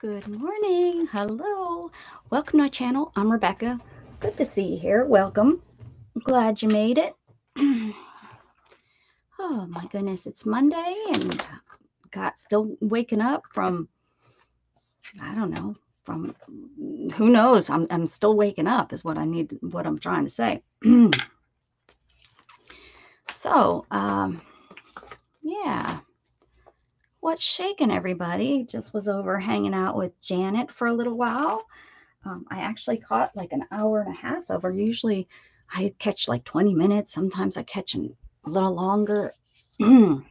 Good morning. Hello. Welcome to my channel. I'm Rebecca. Good to see you here. Welcome. I'm glad you made it. oh my goodness, it's Monday and got still waking up from I don't know, from who knows. I'm I'm still waking up is what I need what I'm trying to say. so, um yeah what's shaking everybody? Just was over hanging out with janet for a little while. Um, i actually caught like an hour and a half of her. Usually i catch like 20 minutes. Sometimes i catch a little longer. My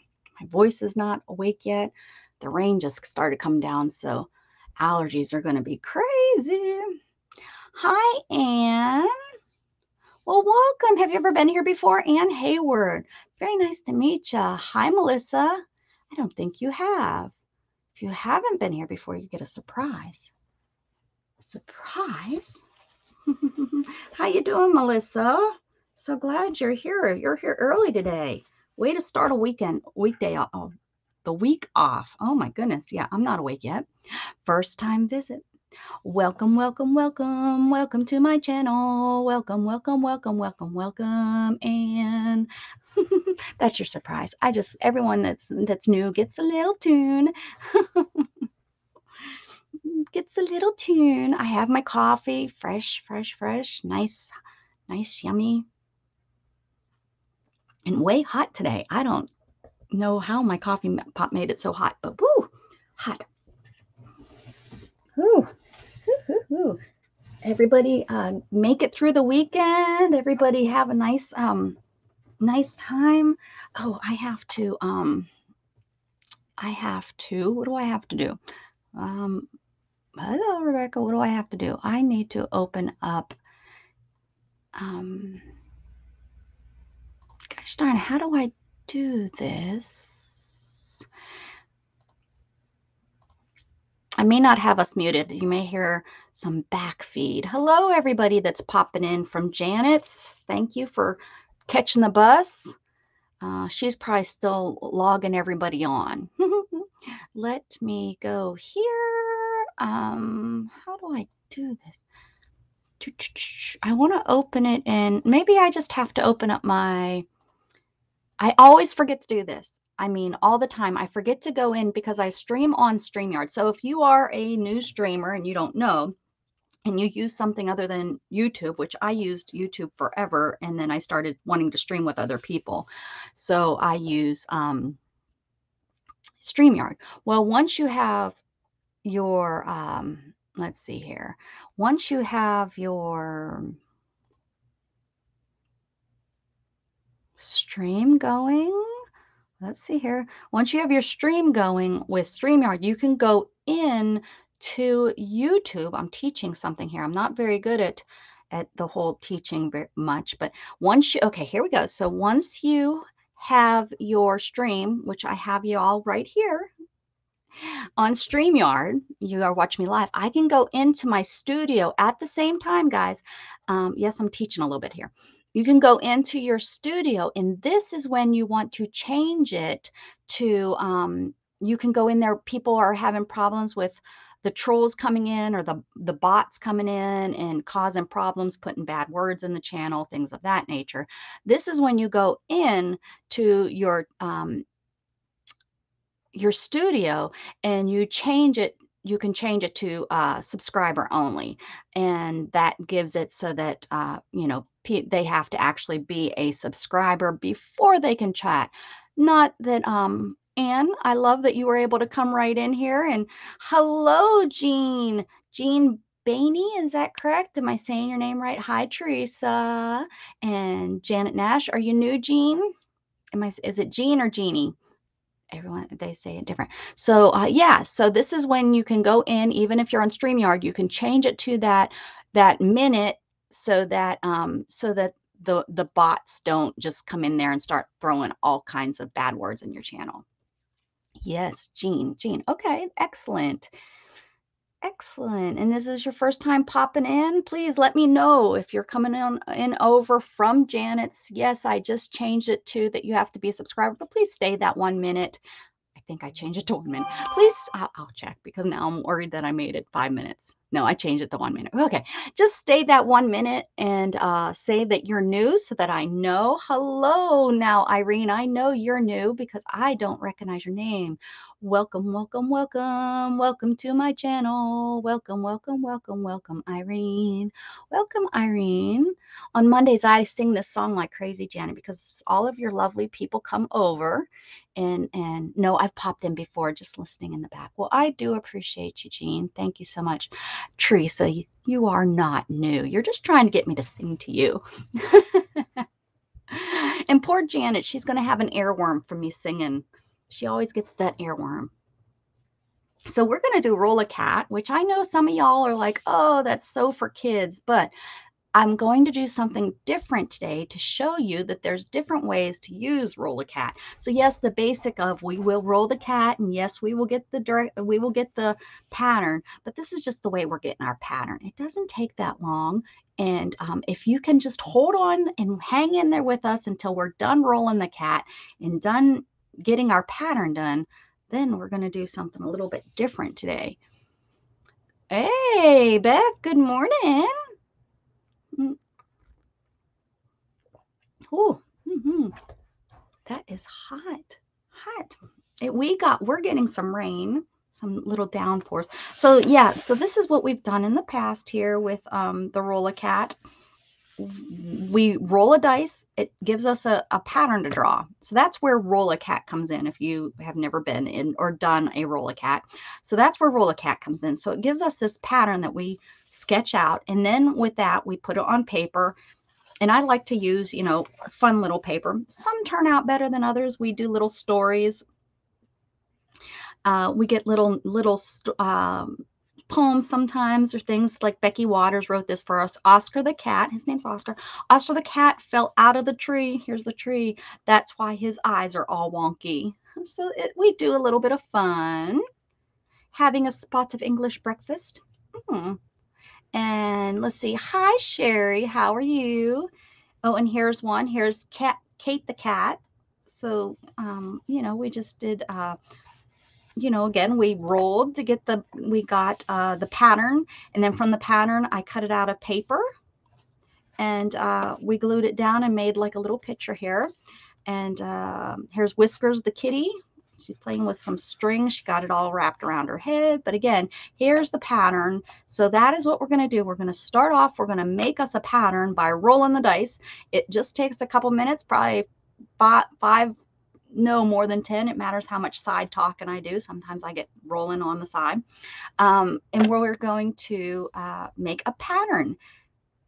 voice is not awake yet. The rain just started coming down so allergies are going to be crazy. Hi anne well welcome. Have you ever been here before? Anne hayward. Very nice to meet you hi melissa I don't think you have. If you haven't been here before, you get a surprise. Surprise? How you doing, Melissa? So glad you're here. You're here early today. Way to start a weekend, weekday, oh, the week off. Oh my goodness. Yeah, I'm not awake yet. First time visit. Welcome, welcome, welcome, welcome to my channel. Welcome, welcome, welcome, welcome, welcome. And that's your surprise. I just everyone that's that's new gets a little tune. gets a little tune. I have my coffee, fresh, fresh, fresh, nice, nice, yummy. And way hot today. I don't know how my coffee pot made it so hot, but woo, hot. Woo, woo, woo, Everybody uh, make it through the weekend. Everybody have a nice um, nice time. Oh, I have to, um, I have to, what do I have to do? Um, hello, Rebecca, what do I have to do? I need to open up, um, gosh darn, how do I do this? I may not have us muted. You may hear some back feed. Hello, everybody that's popping in from Janet's. Thank you for catching the bus. Uh, she's probably still logging everybody on. Let me go here. Um, how do I do this? I want to open it and maybe I just have to open up my. I always forget to do this. I mean, all the time. I forget to go in because I stream on StreamYard. So if you are a new streamer and you don't know, and you use something other than YouTube, which I used YouTube forever, and then I started wanting to stream with other people. So I use um, StreamYard. Well, once you have your, um, let's see here, once you have your stream going, let's see here. Once you have your stream going with StreamYard, you can go in to YouTube. I'm teaching something here. I'm not very good at at the whole teaching very much, but once you okay, here we go. So once you have your stream, which I have you all right here on StreamYard, you are watching me live. I can go into my studio at the same time, guys. Um, yes, I'm teaching a little bit here. You can go into your studio, and this is when you want to change it to. Um, you can go in there. People are having problems with the trolls coming in or the the bots coming in and causing problems putting bad words in the channel things of that nature this is when you go in to your um, your studio and you change it you can change it to uh, subscriber only and that gives it so that uh, you know they have to actually be a subscriber before they can chat not that um Anne, I love that you were able to come right in here. And hello, Jean. Jean Bainey, is that correct? Am I saying your name right? Hi, Teresa. And Janet Nash. Are you new, Jean? Am I, is it Jean or Jeannie? Everyone, they say it different. So uh, yeah, so this is when you can go in, even if you're on StreamYard, you can change it to that that minute so that um, so that the the bots don't just come in there and start throwing all kinds of bad words in your channel. Yes, Jean. Jean. Okay, excellent. Excellent. And this is your first time popping in. Please let me know if you're coming in, in over from Janet's. Yes, I just changed it to that you have to be a subscriber, but please stay that one minute. Think I changed it to one minute. Please, I'll, I'll check because now I'm worried that I made it five minutes. No, I changed it to one minute. Okay, just stay that one minute and uh, say that you're new so that I know. Hello, now, Irene. I know you're new because I don't recognize your name. Welcome, welcome, welcome, welcome to my channel. Welcome, welcome, welcome, welcome, Irene. Welcome, Irene. On Mondays, I sing this song like crazy, Janet, because all of your lovely people come over and and no i've popped in before just listening in the back. Well i do appreciate you jean. Thank you so much. Teresa you are not new. You're just trying to get me to sing to you. And poor janet she's going to have an earworm from me singing she always gets that earworm so we're going to do roll a cat which i know some of y'all are like oh that's so for kids but I'm going to do something different today to show you that there's different ways to use roll a cat. So yes, the basic of we will roll the cat and yes, we will get the direct we will get the pattern, but this is just the way we're getting our pattern. It doesn't take that long. And um, if you can just hold on and hang in there with us until we're done rolling the cat and done getting our pattern done, then we're going to do something a little bit different today. Hey, Beck, good morning. Mm. Oh, mm-hmm. that is hot, hot. It, we got, we're getting some rain, some little downpours. So yeah, so this is what we've done in the past here with um, the roll a cat. We roll a dice. It gives us a, a pattern to draw. So that's where roll a cat comes in if you have never been in or done a roll a cat. So that's where roll a cat comes in. So it gives us this pattern that we sketch out. And then with that, we put it on paper. And I like to use, you know, fun little paper. Some turn out better than others. We do little stories. Uh, we get little, little um, poems sometimes or things like Becky Waters wrote this for us. Oscar the cat, his name's Oscar. Oscar the cat fell out of the tree. Here's the tree. That's why his eyes are all wonky. So it, we do a little bit of fun. Having a spot of English breakfast. Hmm. And let's see. Hi, Sherry. How are you? Oh, and here's one. Here's cat, Kate the cat. So, um, you know, we just did, uh, you know, again, we rolled to get the, we got uh, the pattern. And then from the pattern, I cut it out of paper and uh, we glued it down and made like a little picture here. And uh, here's Whiskers the kitty. She's playing with some string. She got it all wrapped around her head. But again, here's the pattern. So that is what we're going to do. We're going to start off. We're going to make us a pattern by rolling the dice. It just takes a couple minutes, probably five, five no more than 10. It matters how much side talking I do. Sometimes I get rolling on the side. Um, and we're going to uh, make a pattern.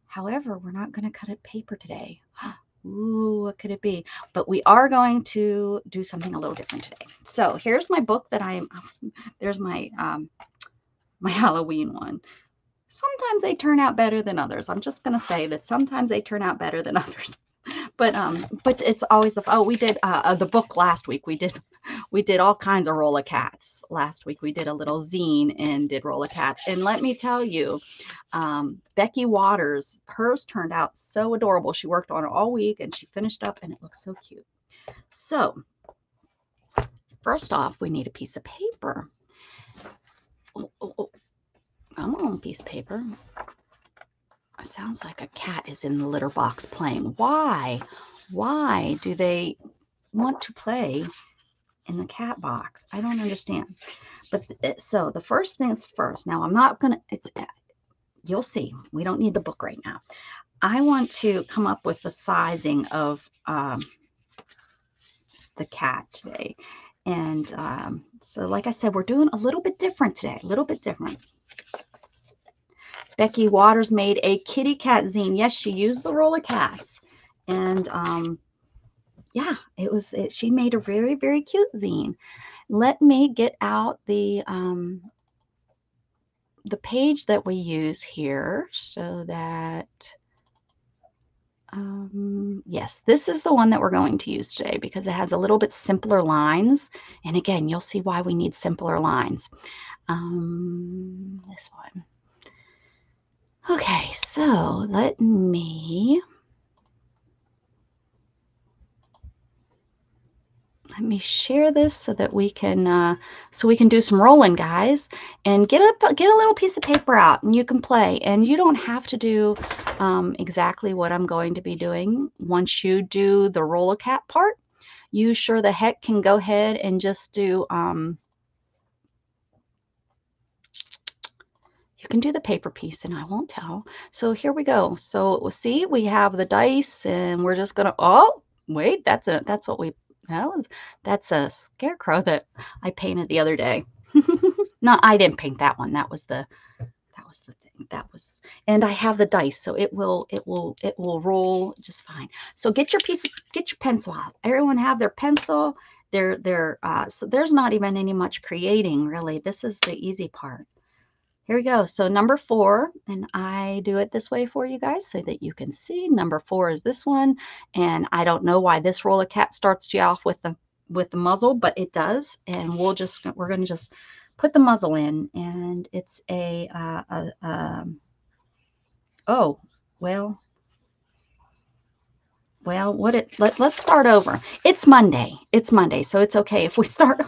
However, we're not going to cut it paper today. Ooh, what could it be? But we are going to do something a little different today. So here's my book that I am, there's my, um, my Halloween one. Sometimes they turn out better than others. I'm just going to say that sometimes they turn out better than others but um but it's always the oh we did uh, uh, the book last week. We did we did all kinds of roll of cats last week. We did a little zine and did roll of cats. And let me tell you um, becky waters hers turned out so adorable. She worked on it all week and she finished up and it looks so cute. So first off we need a piece of paper. Oh, oh, oh. i'm on a piece of paper it sounds like a cat is in the litter box playing. Why? Why do they want to play in the cat box? I don't understand. But so the first things first. Now I'm not going to, it's, uh, you'll see. We don't need the book right now. I want to come up with the sizing of um, the cat today. And um, so, like I said, we're doing a little bit different today, a little bit different. Becky Waters made a kitty cat zine. Yes, she used the roll of cats. And um, yeah, it was, it, she made a very, very cute zine. Let me get out the, um, the page that we use here so that, um, yes, this is the one that we're going to use today because it has a little bit simpler lines. And again, you'll see why we need simpler lines. Um, this one. Okay, so let me let me share this so that we can uh, so we can do some rolling guys and get a get a little piece of paper out and you can play. And you don't have to do um, exactly what I'm going to be doing. Once you do the roll a cat part you sure the heck can go ahead and just do um, can do the paper piece and I won't tell so here we go so see we have the dice and we're just gonna oh wait that's a that's what we that was that's a scarecrow that I painted the other day. no, I didn't paint that one. That was the that was the thing. That was and I have the dice, so it will it will it will roll just fine. So get your piece, get your pencil out. Everyone have their pencil. Their their uh, so there's not even any much creating really. This is the easy part. Here we go. So number four, and I do it this way for you guys so that you can see. Number four is this one, and I don't know why this roll a cat starts you off with the with the muzzle, but it does. And we'll just we're going to just put the muzzle in, and it's a, uh, a um, oh well well, what it let, let's start over. It's Monday. It's Monday, so it's okay if we start.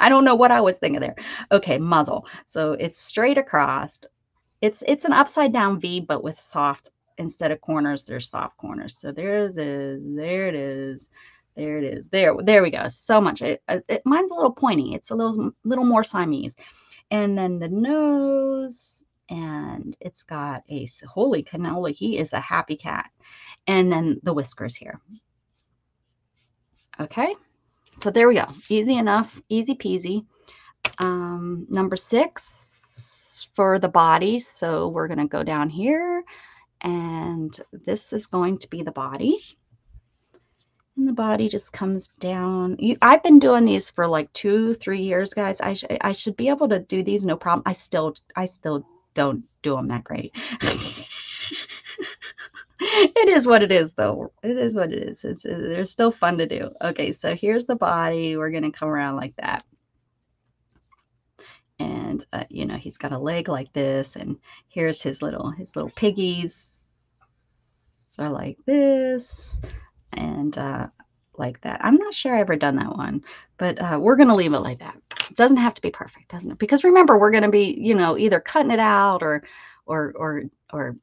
I don't know what I was thinking there. Okay, muzzle. So it's straight across. It's it's an upside down V, but with soft instead of corners. There's soft corners. So there it is. There it is. There it is. There there we go. So much. It, it mine's a little pointy. It's a little little more Siamese. And then the nose, and it's got a holy cannoli. He is a happy cat and then the whiskers here. Okay, so there we go. Easy enough, easy peasy. Um, number six for the body. So we're going to go down here and this is going to be the body. And the body just comes down. You, I've been doing these for like two, three years, guys. I, sh I should be able to do these no problem. I still, I still don't do them that great. it is what it is, though. It is what it is. It's, they're still fun to do. Okay, so here's the body. We're going to come around like that. And, uh, you know, he's got a leg like this. And here's his little, his little piggies are like this. And uh, like that. I'm not sure I ever done that one, but uh, we're going to leave it like that. It doesn't have to be perfect, doesn't it? Because remember, we're going to be, you know, either cutting it out or, or, or, or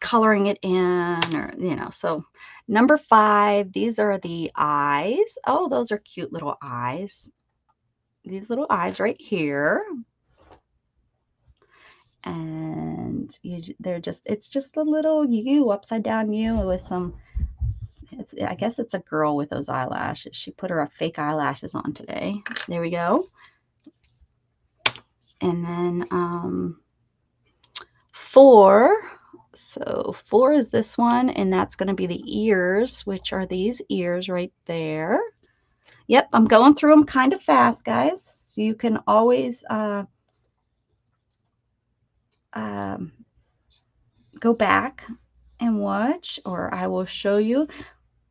coloring it in or, you know, so number five, these are the eyes. Oh, those are cute little eyes. These little eyes right here. And you, they're just, it's just a little U, upside down U with some, it's, I guess it's a girl with those eyelashes. She put her fake eyelashes on today. There we go. And then um, four, so four is this one, and that's going to be the ears, which are these ears right there. Yep, I'm going through them kind of fast, guys. So you can always uh, um, go back and watch, or I will show you.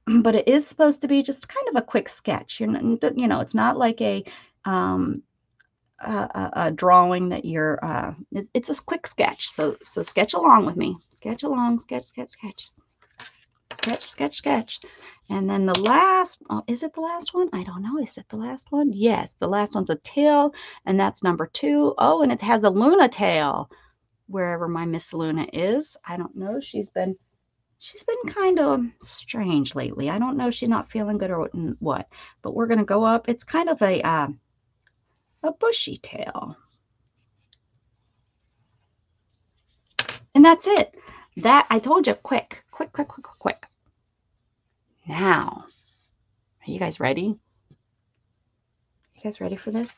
But it is supposed to be just kind of a quick sketch. You're not, you know, it's not like a um, a, a, drawing that you're uh, it, it's a quick sketch. So so sketch along with me. Sketch along sketch sketch sketch. Sketch sketch sketch. And then the last oh, is it the last one? I don't know. Is it the last one? Yes the last one's a tail and that's number two. Oh, and it has a luna tail. Wherever my miss luna is i don't know. She's been she's been kind of strange lately i don't know she's not feeling good or what but we're going to go up it's kind of a uh, a bushy tail. And that's it. That I told you, quick, quick, quick, quick, quick. Now, are you guys ready? You guys ready for this?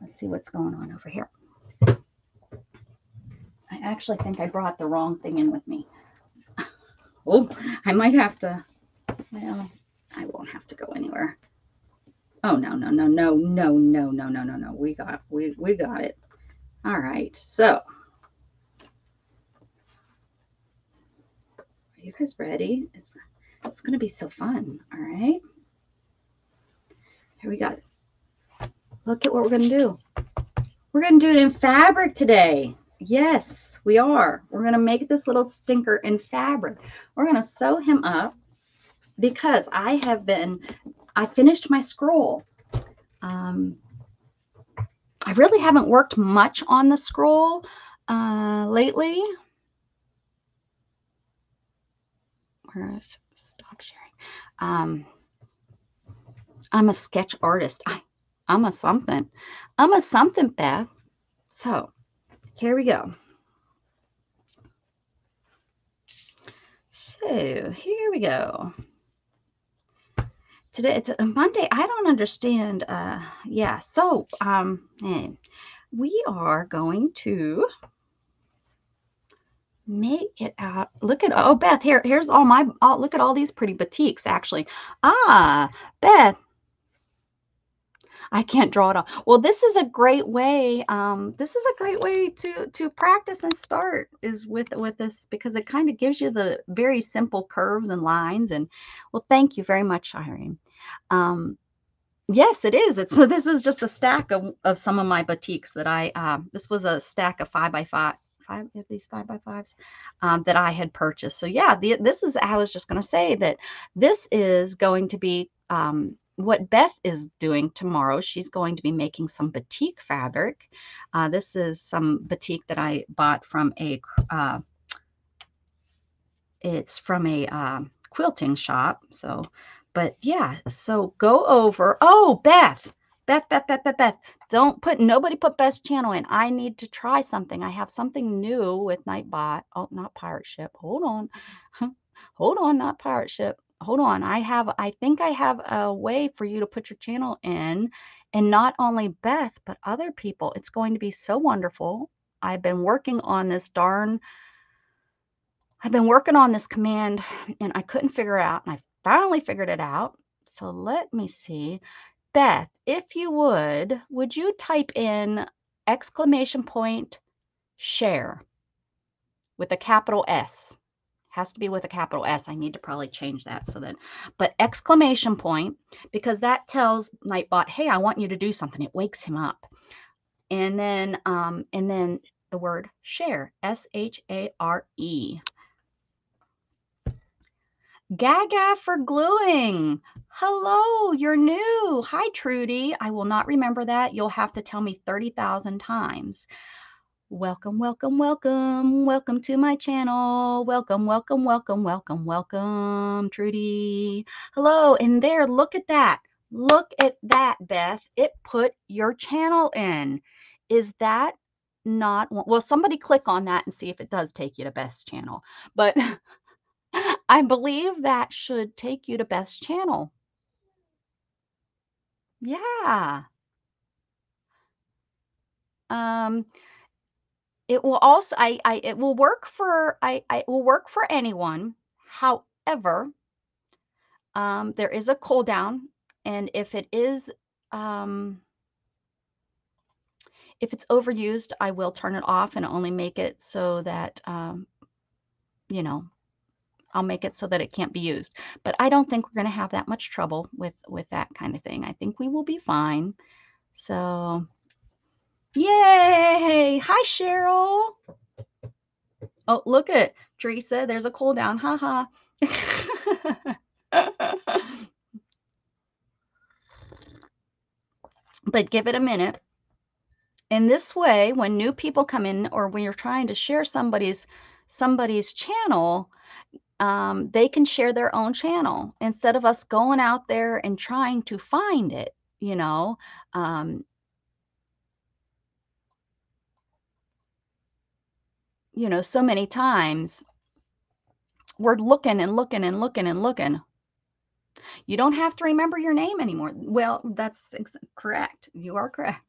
Let's see what's going on over here. I actually think I brought the wrong thing in with me. Oh, I might have to, well, I won't have to go anywhere. Oh no, no, no, no, no, no, no, no, no, no. We got we we got it. All right. So are you guys ready? It's it's gonna be so fun. All right. Here we got. Look at what we're gonna do. We're gonna do it in fabric today. Yes, we are. We're gonna make this little stinker in fabric. We're gonna sew him up because I have been I finished my scroll. Um, I really haven't worked much on the scroll uh, lately. Where is stop sharing? Um, I'm a sketch artist. I, I'm a something. I'm a something, Beth. So here we go. So here we go. Today it's a Monday. I don't understand. Uh, yeah. So um, we are going to make it out. Look at oh Beth here. Here's all my. Look at all these pretty batiks actually. Ah, Beth. I can't draw it all. Well, this is a great way. Um, this is a great way to to practice and start is with with this because it kind of gives you the very simple curves and lines. And well, thank you very much, Irene. Um, yes, it is. It's so this is just a stack of of some of my batiks that I. Uh, this was a stack of five by five five of these five by fives um, that I had purchased. So yeah, the, this is, I was just going to say that this is going to be um, what Beth is doing tomorrow, she's going to be making some batik fabric. Uh, this is some batik that I bought from a, uh, it's from a uh, quilting shop. So, but yeah, so go over. Oh, Beth, Beth, Beth, Beth, Beth, Beth. Don't put, nobody put Beth's channel in. I need to try something. I have something new with Nightbot. Oh, not Pirate Ship. Hold on. Hold on, not Pirate Ship hold on i have i think i have a way for you to put your channel in and not only beth but other people. It's going to be so wonderful. I've been working on this darn i've been working on this command and i couldn't figure it out and i finally figured it out. So let me see. Beth if you would would you type in exclamation point share with a capital s has to be with a capital S. I need to probably change that so that, but exclamation point, because that tells Nightbot, hey, I want you to do something. It wakes him up. And then, um, and then the word share, S-H-A-R-E. Gaga for gluing. Hello, you're new. Hi, Trudy. I will not remember that. You'll have to tell me 30,000 times. Welcome, welcome, welcome, welcome to my channel. Welcome, welcome, welcome, welcome, welcome, Trudy. Hello, and there, look at that. Look at that, Beth. It put your channel in. Is that not, well, somebody click on that and see if it does take you to Beth's channel. But I believe that should take you to Beth's channel. Yeah. Um, it will also I, I it will work for I, I it will work for anyone. However, um, there is a cooldown, and if it is um, if it's overused, I will turn it off and only make it so that um, you know I'll make it so that it can't be used. But I don't think we're going to have that much trouble with with that kind of thing. I think we will be fine. So Yay! Hi, Cheryl. Oh, look at Teresa. There's a cool down. Ha ha. but give it a minute. In this way, when new people come in or when you're trying to share somebody's somebody's channel, um, they can share their own channel instead of us going out there and trying to find it. You know, um, you know, so many times we're looking and looking and looking and looking. You don't have to remember your name anymore. Well, that's correct. You are correct.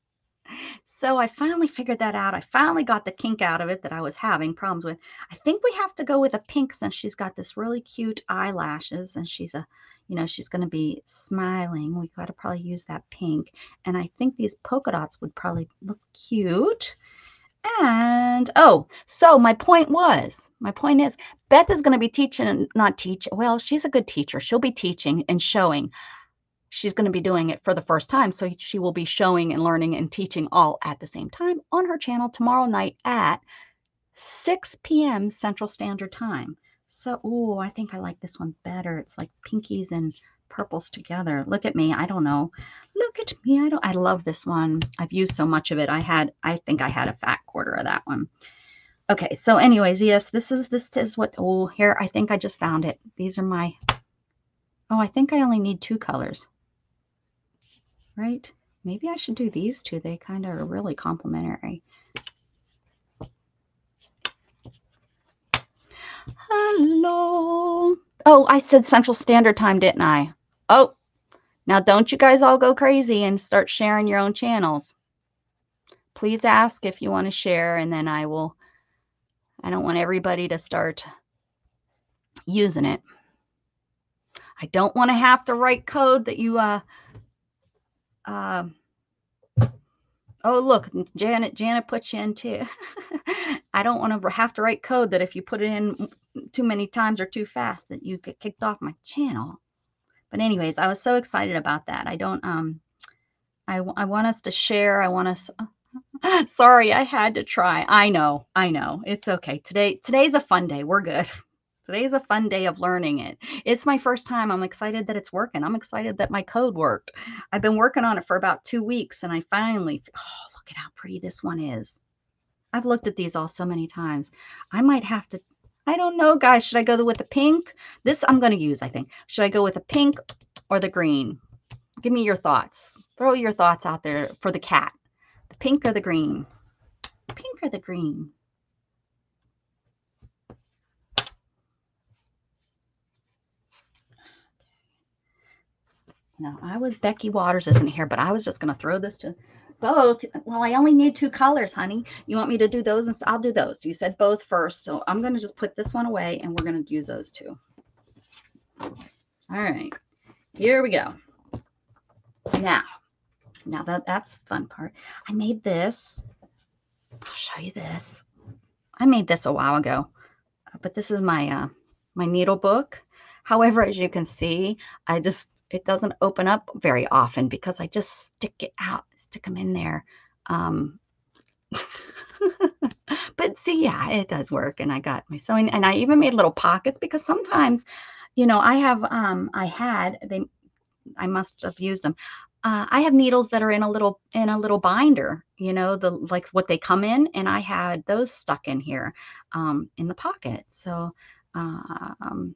So I finally figured that out. I finally got the kink out of it that I was having problems with. I think we have to go with a pink since she's got this really cute eyelashes and she's a, you know, she's going to be smiling. We got to probably use that pink. And I think these polka dots would probably look cute. And oh, so my point was, my point is, Beth is going to be teaching, not teach. Well, she's a good teacher. She'll be teaching and showing. She's going to be doing it for the first time. So she will be showing and learning and teaching all at the same time on her channel tomorrow night at 6 p.m. Central Standard Time. So, oh, I think I like this one better. It's like pinkies and purples together. Look at me. I don't know. Look at me. I don't I love this one. I've used so much of it. I had I think I had a fat quarter of that one. Okay, so anyways, yes, this is this is what oh here I think I just found it. These are my Oh, I think I only need two colors. Right? Maybe I should do these two. They kind of are really complementary. Hello. Oh, I said Central Standard Time, didn't I? Oh, now don't you guys all go crazy and start sharing your own channels. Please ask if you want to share, and then I will. I don't want everybody to start using it. I don't want to have to write code that you uh uh Oh, look, Janet, Janet put you in too. I don't want to have to write code that if you put it in too many times or too fast that you get kicked off my channel. But anyways, I was so excited about that. I don't, um, I, I want us to share. I want us, sorry, I had to try. I know, I know. It's okay. Today, today's a fun day. We're good. Today's a fun day of learning it. It's my first time. I'm excited that it's working. I'm excited that my code worked. I've been working on it for about two weeks and I finally, oh, look at how pretty this one is. I've looked at these all so many times. I might have to, I don't know, guys. Should I go with the pink? This I'm going to use, I think. Should I go with the pink or the green? Give me your thoughts. Throw your thoughts out there for the cat. The pink or the green? Pink or the green? No, I was Becky Waters isn't here, but I was just going to throw this to both. Well, I only need two colors, honey. You want me to do those? And so I'll do those. You said both first. So I'm going to just put this one away and we're going to use those two. All right, here we go. Now, now that that's the fun part. I made this. I'll show you this. I made this a while ago, but this is my uh, my needle book. However, as you can see, I just it doesn't open up very often because I just stick it out, stick them in there. Um, but see, yeah, it does work. And I got my sewing and I even made little pockets because sometimes, you know, I have, um, I had, they, I must have used them. Uh, I have needles that are in a little, in a little binder, you know, the, like what they come in. And I had those stuck in here, um, in the pocket. So, um,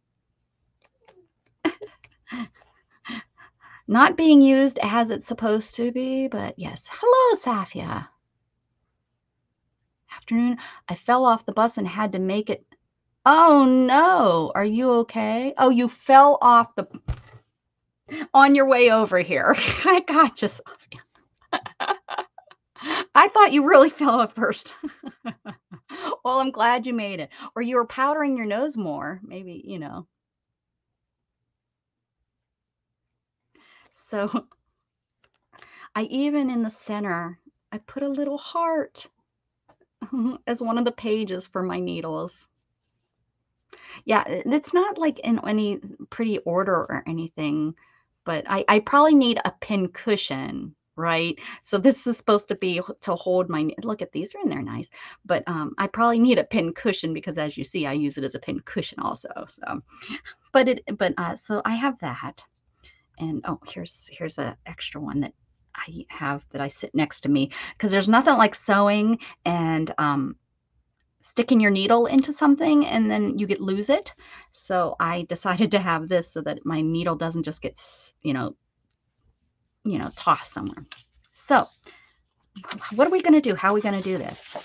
Not being used as it's supposed to be, but yes. Hello, Safia. Afternoon. I fell off the bus and had to make it. Oh, no. Are you okay? Oh, you fell off the on your way over here. I got you, Safia. I thought you really fell at first. well, I'm glad you made it. Or you were powdering your nose more. Maybe, you know. So I even in the center, I put a little heart as one of the pages for my needles. Yeah, it's not like in any pretty order or anything, but I, I probably need a pin cushion, right? So this is supposed to be to hold my, look at these are in there nice, but um, I probably need a pin cushion because as you see, I use it as a pin cushion also. So, but it, but uh, so I have that and oh here's here's an extra one that I have that I sit next to me because there's nothing like sewing and um, sticking your needle into something and then you get lose it. So I decided to have this so that my needle doesn't just get you know you know tossed somewhere. So what are we going to do? How are we going to do this?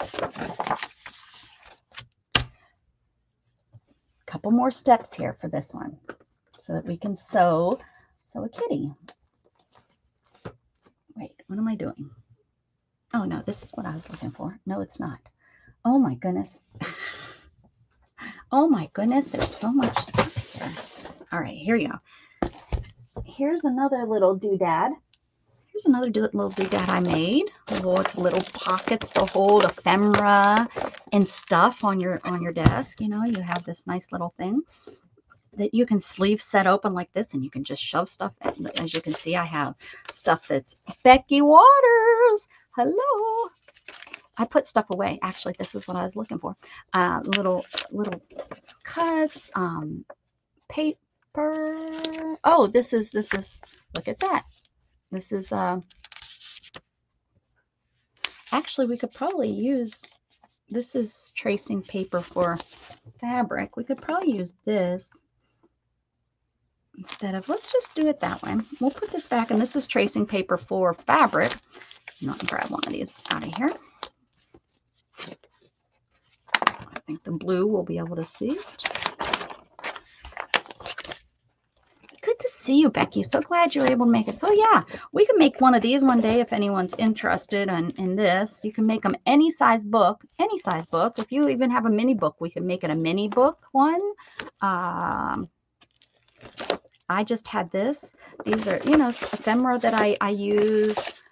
A couple more steps here for this one so that we can sew so a kitty. Wait, what am I doing? Oh, no, this is what I was looking for. No, it's not. Oh, my goodness. oh, my goodness. There's so much stuff here. All right, here you go. Here's another little doodad. Here's another do little doodad I made with little pockets to hold ephemera and stuff on your on your desk. You know, you have this nice little thing that you can sleeve set open like this and you can just shove stuff in. As you can see, I have stuff that's Becky Waters. Hello. I put stuff away. Actually, this is what I was looking for. Uh, little little cuts, um, paper. Oh, this is this is. Look at that. This is uh. Actually, we could probably use. This is tracing paper for fabric. We could probably use this instead of, let's just do it that way. We'll put this back, and this is tracing paper for fabric. Going to grab one of these out of here. I think the blue will be able to see it. Good to see you, Becky. So glad you were able to make it. So yeah, we can make one of these one day if anyone's interested in, in this. You can make them any size book, any size book. If you even have a mini book, we can make it a mini book one. Um, I just had this. These are, you know, ephemera that I, I use,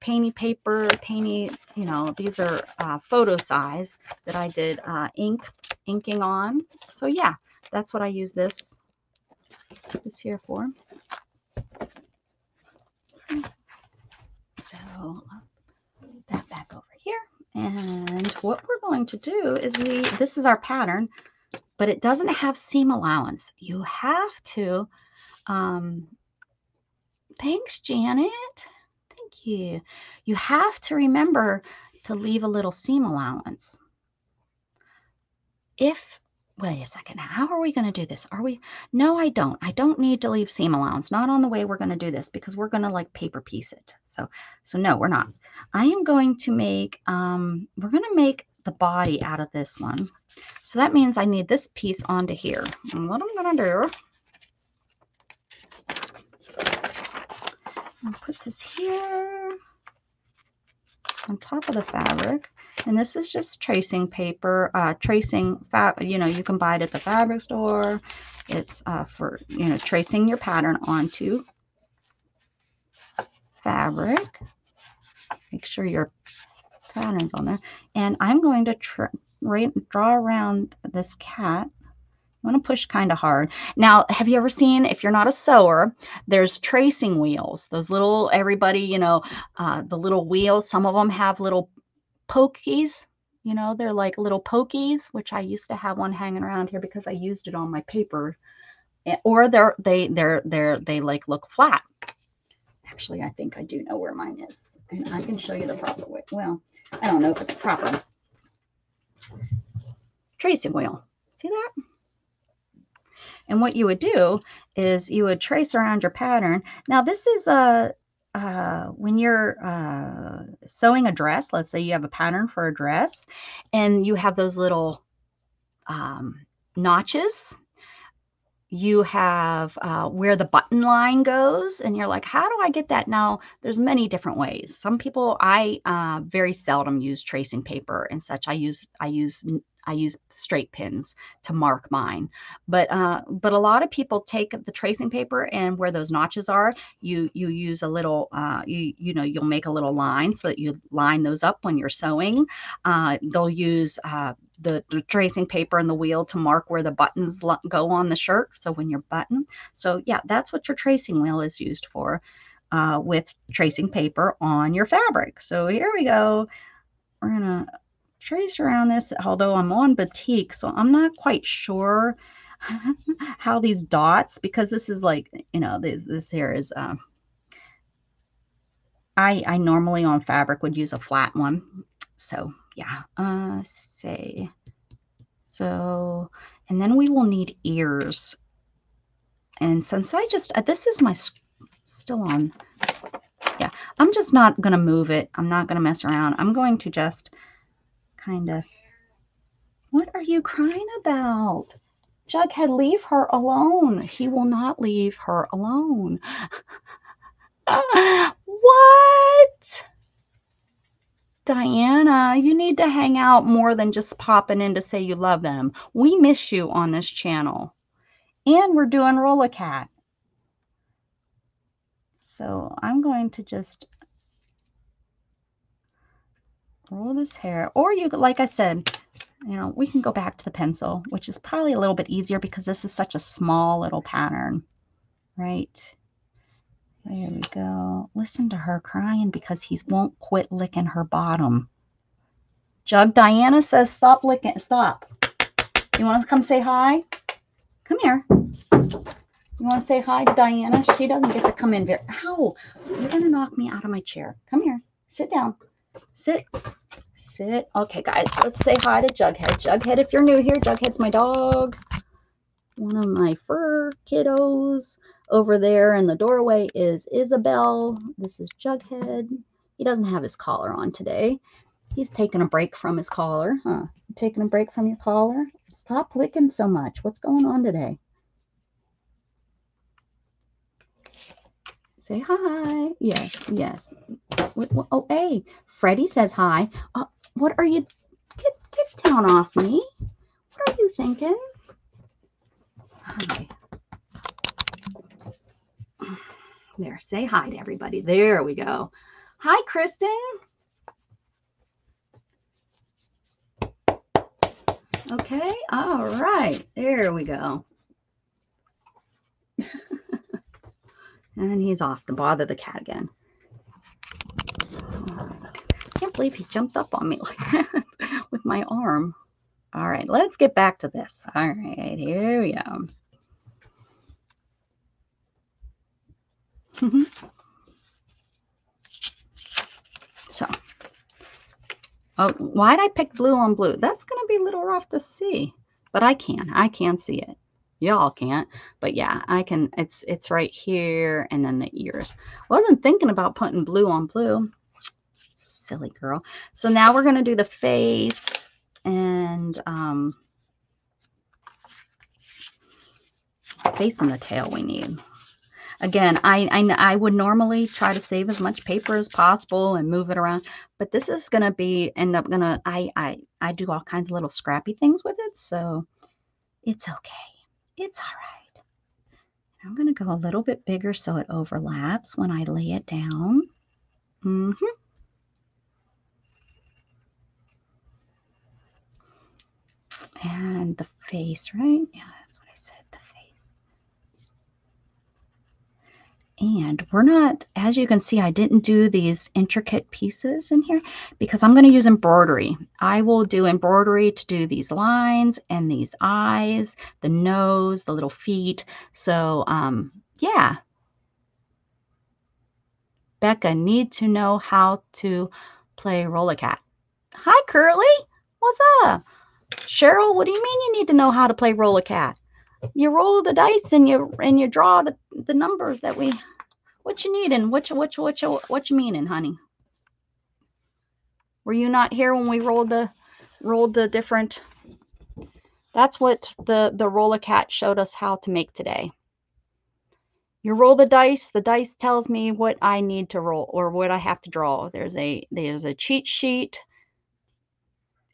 painty paper, painty, you know, these are uh, photo size that I did uh, ink, inking on. So yeah, that's what I use this, this here for. So that back over here. And what we're going to do is we, this is our pattern but it doesn't have seam allowance. You have to, um, thanks, Janet. Thank you. You have to remember to leave a little seam allowance. If, wait a second, how are we going to do this? Are we, no, I don't. I don't need to leave seam allowance, not on the way we're going to do this because we're going to like paper piece it. So, so no, we're not. I am going to make, um, we're going to make the body out of this one. So that means I need this piece onto here. And what I'm going to do, I'll put this here on top of the fabric. And this is just tracing paper, uh, tracing, fab, you know, you can buy it at the fabric store. It's uh, for, you know, tracing your pattern onto fabric. Make sure your pattern's on there. And I'm going to draw around this cat. I'm to push kind of hard. Now, have you ever seen, if you're not a sewer, there's tracing wheels. Those little, everybody, you know, uh, the little wheels, some of them have little pokies. You know, they're like little pokies, which I used to have one hanging around here because I used it on my paper. Eh, or they're, they, they're, they're, they like look flat. Actually, I think I do know where mine is. And I can show you the proper way. Well, I don't know if it's proper tracing wheel. See that? And what you would do is you would trace around your pattern. Now this is a, uh, when you're uh, sewing a dress, let's say you have a pattern for a dress and you have those little um, notches you have uh, where the button line goes and you're like how do i get that? Now there's many different ways. Some people i uh, very seldom use tracing paper and such. I use i use I use straight pins to mark mine. But uh, but a lot of people take the tracing paper and where those notches are, you you use a little uh, you you know you'll make a little line so that you line those up when you're sewing. Uh, they'll use uh, the, the, tracing paper and the wheel to mark where the buttons go on the shirt. So when you're button, so yeah, that's what your tracing wheel is used for. Uh, with tracing paper on your fabric. So here we go. We're gonna trace around this, although I'm on batik, so I'm not quite sure how these dots, because this is like, you know, this, this here is, uh, I, I normally on fabric would use a flat one. So yeah, uh, say, so, and then we will need ears. And since I just, uh, this is my, still on, yeah, I'm just not going to move it. I'm not going to mess around. I'm going to just kind of. What are you crying about? Jughead, leave her alone. He will not leave her alone. what? Diana, you need to hang out more than just popping in to say you love them. We miss you on this channel. And we're doing Roll a Cat. So I'm going to just roll this hair. Or you, like I said, you know, we can go back to the pencil, which is probably a little bit easier because this is such a small little pattern, right? There we go. Listen to her crying because he won't quit licking her bottom. Jug Diana says stop licking. Stop. You want to come say hi? Come here. You want to say hi to Diana? She doesn't get to come in very. Ow! You're gonna knock me out of my chair. Come here. Sit down. Sit. Sit. Okay, guys, let's say hi to Jughead. Jughead, if you're new here, Jughead's my dog. One of my fur kiddos. Over there in the doorway is Isabel. This is Jughead. He doesn't have his collar on today. He's taking a break from his collar. Huh? taking a break from your collar? Stop licking so much. What's going on today? Say hi. Yes, yes. Oh, hey, Freddie says hi. Uh, what are you? Get, get down off me. What are you thinking? Hi. There, say hi to everybody. There we go. Hi, Kristen. Okay, all right. There we go. and he's off to bother the cat again. I can't believe he jumped up on me like that with my arm. All right, let's get back to this. All right, here we go. Mm-hmm. so, oh, why'd I pick blue on blue? That's going to be a little rough to see, but I can. I can see it. Y'all can't, but yeah, I can. It's it's right here, and then the ears. Wasn't thinking about putting blue on blue. Silly girl. So now we're going to do the face and um, face and the tail we need. Again, I, I, I would normally try to save as much paper as possible and move it around, but this is going to be, end up going to, I, I, I do all kinds of little scrappy things with it. So it's okay. It's all right. I'm going to go a little bit bigger so it overlaps when I lay it down. Mm-hmm. And the face, right? Yeah, that's what I said, the face. And we're not, as you can see, I didn't do these intricate pieces in here because I'm going to use embroidery. I will do embroidery to do these lines and these eyes, the nose, the little feet. So, um, yeah. Becca, need to know how to play Roll a Cat. Hi, Curly. What's up? Cheryl, what do you mean you need to know how to play roll a cat? You roll the dice and you and you draw the, the numbers that we what you need and What you what you what you what you meaning, honey? Were you not here when we rolled the rolled the different that's what the the roll a cat showed us how to make today. You roll the dice, the dice tells me what I need to roll or what I have to draw. There's a there's a cheat sheet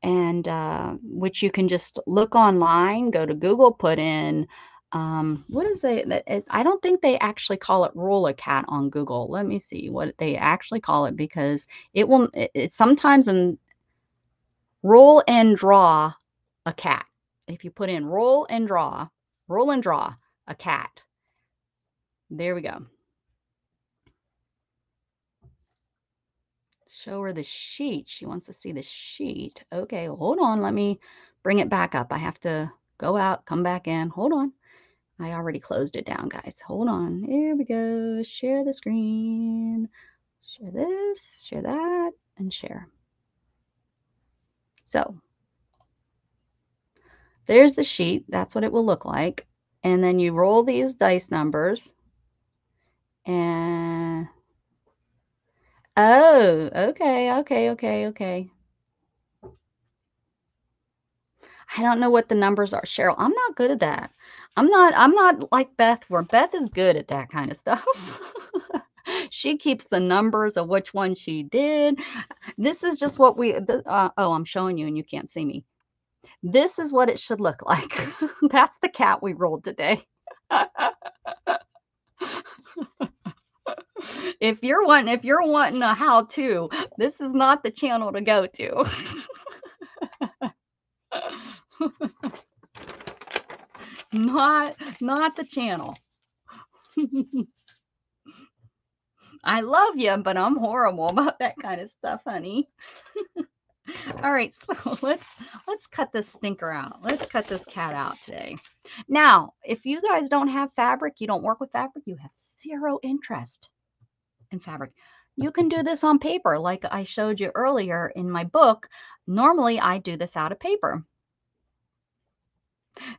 and uh, which you can just look online, go to Google, put in um, what is it? I don't think they actually call it roll a cat on Google. Let me see what they actually call it because it will. It, it sometimes in roll and draw a cat. If you put in roll and draw, roll and draw a cat. There we go. Show her the sheet. She wants to see the sheet. Okay, hold on. Let me bring it back up. I have to go out, come back in. Hold on. I already closed it down, guys. Hold on. Here we go. Share the screen. Share this, share that, and share. So there's the sheet. That's what it will look like. And then you roll these dice numbers and Oh, okay, okay, okay, okay. I don't know what the numbers are, Cheryl. I'm not good at that. I'm not I'm not like Beth where Beth is good at that kind of stuff. she keeps the numbers of which one she did. This is just what we uh, oh, I'm showing you and you can't see me. This is what it should look like. That's the cat we rolled today. if you're wanting if you're wanting a how to, this is not the channel to go to. not not the channel. I love you, but I'm horrible about that kind of stuff, honey. All right, so let's let's cut this stinker out. Let's cut this cat out today. Now, if you guys don't have fabric, you don't work with fabric, you have zero interest fabric. You can do this on paper like I showed you earlier in my book. Normally, I do this out of paper.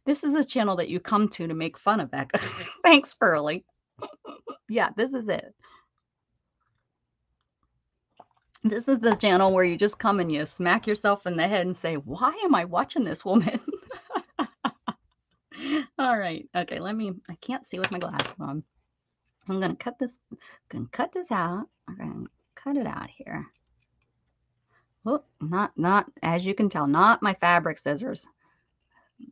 This is the channel that you come to to make fun of Becca. Thanks, Pearly. yeah, this is it. This is the channel where you just come and you smack yourself in the head and say, Why am I watching this woman? All right. Okay, let me I can't see with my glasses on. I'm gonna cut this gonna cut this out. I'm gonna cut it out here. Oh, not not as you can tell, not my fabric scissors.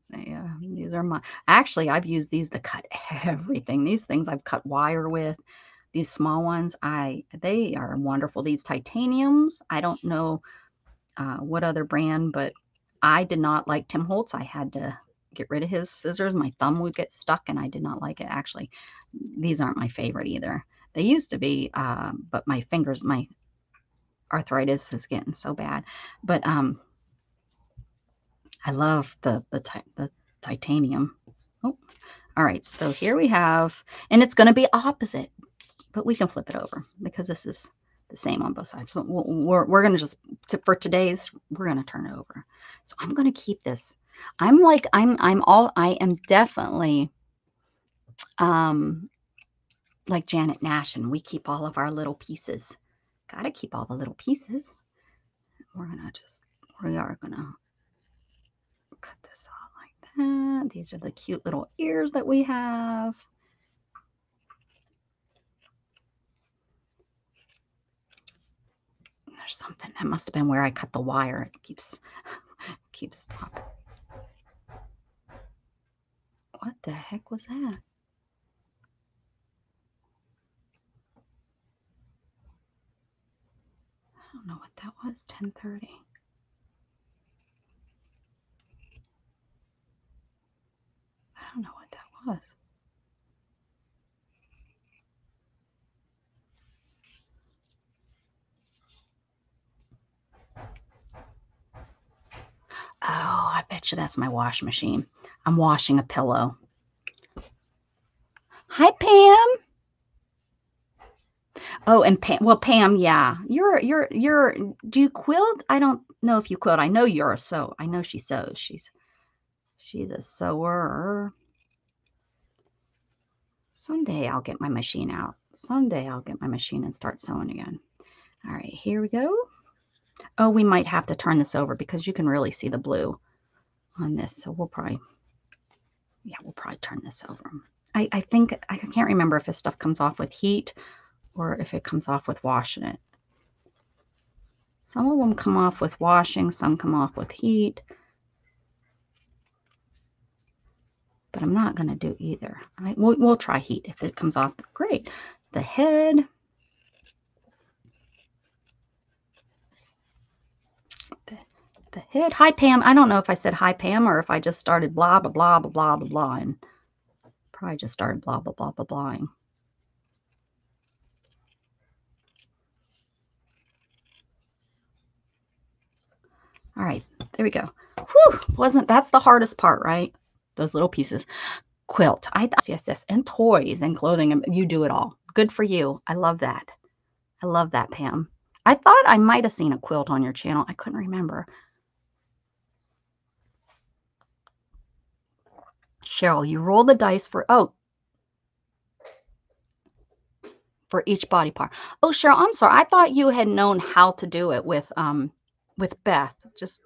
Yeah, these are my actually I've used these to cut everything. These things I've cut wire with these small ones i they are wonderful these titaniums i don't know uh, what other brand but i did not like tim holtz i had to get rid of his scissors my thumb would get stuck and i did not like it. Actually these aren't my favorite either. They used to be uh, but my fingers my arthritis is getting so bad. But um i love the the, the titanium. Oh all right so here we have and it's going to be opposite but we can flip it over because this is the same on both sides. So we're, we're going to just, for today's, we're going to turn it over. So I'm going to keep this. I'm like, I'm, I'm all, I am definitely, um, like Janet Nash and we keep all of our little pieces. Got to keep all the little pieces. We're going to just, we are going to cut this off like that. These are the cute little ears that we have. There's something that must have been where I cut the wire. It keeps keeps stopping. What the heck was that? I don't know what that was. 1030. I don't know what that was. Oh, I bet you that's my wash machine. I'm washing a pillow. Hi, Pam. Oh, and Pam, well, Pam, yeah, you're, you're, you're, do you quilt? I don't know if you quilt. I know you're a sew. I know she sews. She's, she's a sewer. Someday I'll get my machine out. Someday I'll get my machine and start sewing again. All right, here we go. Oh, we might have to turn this over because you can really see the blue on this. So we'll probably, yeah, we'll probably turn this over. I, I think, I can't remember if this stuff comes off with heat or if it comes off with washing it. Some of them come off with washing, some come off with heat. But I'm not going to do either. We'll, we'll try heat. If it comes off, great. The head, the head. Hi, Pam. I don't know if I said hi, Pam, or if I just started blah, blah, blah, blah, blah, blah, blah, and probably just started blah, blah, blah, blah, blahing. All right, there we go. Whew, wasn't, that's the hardest part, right? Those little pieces. Quilt. I, yes, yes, and toys and clothing. And you do it all. Good for you. I love that. I love that, Pam. I thought I might have seen a quilt on your channel. I couldn't remember. Cheryl, you roll the dice for, oh, for each body part. Oh, Cheryl, I'm sorry. I thought you had known how to do it with, um, with Beth. Just,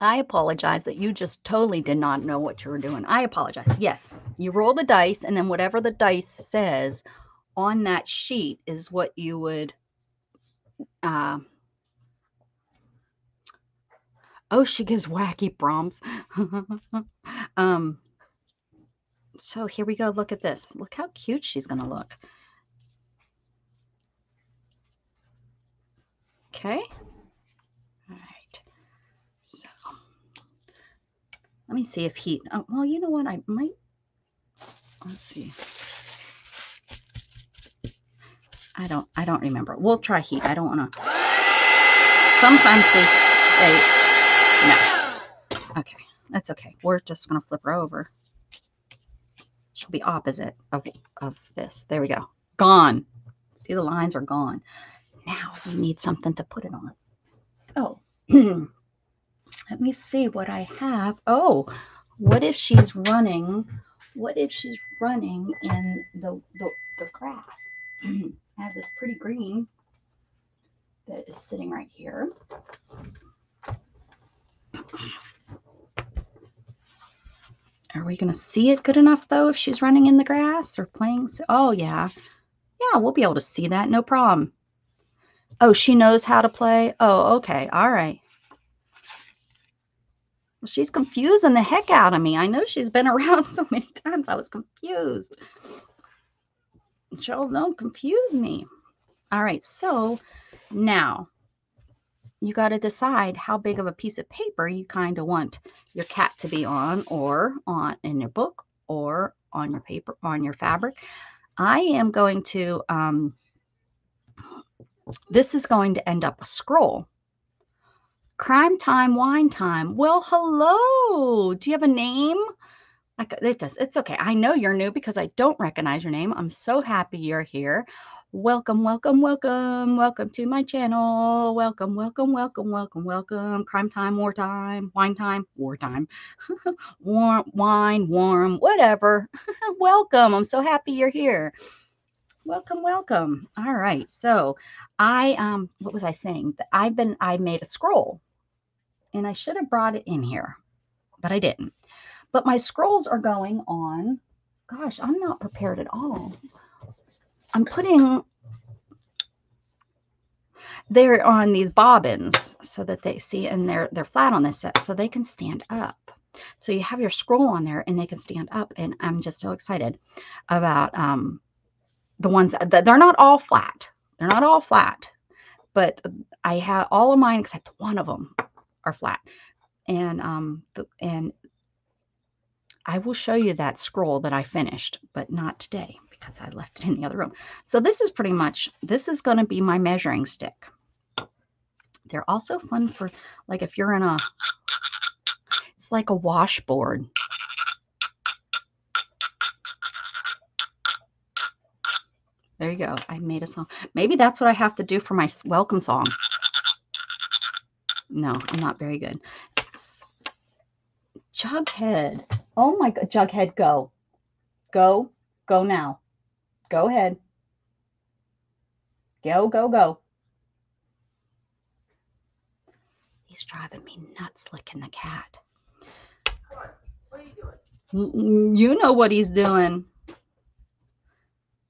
I apologize that you just totally did not know what you were doing. I apologize. Yes, you roll the dice, and then whatever the dice says on that sheet is what you would uh, Oh, she gives wacky prompts. um, so here we go. Look at this. Look how cute she's going to look. Okay. All right. So let me see if he, oh, well, you know what? I might, let's see. I don't I don't remember. We'll try heat. I don't want to. Sometimes they say no. Okay, that's okay. We're just gonna flip her over. She'll be opposite of of this. There we go. Gone. See the lines are gone. Now we need something to put it on. So let me see what I have. Oh, what if she's running? What if she's running in the the, the grass? I have this pretty green that is sitting right here. Are we going to see it good enough though if she's running in the grass or playing? Oh, yeah. Yeah, we'll be able to see that. No problem. Oh, she knows how to play? Oh, okay. All right. Well, she's confusing the heck out of me. I know she's been around so many times. I was confused. Cheryl, don't confuse me. All right, so now you got to decide how big of a piece of paper you kind of want your cat to be on or on in your book or on your paper on your fabric. I am going to um, this is going to end up a scroll. Crime time, wine time. Well, hello. Do you have a name? Like it does. It's okay. I know you're new because I don't recognize your name. I'm so happy you're here. Welcome, welcome, welcome, welcome to my channel. Welcome, welcome, welcome, welcome, welcome. Crime time, war time, wine time, war time. warm wine, warm, whatever. welcome. I'm so happy you're here. Welcome, welcome. All right. So I um what was I saying? I've been I made a scroll and I should have brought it in here, but I didn't. But my scrolls are going on. Gosh, I'm not prepared at all. I'm putting they're on these bobbins so that they see and they're they're flat on this set so they can stand up. So you have your scroll on there and they can stand up and I'm just so excited about um the ones that they're not all flat. They're not all flat, but I have all of mine except one of them are flat. And um the, and I will show you that scroll that I finished, but not today because I left it in the other room. So this is pretty much, this is going to be my measuring stick. They're also fun for, like if you're in a, it's like a washboard. There you go. I made a song. Maybe that's what I have to do for my welcome song. No, I'm not very good. Jughead. Oh my God. Jughead, go. Go. Go now. Go ahead. Go, go, go. He's driving me nuts licking the cat. What are you doing? You know what he's doing.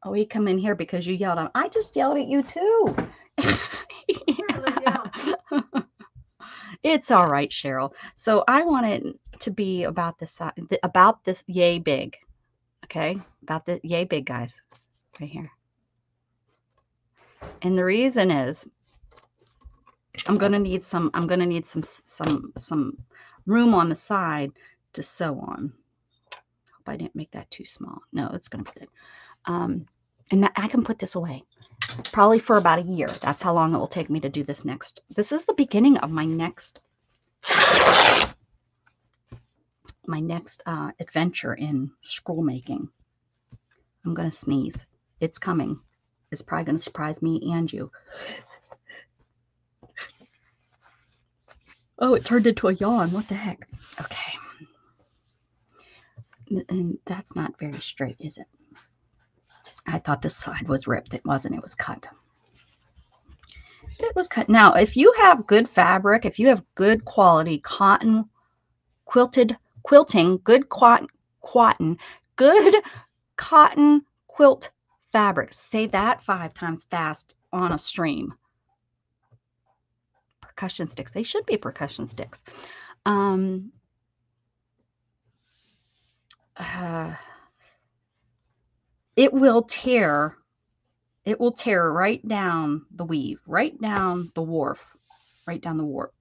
Oh, he come in here because you yelled at him. I just yelled at you too. It's all right, Cheryl. So I wanted to be about this about this yay big. Okay? About the yay big guys right here. And the reason is I'm going to need some I'm going to need some some some room on the side to sew on. Hope I didn't make that too small. No, it's going to be good. Um and that, I can put this away probably for about a year. That's how long it will take me to do this next. This is the beginning of my next my next uh, adventure in scroll making. I'm gonna sneeze. It's coming. It's probably gonna surprise me and you. Oh, it turned into a yawn. What the heck? Okay. And that's not very straight, is it? I thought this side was ripped. It wasn't. It was cut. It was cut. Now, if you have good fabric, if you have good quality cotton quilted quilting, good cotton, cotton, good cotton quilt fabric. Say that five times fast on a stream. Percussion sticks. They should be percussion sticks. Um, uh, it will tear it will tear right down the weave right down the wharf right down the warp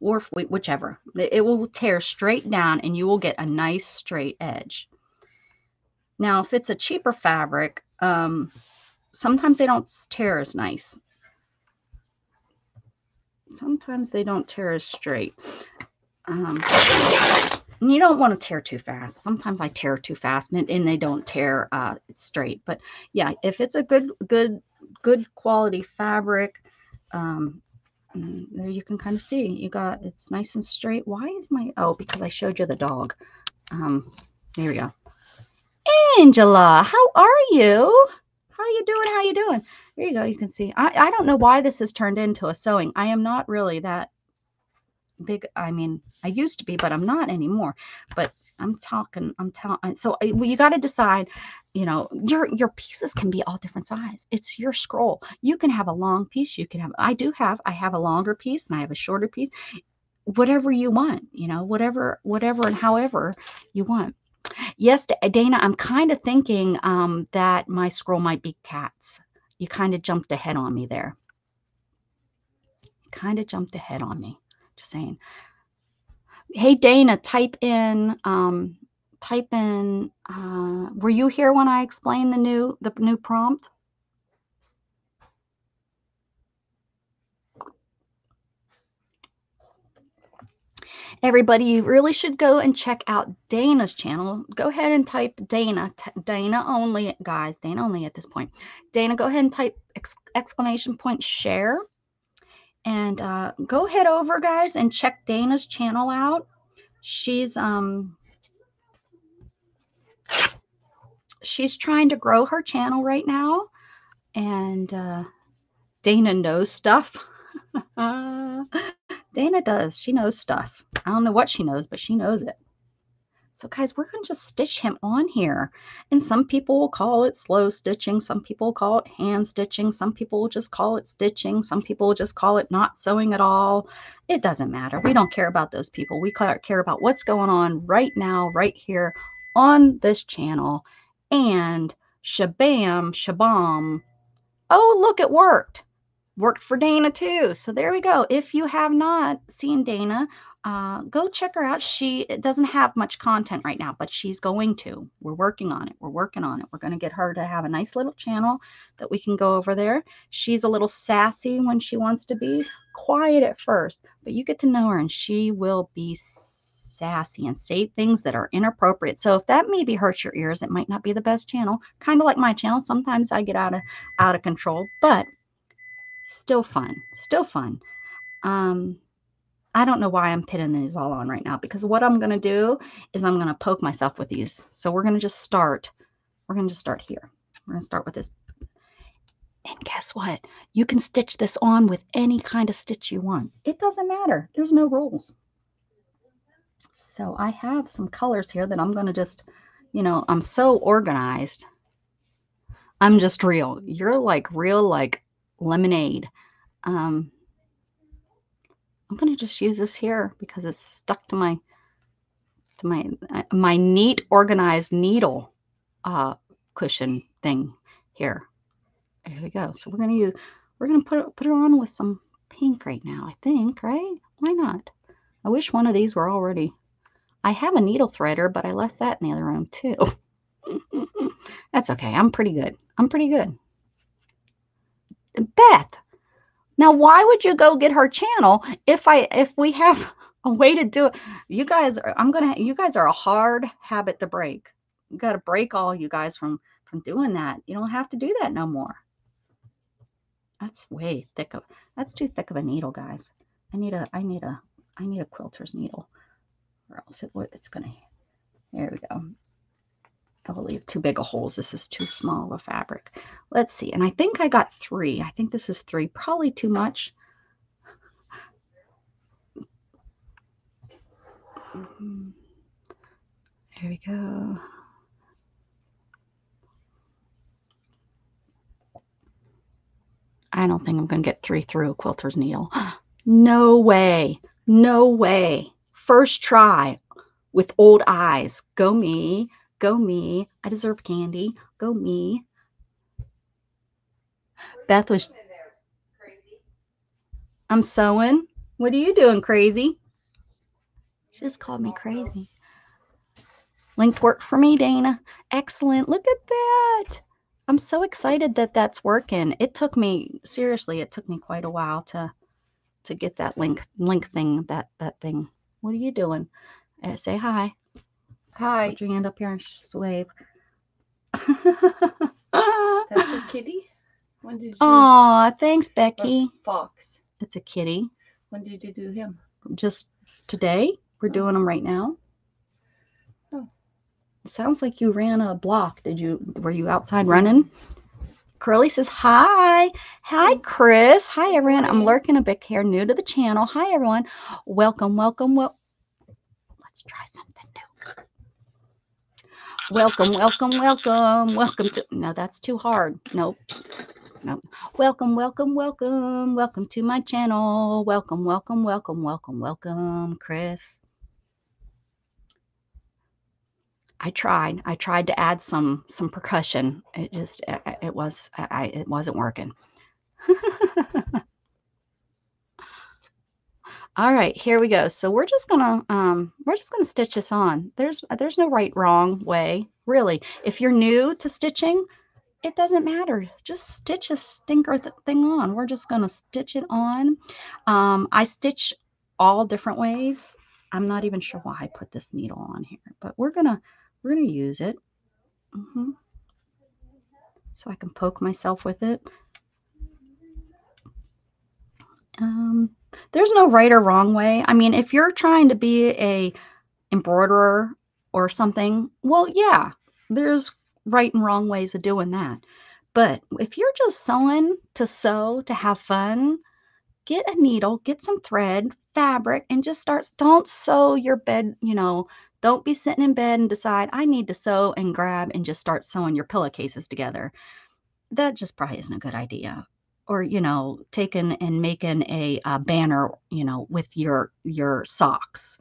wh- whichever it will tear straight down and you will get a nice straight edge now if it's a cheaper fabric um sometimes they don't tear as nice. Sometimes they don't tear as straight. Um, you don't want to tear too fast. Sometimes I tear too fast and, and they don't tear uh, straight. But yeah, if it's a good, good, good quality fabric, um, there you can kind of see you got it's nice and straight. Why is my oh because I showed you the dog. Um, there we go. Angela, how are you? How you doing? How you doing? There you go. You can see. I, I don't know why this has turned into a sewing. I am not really that big. I mean, I used to be, but I'm not anymore. But I'm talking. I'm telling. So well, you got to decide. You know, your your pieces can be all different size. It's your scroll. You can have a long piece. You can have. I do have. I have a longer piece and I have a shorter piece. Whatever you want. You know, whatever, whatever, and however you want. Yes, Dana, I'm kind of thinking um, that my scroll might be cats. You kind of jumped ahead on me there. Kind of jumped ahead on me. Just saying. Hey, Dana, type in, um, type in, uh, were you here when I explained the new, the new prompt? Everybody, you really should go and check out Dana's channel. Go ahead and type Dana, Dana only, guys, Dana only at this point. Dana, go ahead and type ex exclamation point share. And uh, go head over, guys, and check Dana's channel out. She's um she's trying to grow her channel right now. And uh, Dana knows stuff. Dana does. She knows stuff. I don't know what she knows, but she knows it. So guys, we're going to just stitch him on here. And some people will call it slow stitching. Some people call it hand stitching. Some people will just call it stitching. Some people will just call it not sewing at all. It doesn't matter. We don't care about those people. We care about what's going on right now, right here on this channel. And shabam, shabam. Oh, look, it worked worked for Dana too. So there we go. If you have not seen Dana, uh, go check her out. She doesn't have much content right now, but she's going to. We're working on it. We're working on it. We're going to get her to have a nice little channel that we can go over there. She's a little sassy when she wants to be, quiet at first, but you get to know her and she will be sassy and say things that are inappropriate. So if that maybe hurts your ears, it might not be the best channel. Kind of like my channel. Sometimes I get out of out of control, but still fun, still fun. Um, I don't know why I'm pinning these all on right now because what I'm going to do is I'm going to poke myself with these. So we're going to just start. We're going to just start here. We're going to start with this. And guess what? You can stitch this on with any kind of stitch you want. It doesn't matter. There's no rules. So I have some colors here that I'm going to just, you know, I'm so organized. I'm just real. You're like real, like lemonade. Um, I'm going to just use this here because it's stuck to my to my uh, my neat organized needle uh, cushion thing here. There we go. So we're going to use we're going to put it, put it on with some pink right now, I think, right? Why not? I wish one of these were already. I have a needle threader, but I left that in the other room too. That's okay. I'm pretty good. I'm pretty good. Beth, now why would you go get her channel if I if we have a way to do it? You guys are I'm gonna you guys are a hard habit to break. You gotta break all you guys from from doing that. You don't have to do that no more. That's way thick of that's too thick of a needle, guys. I need a I need a I need a quilter's needle or else it, it's gonna there we go. I will leave too big of holes. This is too small of a fabric. Let's see. And I think I got three. I think this is three. Probably too much. Mm-hmm. There we go. I don't think I'm going to get three through a quilter's needle. No way. No way. First try with old eyes. Go me. Go me. I deserve candy. Go me. Beth was. I'm sewing. What are you doing, crazy? She just called me crazy. Linked work for me, Dana. Excellent. Look at that. I'm so excited that that's working. It took me seriously, it took me quite a while to to get that link link thing, that that thing. What are you doing? Uh, say hi. Hi. Put your hand up here and just wave. That's a kitty? When did you Aw, thanks, Becky. fox? It's a kitty. When did you do him? Just today. We're Oh. doing them right now. Oh. It sounds like you ran a block. Did you? Were you outside running? Curly says hi. Hi, Chris. Hi, everyone. I'm lurking a bit here, new to the channel. Hi, everyone. Welcome, welcome, well. Let's try something. Welcome, welcome, welcome, welcome to. No, that's too hard. Nope. Nope. Welcome, welcome, welcome, welcome to my channel. Welcome, welcome, welcome, welcome, welcome, Chris. I tried. I tried to add some some percussion. It just it, was I it wasn't working. All right, here we go. So we're just gonna um we're just gonna stitch this on. There's there's no right wrong way, really. If you're new to stitching, it doesn't matter. Just stitch a stinker th- thing on. We're just gonna stitch it on. Um, I stitch all different ways. I'm not even sure why I put this needle on here, but we're gonna we're gonna use it. Mhm. So I can poke myself with it. Um, there's no right or wrong way. I mean, if you're trying to be a embroiderer or something, well, yeah, there's right and wrong ways of doing that. But if you're just sewing to sew to have fun, get a needle, get some thread, fabric, and just start. Don't sew your bed, you know, don't be sitting in bed and decide, I need to sew and grab and just start sewing your pillowcases together. That just probably isn't a good idea. Or, you know, taking and making a, uh banner, you know, with your your socks.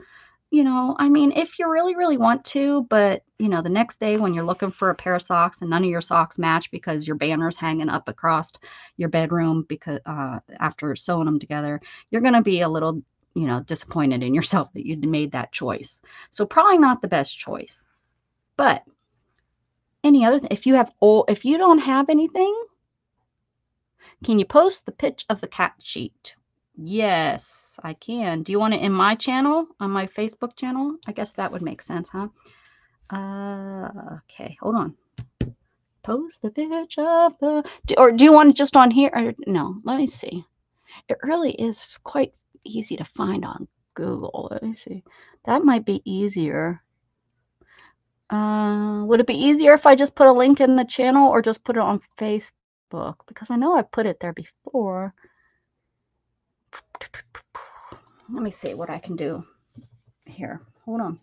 You know, I mean, if you really, really want to, but you know, the next day when you're looking for a pair of socks and none of your socks match because your banner's hanging up across your bedroom because uh, after sewing them together, you're going to be a little, you know, disappointed in yourself that you made that choice. So probably not the best choice. But any other, th- if you have, old, if you don't have anything, can you post the pitch of the cat sheet? Yes, I can. Do you want it in my channel, on my Facebook channel? I guess that would make sense, huh? Uh, okay, hold on. Post the pitch of the, or do you want it just on here? Or, no, let me see. It really is quite easy to find on Google. Let me see. That might be easier. Uh, would it be easier if I just put a link in the channel or just put it on Facebook? Book because I know I put it there before. Let me see what I can do here. Hold on.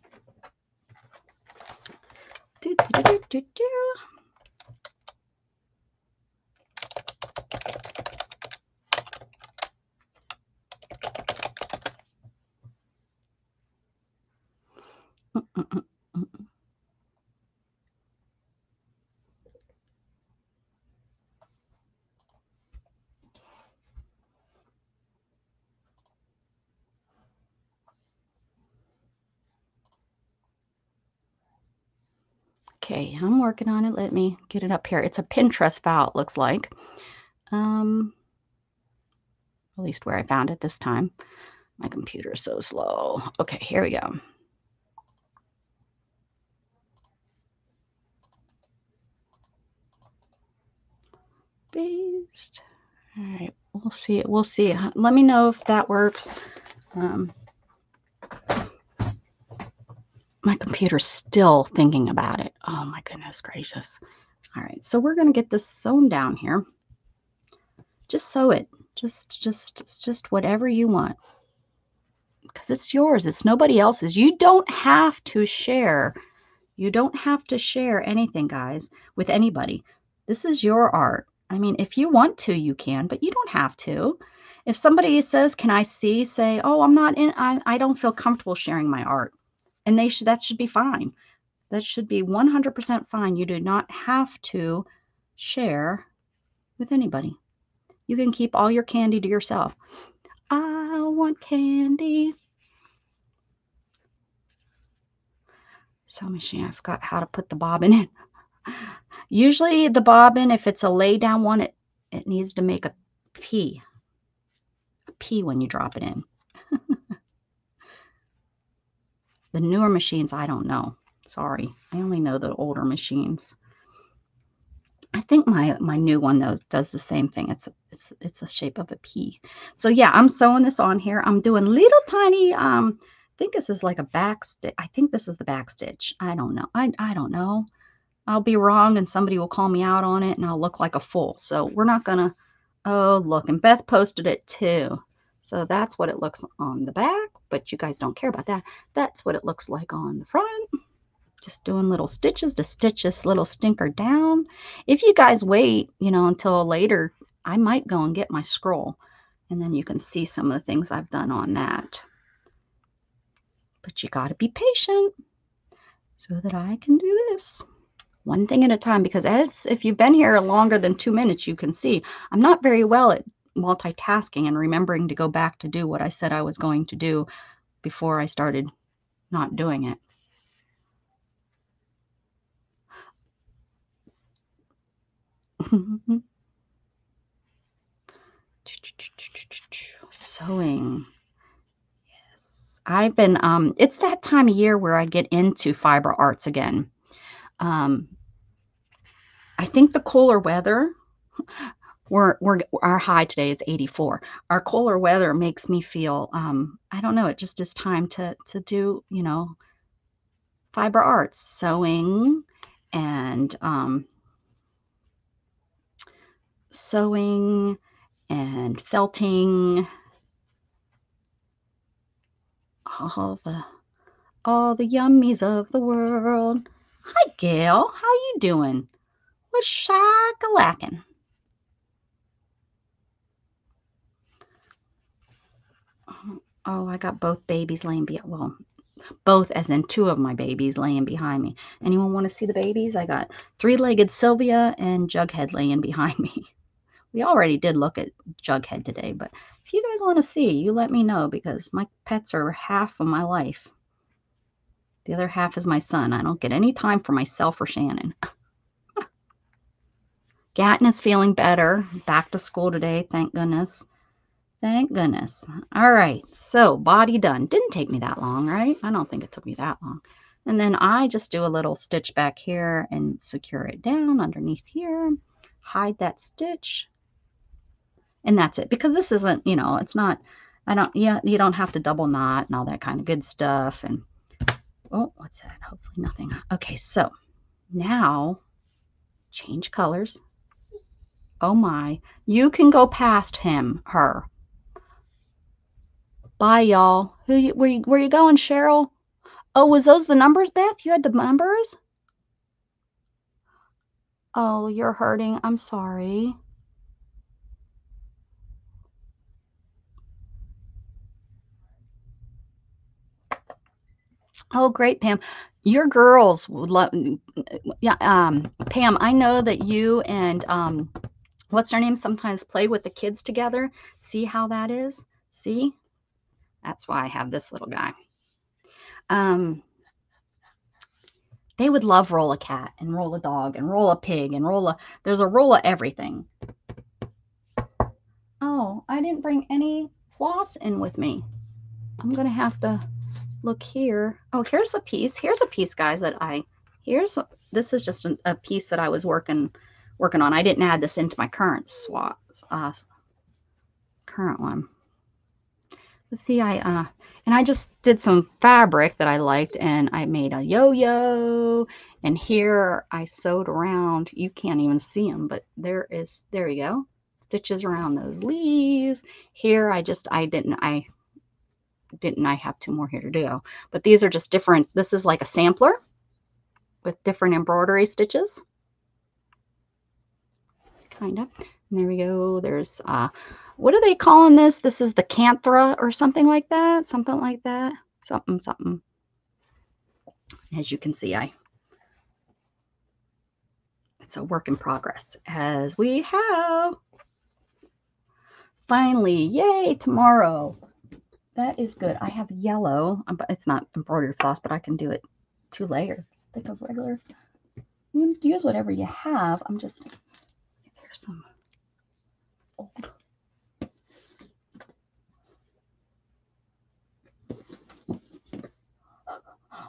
Do, do, do, do. Mm, mm, mm, mm, mm. Okay, I'm working on it. Let me get it up here. It's a Pinterest file, it looks like. Um, at least where I found it this time. My computer is so slow. Okay, here we go. Based. All right, we'll see. We'll see. Let me know if that works. Um, my computer's still thinking about it. Oh my goodness gracious. All right, so we're gonna get this sewn down here. Just sew it. Just, just, just whatever you want. Because it's yours. It's nobody else's. You don't have to share. You don't have to share anything, guys, with anybody. This is your art. I mean, if you want to, you can, but you don't have to. If somebody says, "Can I see?" say, "Oh, I'm not in I I don't feel comfortable sharing my art." And they should that should be fine. That should be 100% fine. You do not have to share with anybody. You can keep all your candy to yourself. I want candy. So machine, I forgot how to put the bobbin in. Usually the bobbin, if it's a lay down one, it, it needs to make a P. A P when you drop it in. The newer machines, I don't know. Sorry. I only know the older machines. I think my my new one though does the same thing. It's a, it's it's a shape of a P. So yeah, I'm sewing this on here. I'm doing little tiny um I think this is like a back stitch. I think this is the back stitch. I don't know. I I don't know. I'll be wrong and somebody will call me out on it and I'll look like a fool. So we're not gonna oh look and Beth posted it too. So that's what it looks on the back, but you guys don't care about that. That's what it looks like on the front just doing little stitches to stitch this little stinker down. If you guys wait, you know, until later, I might go and get my scroll and then you can see some of the things I've done on that. But you got to be patient so that I can do this one thing at a time because as if you've been here longer than two minutes, you can see I'm not very well at multitasking and remembering to go back to do what I said I was going to do before I started not doing it. Sewing. Yes. I've been um it's that time of year where I get into fiber arts again. Um I think the cooler weather we're, we're our high today is 84 our cooler weather makes me feel um i don't know it just is time to to do you know fiber arts sewing and um sewing and felting all the all the yummies of the world. Hi, Gail. How you doing? What's shakalacking? Oh, I got both babies laying behind. Well, both as in two of my babies laying behind me. Anyone want to see the babies? I got three-legged Sylvia and Jughead laying behind me. We already did look at Jughead today, but if you guys want to see, you let me know because my pets are half of my life. The other half is my son. I don't get any time for myself or Shannon. Gatton is feeling better. Back to school today, thank goodness. Thank goodness. All right, so body done. Didn't take me that long, right? I don't think it took me that long. And then I just do a little stitch back here and secure it down underneath here. Hide that stitch and that's it because this isn't you know it's not i don't yeah you don't have to double knot and all that kind of good stuff and oh what's that hopefully nothing okay so now change colors oh my you can go past him her bye y'all who you, where you you going cheryl oh was those the numbers beth you had the numbers oh you're hurting i'm sorry Oh, great, Pam. Your girls would love, yeah, um, Pam, I know that you and, um, what's her name, sometimes play with the kids together. See how that is? See? That's why I have this little guy. Um, they would love roll a cat and roll a dog and roll a pig and roll a, there's a roll of everything. Oh, I didn't bring any floss in with me. I'm going to have to look here. Oh, here's a piece. Here's a piece, guys, that I, here's, this is just a, piece that I was working, working on. I didn't add this into my current swap, uh, current one. But see, I, uh, and I just did some fabric that I liked and I made a yo-yo and here I sewed around, you can't even see them, but there is, there you go, stitches around those leaves. Here I just, I didn't, I didn't I have two more here to do. But these are just different. This is like a sampler with different embroidery stitches. Kind of. There we go. There's, uh, what are they calling this? This is the Kantha or something like that. Something like that. Something, something. As you can see, I, it's a work in progress as we have finally, yay, tomorrow that is good. I have yellow, uh, but it's not embroidered floss, but I can do it two layers. Thick of regular. You use whatever you have. I'm just there's some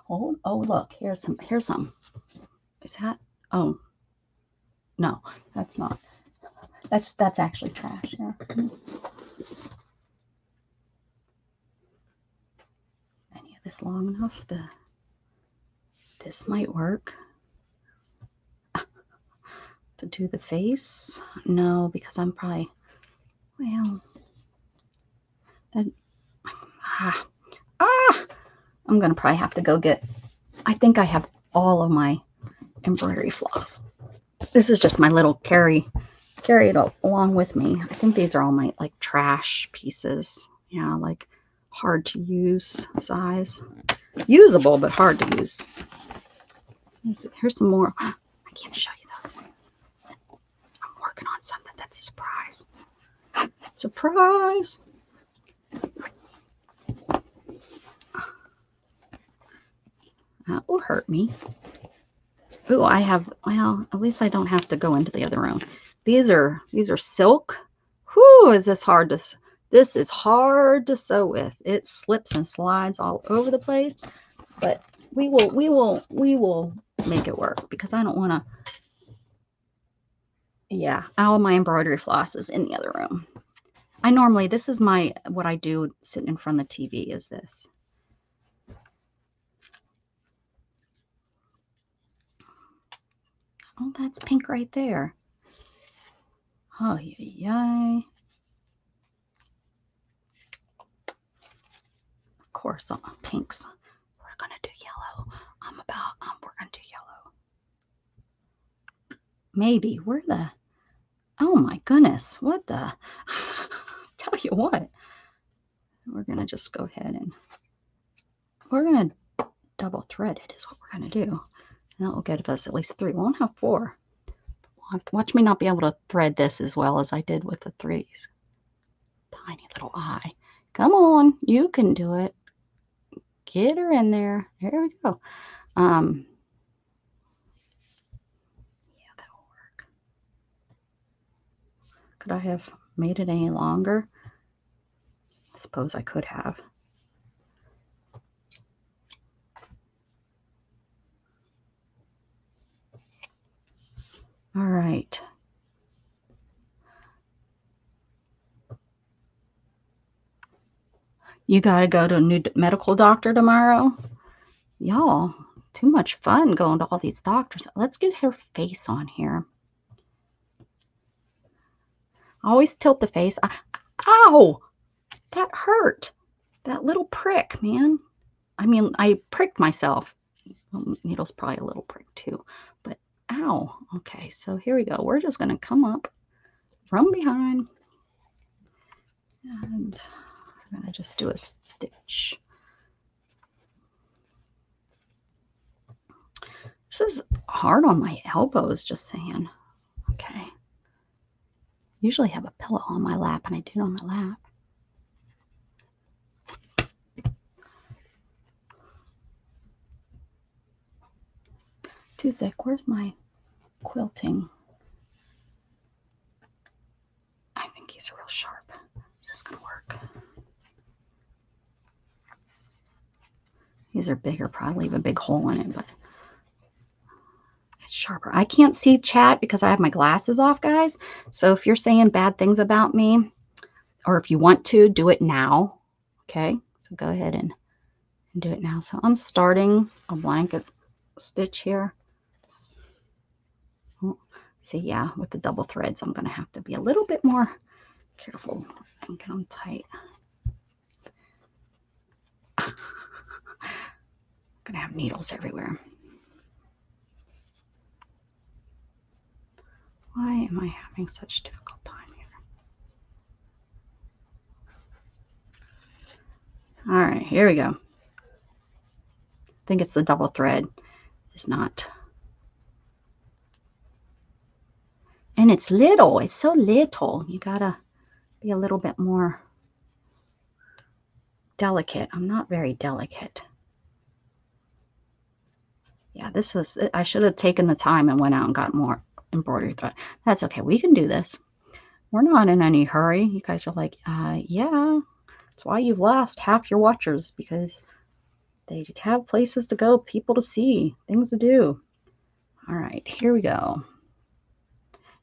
Oh, oh, look, here's some, here's some. Is that, oh, no, that's not. That's, that's actually trash, yeah. Any of this long enough? The, this might work. to do the face? No, because I'm probably, well, that, ah, ah, I'm going to probably have to go get, I think I have all of my embroidery floss. This is just my little carry, carry it along with me. I think these are all my like trash pieces. Yeah, like hard to use size. Usable, but hard to use. Here's some more. I can't show you those. I'm working on something that's a surprise. Surprise! That will hurt me. Ooh, I have, well, at least I don't have to go into the other room. These are, these are silk. Whoo, is this hard to, this is hard to sew with. It slips and slides all over the place, but we will, we will, we will make it work because I don't want to, yeah, all my embroidery floss is in the other room. I normally, this is my, what I do sitting in front of the TV is this. Oh, that's pink right there. Oh, yay. Of course, all pinks. We're going to do yellow. I'm about, um, we're going to do yellow. Maybe. Where the, oh my goodness. What the, tell you what. We're going to just go ahead and, we're going to double thread it is what we're going to do. And That will get us at least three. We won't have four. Watch me not be able to thread this as well as I did with the threes. Tiny little eye. Come on, you can do it. Get her in there. There we go. Um, yeah, that will work. Could I have made it any longer? I suppose I could have. All right. You got to go to a new medical doctor tomorrow? Y'all, too much fun going to all these doctors. Let's get her face on here. Always tilt the face. Ow! That hurt. That little prick, man. I mean, I pricked myself. Well, needle's probably a little prick too, but Ow. Okay, so here we go. We're just going to come up from behind. And we're going to just do a stitch. This is hard on my elbows, just saying. Okay. Usually have a pillow on my lap, and I do it on my lap. Too thick. Where's my quilting. I think he's real sharp. Is this going to work? These are bigger, probably leave a big hole in it, but sharper. I can't see chat because I have my glasses off, guys. So if you're saying bad things about me, or if you want to, do it now. Okay, so go ahead and, and do it now. So I'm starting a blanket stitch here. Oh, see, yeah, with the double threads, I'm going to have to be a little bit more careful and get them tight. I'm going to have needles everywhere. Why am I having such difficult time here? All right, here we go. I think it's the double thread is not And it's little. It's so little. You got to be a little bit more delicate. I'm not very delicate. Yeah, this was, I should have taken the time and went out and got more embroidery thread. That's okay. We can do this. We're not in any hurry. You guys are like, uh, yeah, that's why you've lost half your watchers because they have places to go, people to see, things to do. All right, here we go.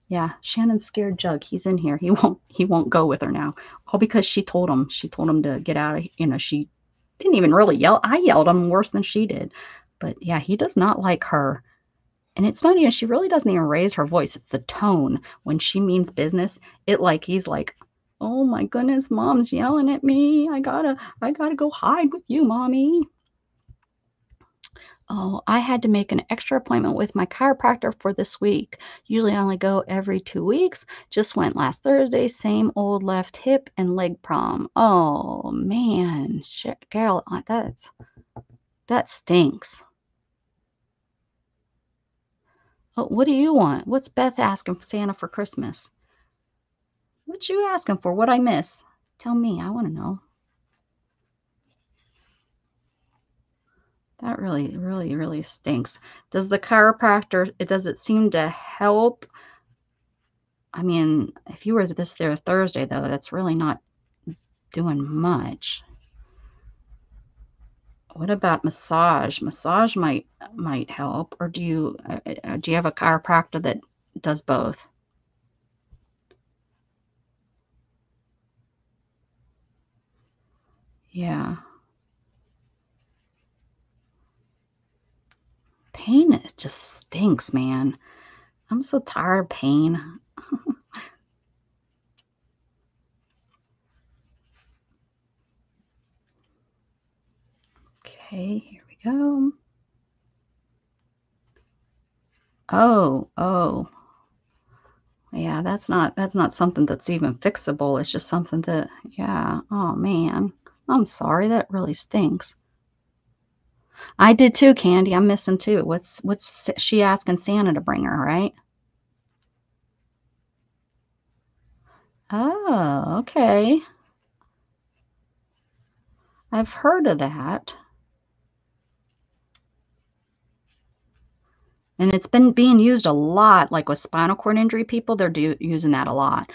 Yeah, Shannon's scared Jug. He's in here. He won't he won't go with her now. All because she told him. She told him to get out of you know, she didn't even really yell. I yelled him worse than she did. But yeah, he does not like her. And it's not even she really doesn't even raise her voice. It's the tone when she means business. It like he's like, "Oh my goodness, mom's yelling at me. I got to I got to go hide with you, mommy." Oh, I had to make an extra appointment with my chiropractor for this week. Usually I only go every two weeks. Just went last Thursday. Same old left hip and leg problem. Oh man, shit, Carol, uh, that's that stinks. Oh, what do you want? What's Beth asking Santa for Christmas? What you asking for? What I miss? Tell me. I want to know. That really, really, really stinks. Does the chiropractor, it does it seem to help? I mean, if you were this there Thursday, though, that's really not doing much. What about massage? Massage might might help, or do you uh, uh do you have a chiropractor that does both? Yeah. Pain it just stinks, man. I'm so tired of pain. okay, here we go. Oh, oh. Yeah, that's not that's not something that's even fixable. It's just something that yeah. Oh man. I'm sorry. That really stinks. I did too, Candy. I'm missing too. What's what's she asking Santa to bring her, right? Oh, okay. I've heard of that. And it's been being used a lot, like with spinal cord injury people, they're do, using that a lot.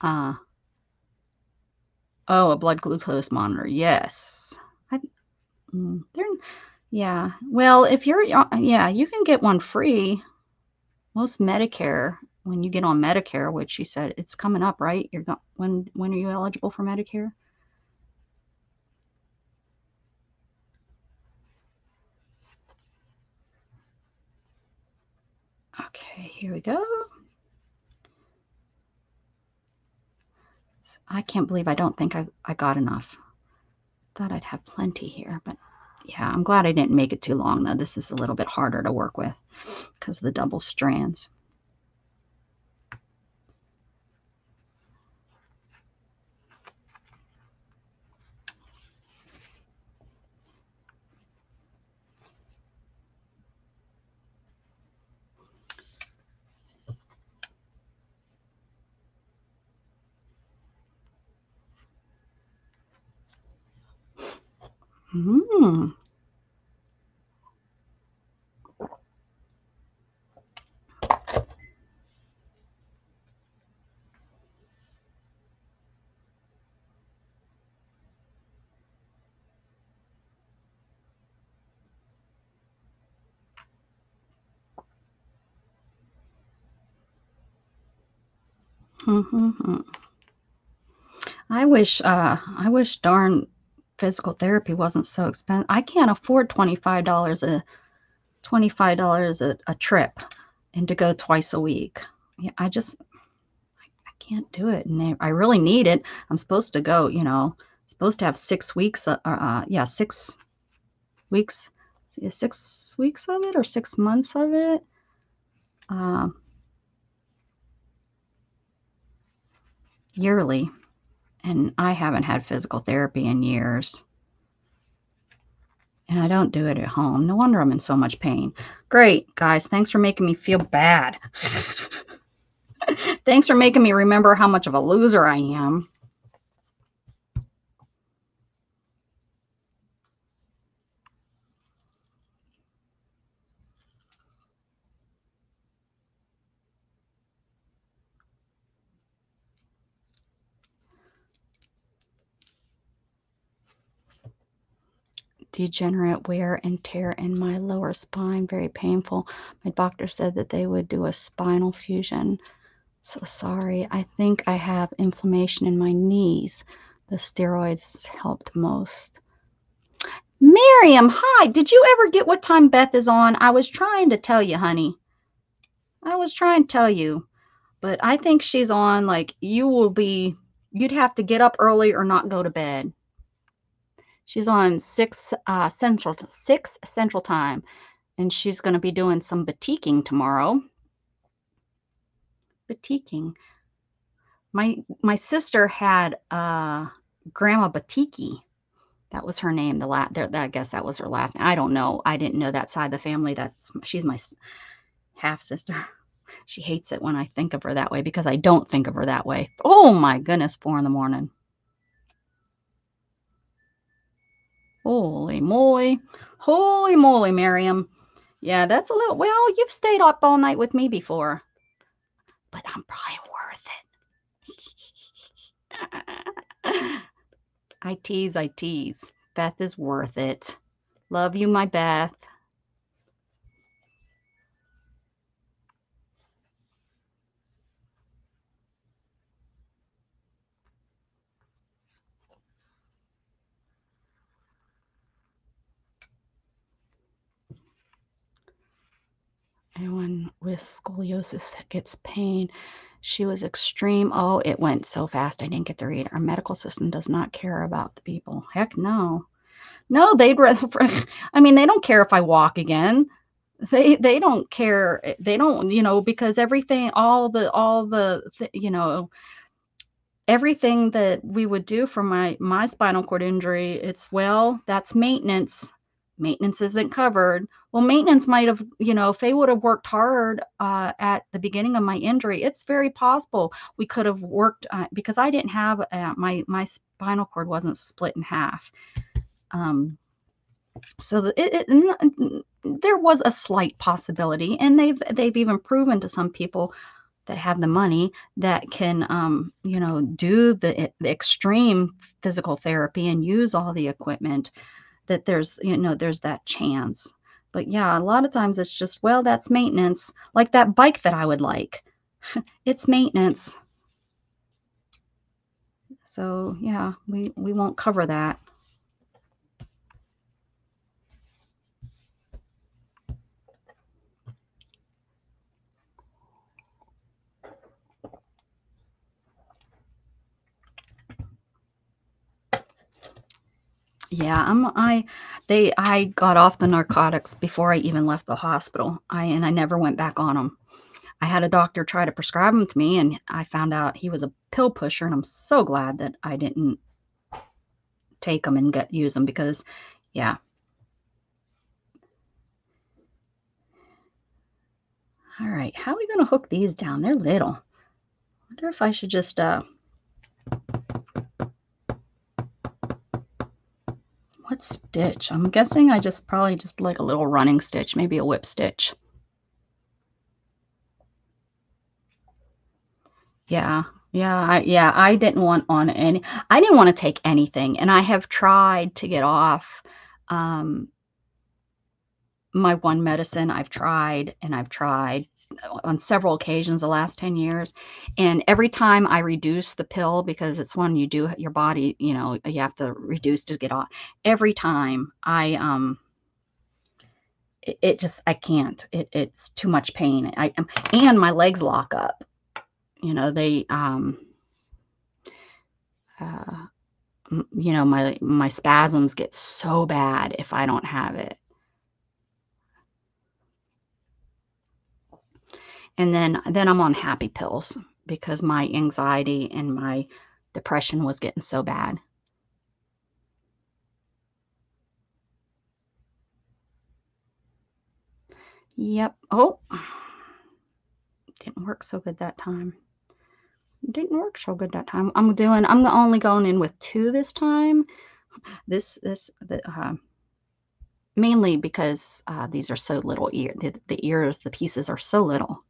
Uh, oh, a blood glucose monitor. Yes. I, mm, they're yeah. Well, if you're yeah, you can get one free. Most Medicare, when you get on Medicare, which you said it's coming up, right? You're go- when when are you eligible for Medicare? Okay, here we go. I can't believe I don't think I, I got enough. Thought I'd have plenty here, but yeah, I'm glad I didn't make it too long though. This is a little bit harder to work with because of the double strands. Mm. Mm-hmm. I wish, uh, I wish darn physical therapy wasn't so expensive. I can't afford $25 a $25 a, a trip and to go twice a week. Yeah, I just I, I can't do it. And I really need it. I'm supposed to go, you know, supposed to have six weeks, uh, uh yeah, six weeks, six weeks of it or six months of it. Um, yearly, and I haven't had physical therapy in years. And I don't do it at home. No wonder I'm in so much pain. Great, guys. Thanks for making me feel bad. thanks for making me remember how much of a loser I am. Degenerate wear and tear in my lower spine, very painful. My doctor said that they would do a spinal fusion. So sorry. I think I have inflammation in my knees. The steroids helped most. Miriam, hi. Did you ever get what time Beth is on? I was trying to tell you, honey. I was trying to tell you. But I think she's on like you will be you'd have to get up early or not go to bed. She's on six uh, central six central time, and she's going to be doing some batiking tomorrow. Batiking. My my sister had uh, Grandma Batiki. That was her name. The last, I guess that was her last name. I don't know. I didn't know that side of the family. That's she's my half sister. She hates it when I think of her that way because I don't think of her that way. Oh my goodness, four in the morning. Holy moly. Holy moly, Miriam. Yeah, that's a little, well, you've stayed up all night with me before, but I'm probably worth it. I tease, I tease. Beth is worth it. Love you, my Beth. Anyone with scoliosis that gets pain. She was extreme. Oh, it went so fast. I didn't get to read. Our medical system does not care about the people. Heck no. No, they'd rather, I mean, they don't care if I walk again. They, they don't care. They don't, you know, because everything, all the, all the, you know, everything that we would do for my, my spinal cord injury, it's, well, that's maintenance maintenance isn't covered. Well, maintenance might have, you know, they would have worked hard uh, at the beginning of my injury, it's very possible we could have worked uh, because I didn't have uh, my my spinal cord wasn't split in half. Um, so the, it, it, there was a slight possibility, and they've they've even proven to some people that have the money that can, um, you know, do the, the extreme physical therapy and use all the equipment that there's you know there's that chance. But yeah a lot of times it's just well that's maintenance like that bike that i would like. It's maintenance. So yeah we we won't cover that Yeah, I'm I they I got off the narcotics before I even left the hospital. I and I never went back on them. I had a doctor try to prescribe them to me and I found out he was a pill pusher and I'm so glad that I didn't take them and get use them because yeah. All right, how are we going to hook these down? They're little. I wonder if I should just uh What stitch? I'm guessing I just probably just like a little running stitch, maybe a whip stitch. Yeah, yeah, I, yeah. I didn't want on any. I didn't want to take anything, and I have tried to get off um, my one medicine. I've tried and I've tried, on several occasions the last 10 years. And every time I reduce the pill, because it's one you do, your body, you know, you have to reduce to get off. Every time I, um, it, just, I can't, it, it's too much pain. I, am and my legs lock up, you know, they, um, uh, you know, my, my spasms get so bad if I don't have it. And then then i'm on happy pills because my anxiety and my depression was getting so bad. Yep. Oh. Didn't work so good that time. Didn't work so good that time. I'm doing i'm only going in with two this time. This this the uh, mainly because uh, these are so little ear the, the ears the pieces are so little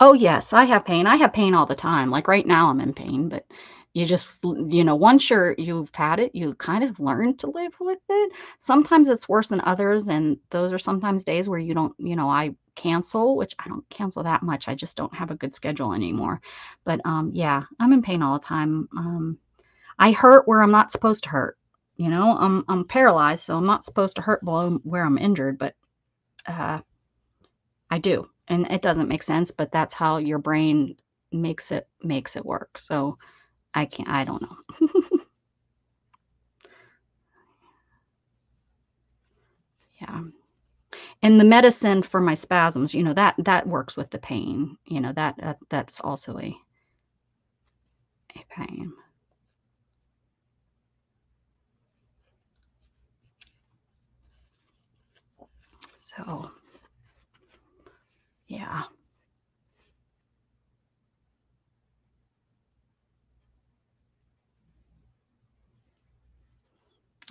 Oh, yes, I have pain. I have pain all the time. Like right now, I'm in pain, but you just, you know, once you're you've had it, you kind of learn to live with it. Sometimes it's worse than others, and those are sometimes days where you don't, you know, I cancel, which I don't cancel that much. I just don't have a good schedule anymore. But um, yeah, I'm in pain all the time. Um, I hurt where I'm not supposed to hurt. You know, I'm I'm paralyzed, so I'm not supposed to hurt below where I'm injured, but uh, I do. And it doesn't make sense, but that's how your brain makes it makes it work. So I can't I don't know. yeah. And the medicine for my spasms, you know, that that works with the pain. You know, that, that that's also a a pain. So yeah.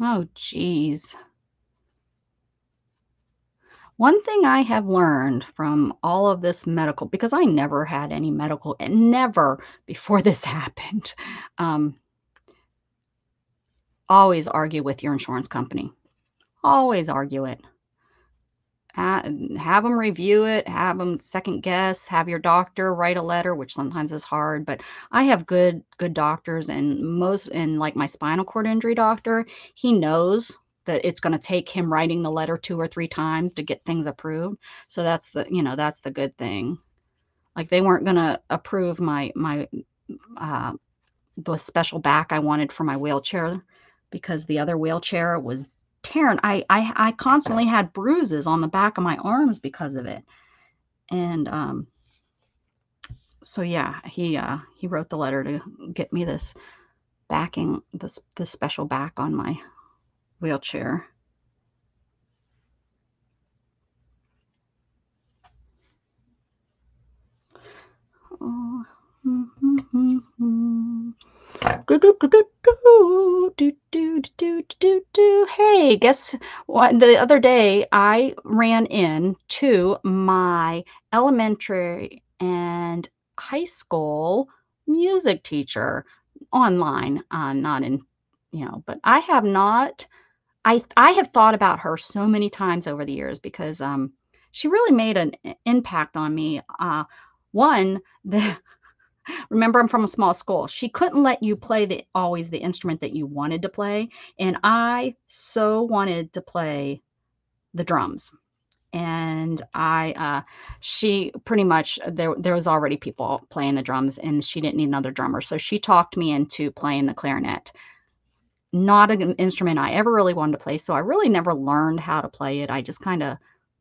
Oh, geez. One thing I have learned from all of this medical because I never had any medical and never before this happened, um, always argue with your insurance company. Always argue it. Have them review it, have them second guess, have your doctor write a letter, which sometimes is hard, but I have good good doctors and most and like my spinal cord injury doctor, he knows that it's going to take him writing the letter two or three times to get things approved. So that's the, you know, that's the good thing. Like they weren't going to approve my my uh the special back I wanted for my wheelchair because the other wheelchair was tearing. I, I I constantly had bruises on the back of my arms because of it. And um so yeah, he uh he wrote the letter to get me this backing this this special back on my wheelchair. Oh. Hey, guess what? The other day I ran in to my elementary and high school music teacher online, uh, not in, you know, but I have not. I I have thought about her so many times over the years because um she really made an impact on me. Uh, one, the Remember, I'm from a small school. She couldn't let you play the always the instrument that you wanted to play, and I so wanted to play the drums. And I, uh, she pretty much there there was already people playing the drums, and she didn't need another drummer, so she talked me into playing the clarinet. Not an instrument I ever really wanted to play, so I really never learned how to play it. I just kind of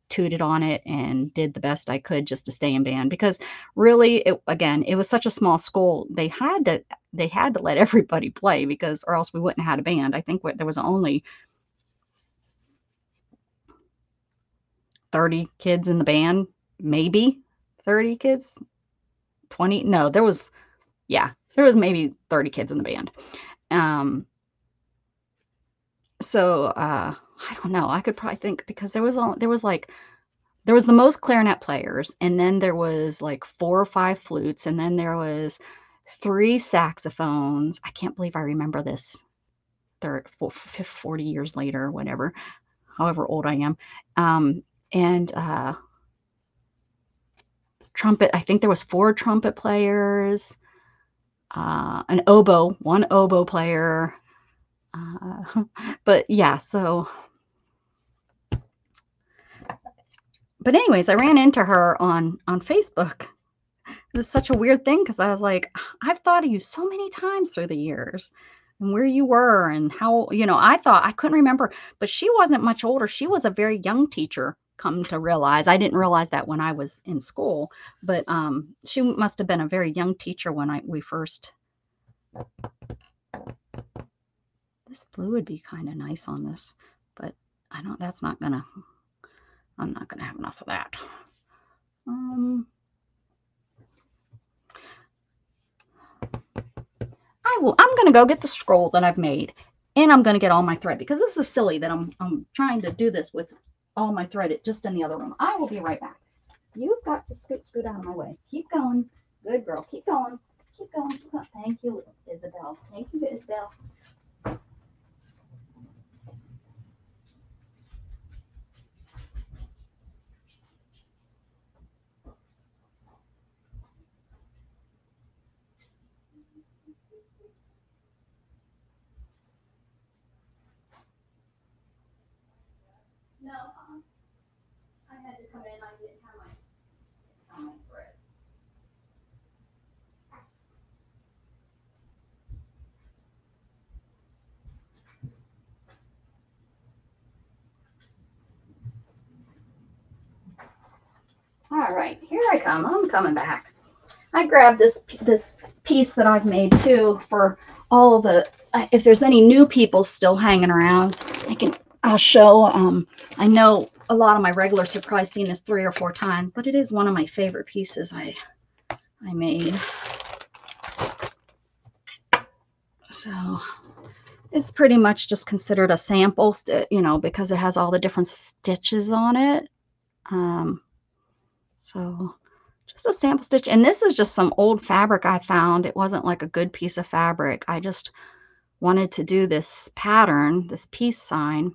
tooted on it and did the best I could just to stay in band because really it, again it was such a small school they had to they had to let everybody play because or else we wouldn't have had a band. I think there was only 30 kids in the band maybe 30 kids 20 no there was yeah there was maybe 30 kids in the band. Um so uh I don't know. I could probably think because there was all there was like there was the most clarinet players, and then there was like four or five flutes, and then there was three saxophones. I can't believe I remember this. Third, 40 years later, whatever, however old I am. Um, and uh, trumpet. I think there was four trumpet players, uh, an oboe, one oboe player. Uh, but yeah, so but anyways, I ran into her on on Facebook. It was such a weird thing because I was like, I've thought of you so many times through the years and where you were and how, you know, I thought I couldn't remember, but she wasn't much older. She was a very young teacher, come to realize. I didn't realize that when I was in school, but um, she must have been a very young teacher when I we first. This blue would be kind of nice on this, but I don't, that's not gonna I'm not going to have enough of that. Um, I will, I'm going to go get the scroll that I've made and I'm going to get all my thread because this is silly that I'm, I'm trying to do this with all my thread just in the other room. I will be right back. You've got to scoot, scoot out of my way. Keep going. Good girl. Keep going. Keep going. Keep going. Thank you, Isabel. Thank you, Isabel. No, uh, I had to come in. I didn't have my, have my threads. All right, here I come. I'm coming back. I grabbed this this piece that I've made too for all the uh, if there's any new people still hanging around, I can I'll show. Um, I know a lot of my regulars have probably seen this three or four times, but it is one of my favorite pieces I I made. So it's pretty much just considered a sample, you know, because it has all the different stitches on it. Um, so just a sample stitch. And this is just some old fabric I found. It wasn't like a good piece of fabric. I just wanted to do this pattern, this peace sign.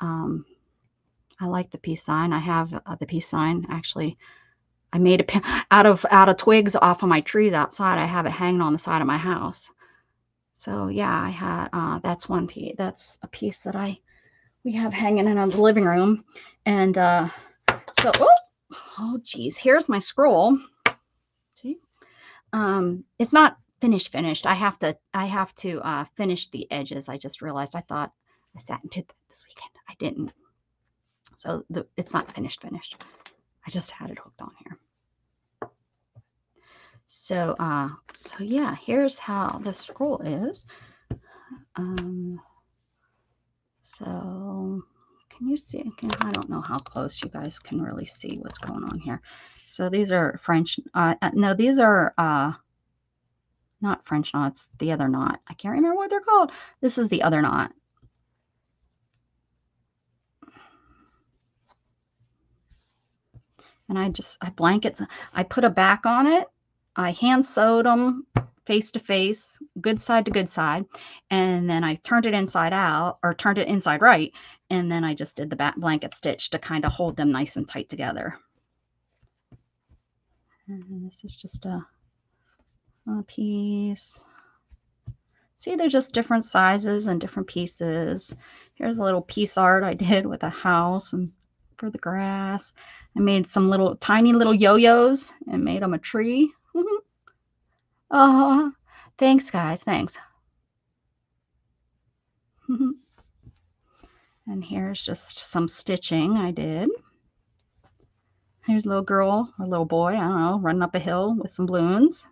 Um, I like the peace sign. I have uh, the peace sign actually. I made it out of out of twigs off of my trees outside. I have it hanging on the side of my house. So yeah, I had uh, that's one piece. That's a piece that I we have hanging in the living room, and uh, so oh oh geez, here's my scroll. See, um, it's not finished finished. I have to I have to uh, finish the edges. I just realized I thought I sat and did that this weekend. I didn't. So the, it's not finished finished. I just had it hooked on here. So uh so yeah, here's how the scroll is. Um so can you see? Can, I don't know how close you guys can really see what's going on here. So these are French. Uh, uh, no, these are uh, not French knots. The other knot. I can't remember what they're called. This is the other knot. And I just I blanket. I put a back on it. I hand sewed them face to face, good side to good side. And then I turned it inside out or turned it inside right. And then I just did the back blanket stitch to kind of hold them nice and tight together. And this is just a, a piece. See, they're just different sizes and different pieces. Here's a little piece art I did with a house and for the grass. I made some little tiny little yo-yos and made them a tree. Oh, thanks, guys. Thanks. and here's just some stitching I did. Here's a little girl or little boy, I don't know, running up a hill with some balloons.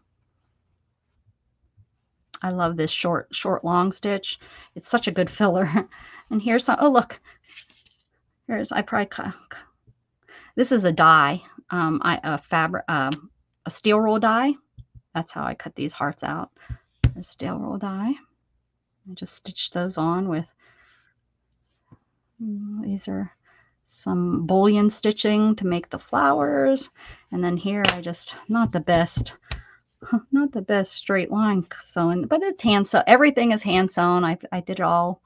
I love this short, short, long stitch. It's such a good filler. And here's some, oh, look. Here's, I probably, this is a die, um, I, a fabric, um, a steel rule die. That's how I cut these hearts out. A steel rule die. I just stitched those on with, these are some bullion stitching to make the flowers. And then here I just, not the best, not the best straight line sewing, but it's hand sewn. Everything is hand sewn. I, I did it all.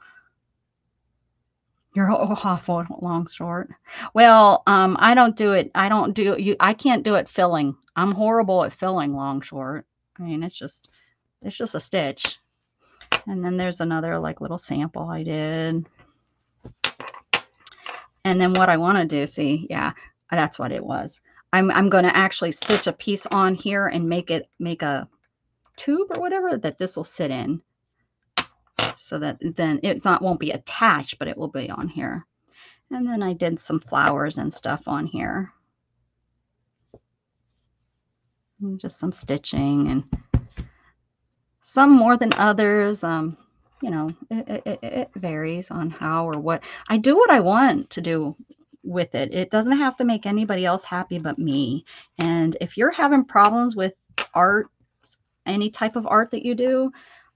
You're awful, long short. Well, um, I don't do it. I don't do you. I can't do it filling. I'm horrible at filling long short. I mean, it's just, it's just a stitch. And then there's another like little sample I did. And then what I want to do, see, yeah, that's what it was. I'm, I'm going to actually stitch a piece on here and make it, make a tube or whatever that this will sit in. So that then it not won't be attached, but it will be on here. And then I did some flowers and stuff on here and just some stitching and some more than others. Um, you know, it, it, it varies on how or what. I do what I want to do with it. It doesn't have to make anybody else happy but me. And if you're having problems with art, any type of art that you do,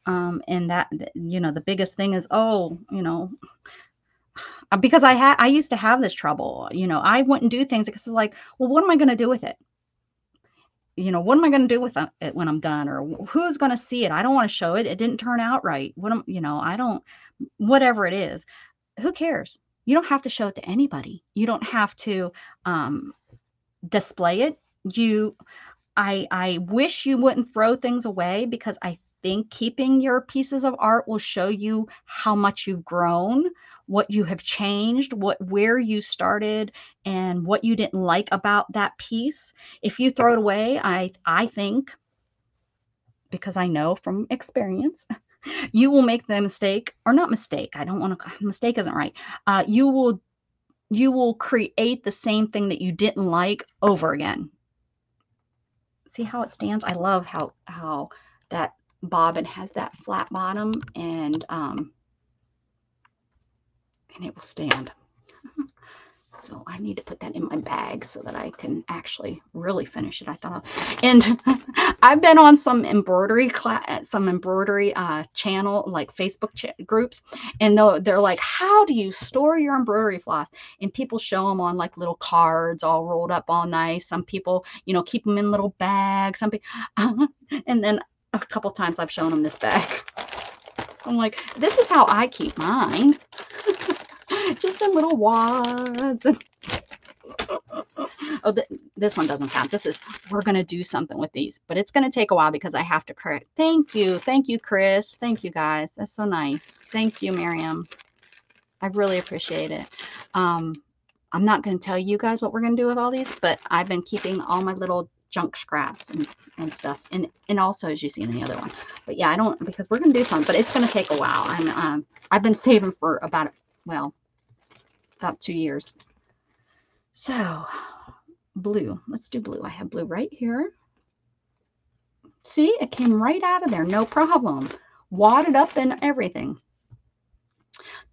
um, and that, you know, the biggest thing is, oh, you know, because I had I used to have this trouble. You know, I wouldn't do things because it's like, well, what am I going to do with it? You know, what am I going to do with uh, it when I'm done? Or who's going to see it? I don't want to show it. It didn't turn out right. What am, you know, I don't, whatever it is, who cares? You don't have to show it to anybody. You don't have to um, display it. You, I, I wish you wouldn't throw things away because I think keeping your pieces of art will show you how much you've grown, what you have changed, what where you started and what you didn't like about that piece. If you throw it away, I I think because I know from experience, you will make the mistake or not mistake. I don't want to mistake isn't right. Uh, you will you will create the same thing that you didn't like over again. See how it stands? I love how how that bobbin has that flat bottom and um, and it will stand. So I need to put that in my bag so that I can actually really finish it. I thought, and I've been on some embroidery class, some embroidery uh, channel like Facebook ch groups, and they're, they're like, "How do you store your embroidery floss?" And people show them on like little cards, all rolled up, all nice. Some people, you know, keep them in little bags. Some people, and then a couple times I've shown them this bag. I'm like, this is how I keep mine. Just in little wads. oh, th this one doesn't count. This is, we're going to do something with these, but it's going to take a while because I have to. Thank you. Thank you, Chris. Thank you, guys. That's so nice. Thank you, Miriam. I really appreciate it. Um, I'm not going to tell you guys what we're going to do with all these, but I've been keeping all my little junk scraps and, and stuff. And and also as you see in the other one. But yeah, I don't because we're gonna do some, but it's gonna take a while. I'm um I've been saving for about well about two years. So blue. Let's do blue. I have blue right here. See, it came right out of there, no problem. Wadded up and everything.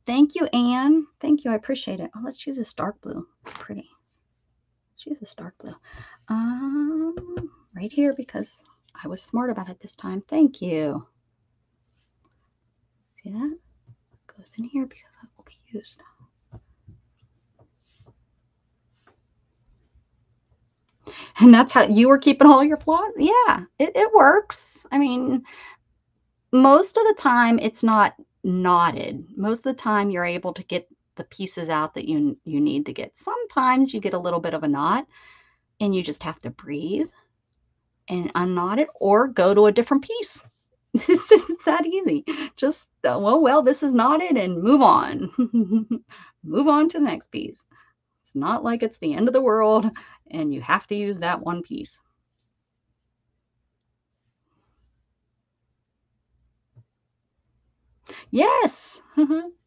Thank you, Anne. Thank you. I appreciate it. Oh, let's use this dark blue. It's pretty. She's a dark blue. Um, right here because I was smart about it this time. Thank you. See that? Goes in here because it will be used. And that's how you were keeping all your plots? Yeah, it, it works. I mean, most of the time it's not knotted. Most of the time you're able to get the pieces out that you you need to get. Sometimes you get a little bit of a knot and you just have to breathe and unknot it or go to a different piece. it's, it's that easy. Just, uh, well, well, this is knotted and move on. move on to the next piece. It's not like it's the end of the world and you have to use that one piece. Yes.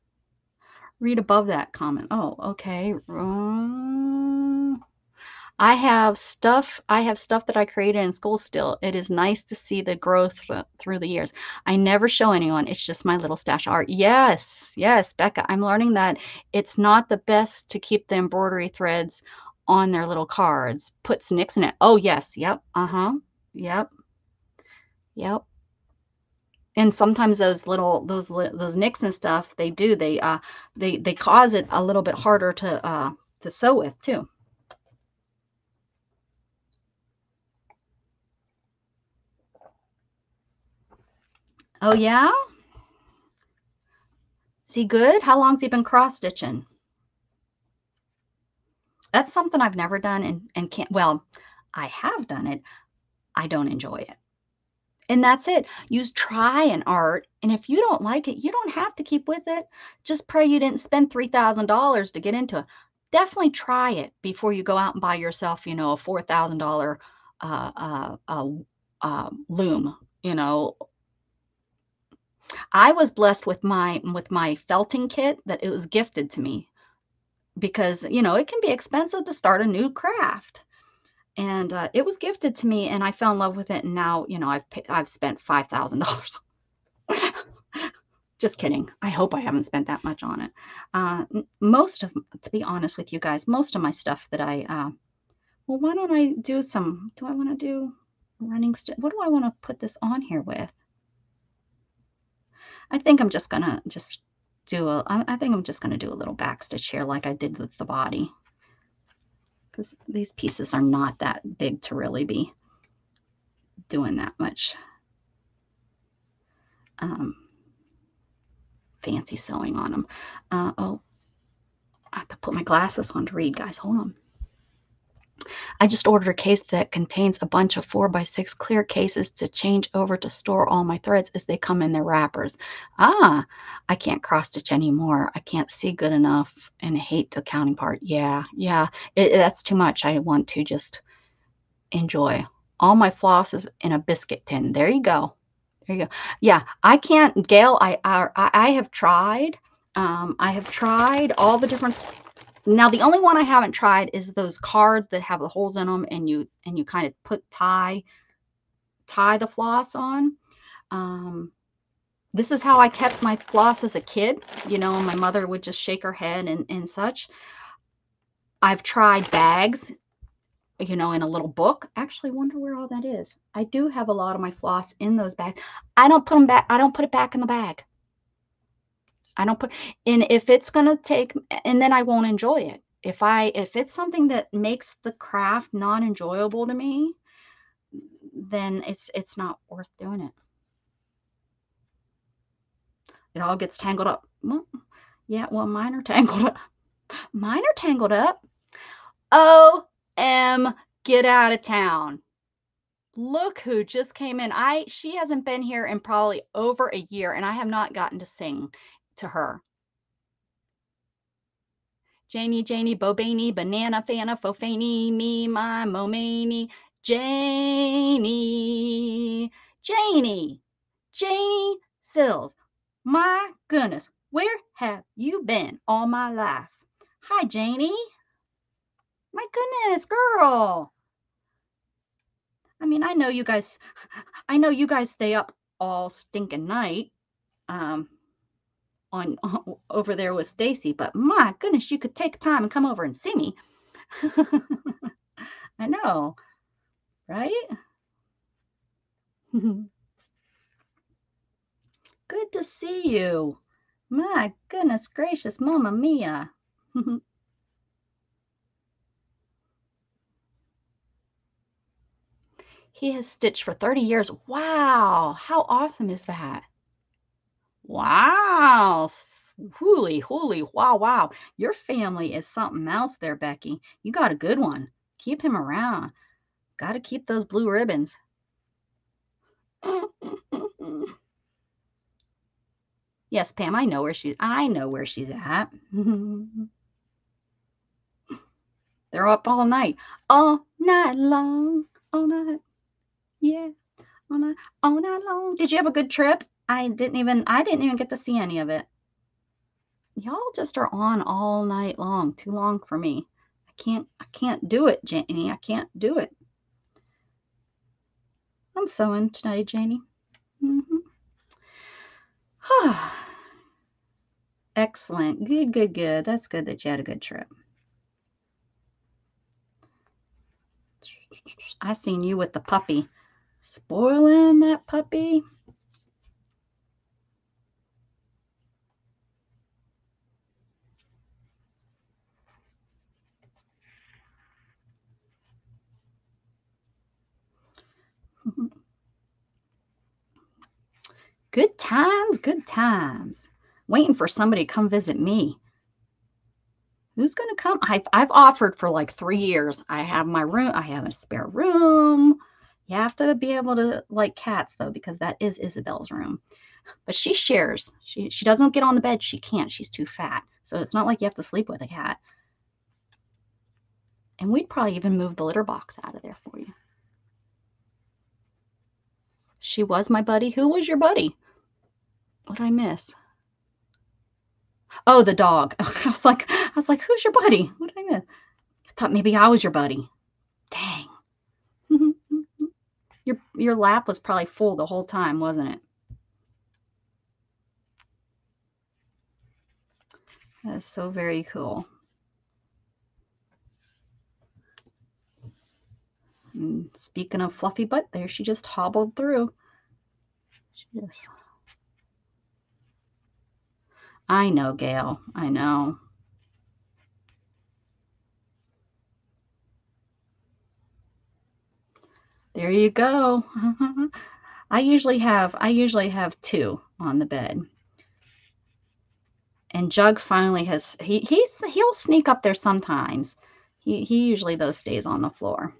read above that comment. Oh, okay. I have stuff. I have stuff that I created in school still. It is nice to see the growth through the years. I never show anyone. It's just my little stash art. Yes, yes, Becca. I'm learning that it's not the best to keep the embroidery threads on their little cards. Put snicks in it. Oh, yes. Yep. Uh-huh. Yep. Yep and sometimes those little those those nicks and stuff they do they uh they they cause it a little bit harder to uh to sew with too oh yeah see good how long's he been cross stitching that's something i've never done and and can't well i have done it i don't enjoy it and that's it. Use try an art. And if you don't like it, you don't have to keep with it. Just pray you didn't spend $3,000 to get into it. Definitely try it before you go out and buy yourself, you know, a $4,000 uh, uh, uh, uh, loom, you know. I was blessed with my with my felting kit that it was gifted to me because, you know, it can be expensive to start a new craft. And uh, it was gifted to me and i fell in love with it and now you know i've i've spent $5000 just kidding. I hope i haven't spent that much on it. Uh, most of to be honest with you guys most of my stuff that i uh, well why don't i do some do i want to do running what do i want to put this on here with? I think i'm just gonna just do a, I, I think I'm just going to do a little back stitch here like I did with the body. Because these pieces are not that big to really be doing that much um, fancy sewing on them. Uh, oh, I have to put my glasses on to read, guys. Hold on. I just ordered a case that contains a bunch of four by six clear cases to change over to store all my threads as they come in their wrappers. Ah, I can't cross stitch anymore. I can't see good enough and hate the counting part. Yeah, yeah, it, that's too much. I want to just enjoy all my flosses in a biscuit tin. There you go. There you go. Yeah, I can't, Gail, I, I, I have tried. Um, I have tried all the different now the only one I haven't tried is those cards that have the holes in them and you and you kind of put tie tie the floss on. Um, this is how I kept my floss as a kid. You know, my mother would just shake her head and, and such. I've tried bags, you know, in a little book. Actually, wonder where all that is. I do have a lot of my floss in those bags. I don't put them back. I don't put it back in the bag. I don't put and if it's going to take and then I won't enjoy it. If I if it's something that makes the craft non enjoyable to me, then it's it's not worth doing it. It all gets tangled up. Well, yeah, well, mine are tangled up. Mine are tangled up. O.M. Get out of town. Look who just came in. I she hasn't been here in probably over a year and I have not gotten to sing to her. Janie, Janie, Bobani, Banana, Fana, Fofani, Me, My, Momani, Janie, Janie, Janie Sills. My goodness, where have you been all my life? Hi, Janie. My goodness, girl. I mean, I know you guys, I know you guys stay up all stinking night. Um, on, over there with Stacy, but my goodness, you could take time and come over and see me. I know, right? Good to see you. My goodness gracious, Mama Mia. he has stitched for 30 years. Wow, how awesome is that? Wow. Holy, holy, wow, wow. Your family is something else there, Becky. You got a good one. Keep him around. Got to keep those blue ribbons. yes, Pam, I know where she's I know where she's at. They're up all night. All night long. All night. Yeah. All night. All night long. Did you have a good trip? I didn't even I didn't even get to see any of it. Y'all just are on all night long. Too long for me. I can't I can't do it, Janie. I can't do it. I'm sewing tonight, Janie. Mm-hmm. Excellent. Good, good, good. That's good that you had a good trip. I seen you with the puppy. Spoiling that puppy. Good times, good times. Waiting for somebody to come visit me. Who's going to come? I've, I've offered for like three years. I have my room. I have a spare room. You have to be able to like cats though, because that is Isabel's room. But she shares. She she doesn't get on the bed. She can't. She's too fat. So it's not like you have to sleep with a cat. And we'd probably even move the litter box out of there for you. She was my buddy. Who was your buddy? What I miss? Oh, the dog. I was like, I was like, who's your buddy? What did I miss? I thought maybe I was your buddy. Dang. your your lap was probably full the whole time, wasn't it? That is so very cool. And speaking of fluffy butt, there she just hobbled through. She just I know, Gail. I know. There you go. I usually have I usually have two on the bed. And Jug finally has he he's he'll sneak up there sometimes. He he usually though stays on the floor.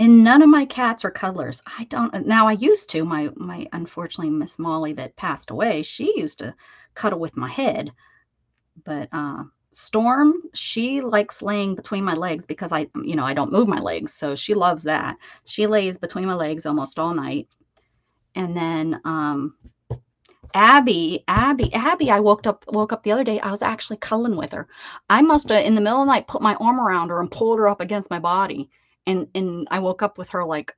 And none of my cats are cuddlers. I don't now I used to. My my unfortunately Miss Molly that passed away, she used to cuddle with my head. But uh Storm, she likes laying between my legs because I, you know, I don't move my legs. So she loves that. She lays between my legs almost all night. And then um Abby, Abby, Abby, I woke up woke up the other day. I was actually cuddling with her. I must have in the middle of the night put my arm around her and pulled her up against my body. And and I woke up with her like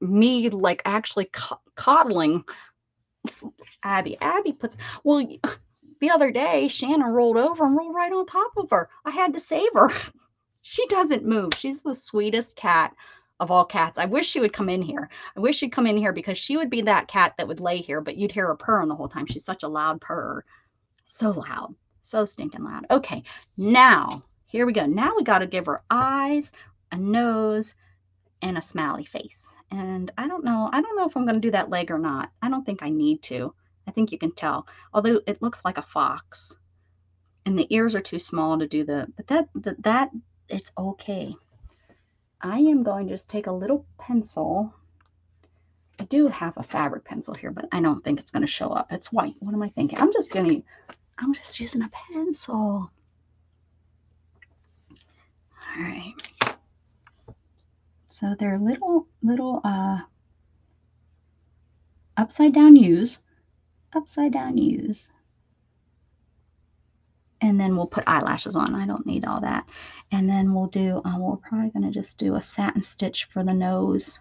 me like actually coddling Abby. Abby puts well the other day, Shannon rolled over and rolled right on top of her. I had to save her. she doesn't move. She's the sweetest cat of all cats. I wish she would come in here. I wish she'd come in here because she would be that cat that would lay here, but you'd hear her purring the whole time. She's such a loud purr. So loud. So stinking loud. Okay, now, here we go. Now we got to give her eyes, a nose, and a smiley face. And I don't know. I don't know if I'm going to do that leg or not. I don't think I need to. I think you can tell, although it looks like a fox and the ears are too small to do the, but that, that, that it's okay. I am going to just take a little pencil. I do have a fabric pencil here, but I don't think it's going to show up. It's white. What am I thinking? I'm just going to, I'm just using a pencil. All right. So they're little, little, uh, upside down U's upside down U's. And then we'll put eyelashes on. I don't need all that. And then we'll do, uh, we're probably going to just do a satin stitch for the nose.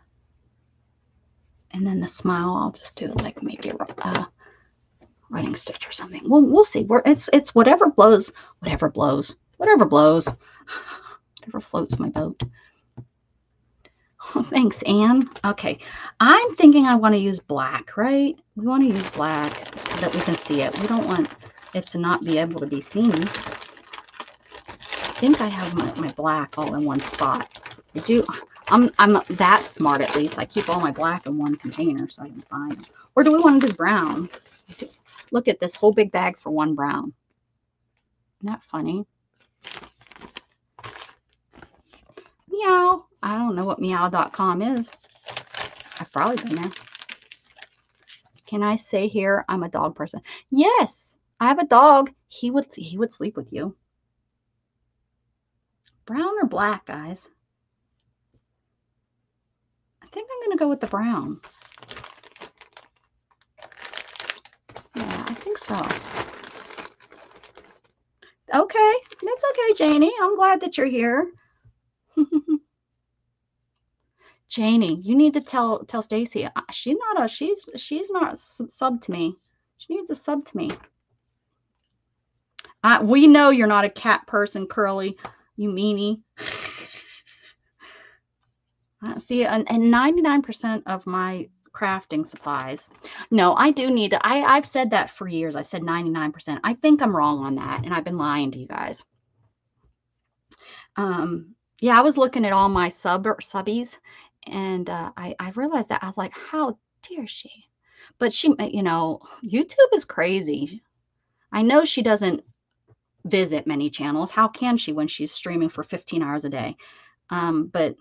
And then the smile, I'll just do like maybe a uh, running stitch or something. We'll, we'll see. We're, it's, it's whatever blows, whatever blows, whatever blows, whatever floats my boat. Oh, thanks, Anne. Okay. I'm thinking I want to use black, right? We want to use black so that we can see it. We don't want it to not be able to be seen. I think I have my, my black all in one spot. I do. I'm, I'm that smart at least. I keep all my black in one container so I can find. Or do we want to do brown? Look at this whole big bag for one brown. Isn't that funny? Meow. I don't know what meow.com is. I've probably been there. Can I say here I'm a dog person? Yes, I have a dog. He would he would sleep with you. Brown or black, guys? I think I'm going to go with the brown. Yeah, I think so. Okay, that's okay, Janie. I'm glad that you're here. Janie, you need to tell tell Stacy. Uh, she's not a she's she's not sub to me. She needs a sub to me. Uh, we know you're not a cat person, Curly. You meanie. Uh, see, and, and 99% of my crafting supplies. No, I do need to. I, I've said that for years. I've said 99%. I think I'm wrong on that, and I've been lying to you guys. Um, yeah, I was looking at all my sub subbies, and uh, I, I realized that I was like, how dare she? But she, you know, YouTube is crazy. I know she doesn't visit many channels. How can she when she's streaming for 15 hours a day? Um, but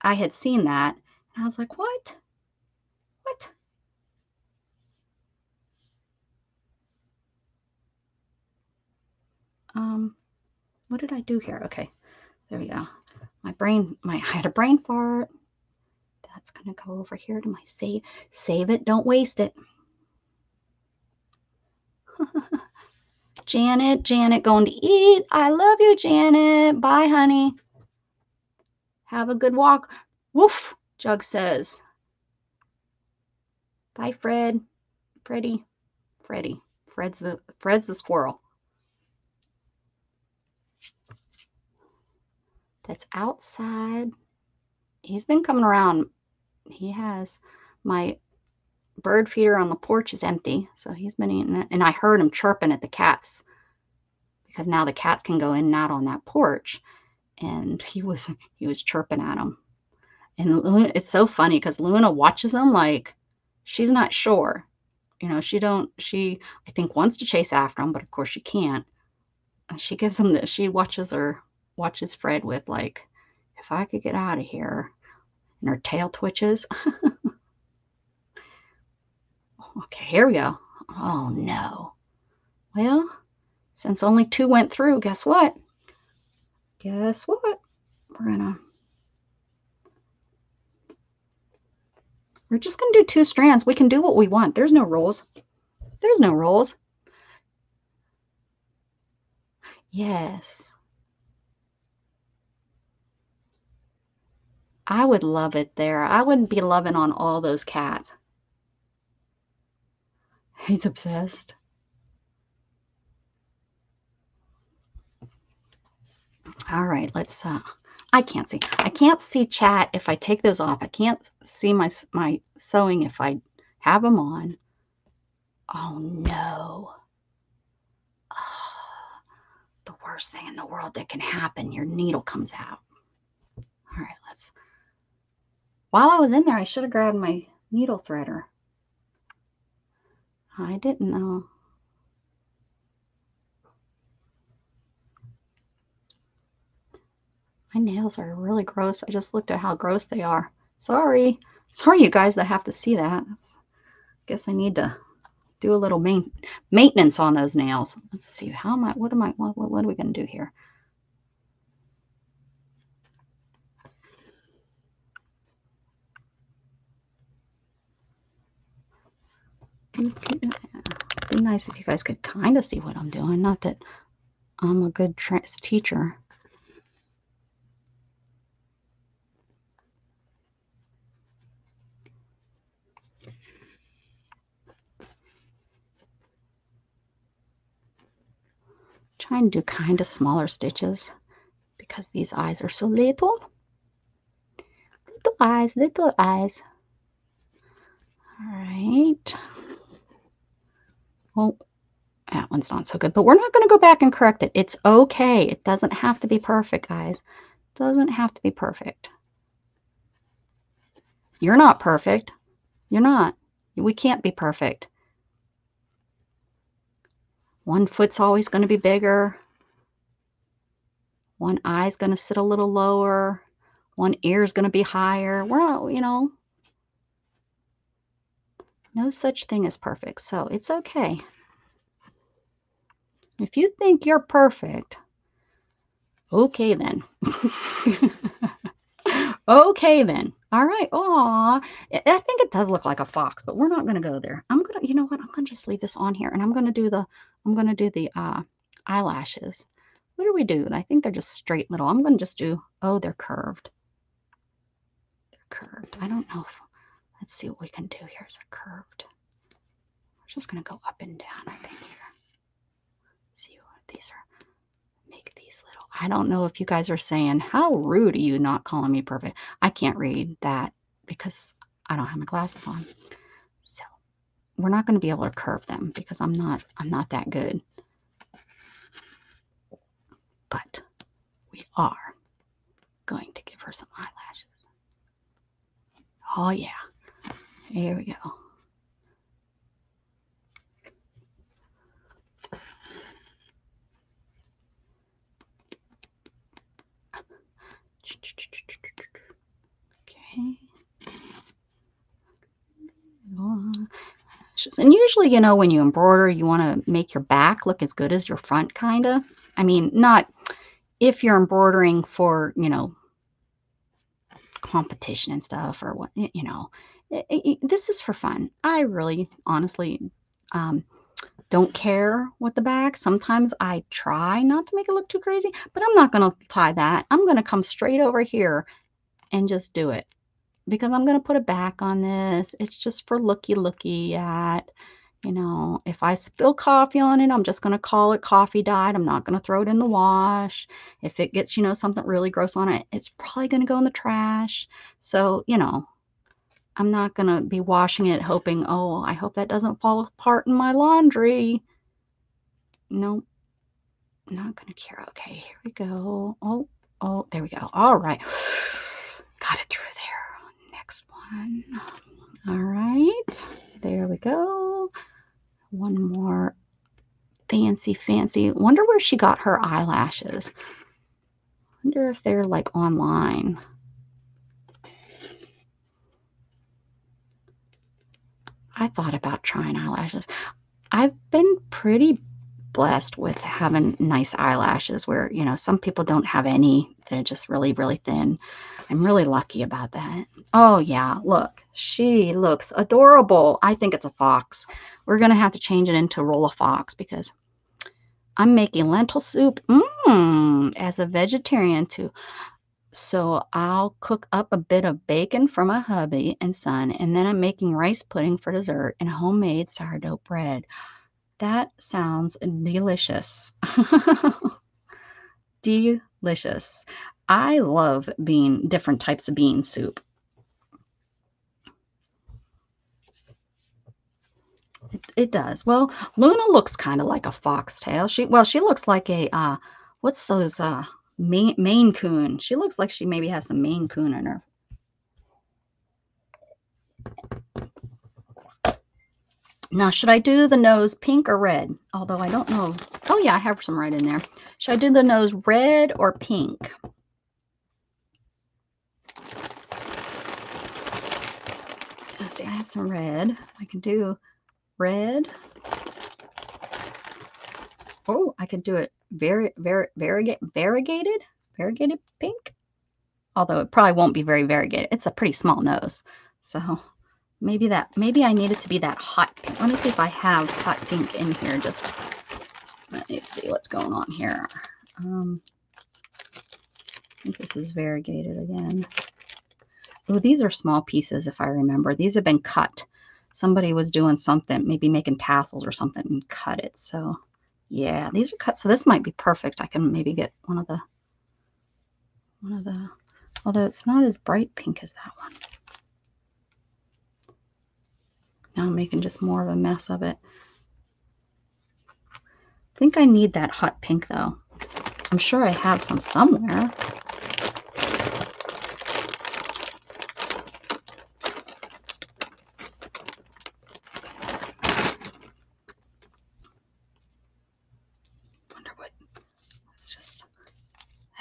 I had seen that and I was like, what? What? Um, what did I do here? Okay, there we go my brain, my, I had a brain fart. That's to go over here to my save. Save it. Don't waste it. Janet, Janet going to eat. I love you, Janet. Bye, honey. Have a good walk. Woof, Jug says. Bye, Fred. Freddy. Freddy. Fred's the Fred's the squirrel. That's outside he's been coming around. He has my bird feeder on the porch is empty, so he's been eating it. And I heard him chirping at the cats because now the cats can go in and out on that porch. And he was he was chirping at them. And it's so funny because Luna watches him like she's not sure. You know, she don't she I think wants to chase after him, but of course she can't. And she gives him this. She watches her watches Fred with like, if I could get out of here, and her tail twitches. okay, here we go. Oh no. Well, since only two went through, guess what? Guess what? We're gonna We're just going to do two strands. We can do what we want. There's no rules. There's no rules. Yes. I would love it there. I wouldn't be loving on all those cats. He's obsessed. All right, let's uh I can't see. I can't see chat if I take those off. I can't see my my sewing if I have them on. Oh no. Oh, the worst thing in the world that can happen, your needle comes out. All right, let's while I was in there, I should have grabbed my needle threader. I didn't know. My nails are really gross. I just looked at how gross they are. Sorry. Sorry, you guys that have to see that. I guess I need to do a little main, maintenance on those nails. Let's see. How am I? What am I? What, what, what are we going to do here? It'd be nice if you guys could kind of see what I'm doing. Not that I'm a good teacher. Try and do kind of smaller stitches because these eyes are so little. Little eyes, little eyes. All right. Well, that one's not so good, but we're not going to go back and correct it. It's okay. It doesn't have to be perfect, guys. It doesn't have to be perfect. You're not perfect. You're not. We can't be perfect. One foot's always going to be bigger. One eye's going to sit a little lower. One ear's going to be higher. We're you know, no such thing as perfect, so it's okay. If you think you're perfect, okay then. okay then. All right. Aw, I think it does look like a fox, but we're not going to go there. I'm going to, you know what? I'm going to just leave this on here and I'm going to do the, I'm going to do the uh, eyelashes. What do we do? I think they're just straight little. I'm going to just do, oh, they're curved. They're curved. I don't know if Let's see what we can do here. Is a curved? We're just going to go up and down, I think, here. See what these are. Make these little. I don't know if you guys are saying, how rude are you not calling me perfect? I can't read that because I don't have my glasses on. So we're not going to be able to curve them because I'm not, I'm not that good. But we are going to give her some eyelashes. Oh, yeah. Here we go. Okay. And usually, you know, when you embroider, you want to make your back look as good as your front, kind of. I mean, not if you're embroidering for, you know, competition and stuff or what, you know, this is for fun. I really, honestly, um, don't care what the back. Sometimes I try not to make it look too crazy, but I'm not going to tie that. I'm going to come straight over here and just do it because I'm going to put a back on this. It's just for looky looky at, You know, if I spill coffee on it, I'm just going to call it coffee dyed. I'm not going to throw it in the wash. If it gets, you know, something really gross on it, it's probably going to go in the trash. So, you know, I'm not going to be washing it hoping, oh, I hope that doesn't fall apart in my laundry. Nope. Not going to care. Okay, here we go. Oh, oh, there we go. All right. Got it through there. Next one. All right. There we go. One more fancy, fancy. Wonder where she got her eyelashes. Wonder if they're like online. I thought about trying eyelashes. I've been pretty blessed with having nice eyelashes where, you know, some people don't have any. They're just really, really thin. I'm really lucky about that. Oh, yeah. Look, she looks adorable. I think it's a fox. We're going to have to change it into roll a fox because I'm making lentil soup mm, as a vegetarian too. So I'll cook up a bit of bacon for my hubby and son, and then I'm making rice pudding for dessert and homemade sourdough bread. That sounds delicious. delicious. I love bean, different types of bean soup. It, it does. Well, Luna looks kind of like a foxtail. She well, she looks like a uh, what's those uh Maine, Maine Coon. She looks like she maybe has some Maine Coon in her. Now, should I do the nose pink or red? Although I don't know. Oh, yeah, I have some red in there. Should I do the nose red or pink? Let's see, I have some red. I can do red. Oh, I could do it very, very, variegated, variegated, variegated pink. Although it probably won't be very variegated. It's a pretty small nose. So maybe that, maybe I need it to be that hot pink. Let me see if I have hot pink in here. Just let me see what's going on here. Um, I think this is variegated again. Oh, these are small pieces, if I remember. These have been cut. Somebody was doing something, maybe making tassels or something and cut it. So yeah, these are cut. So this might be perfect. I can maybe get one of the, one of the, although it's not as bright pink as that one. Now I'm making just more of a mess of it. I think I need that hot pink though. I'm sure I have some somewhere.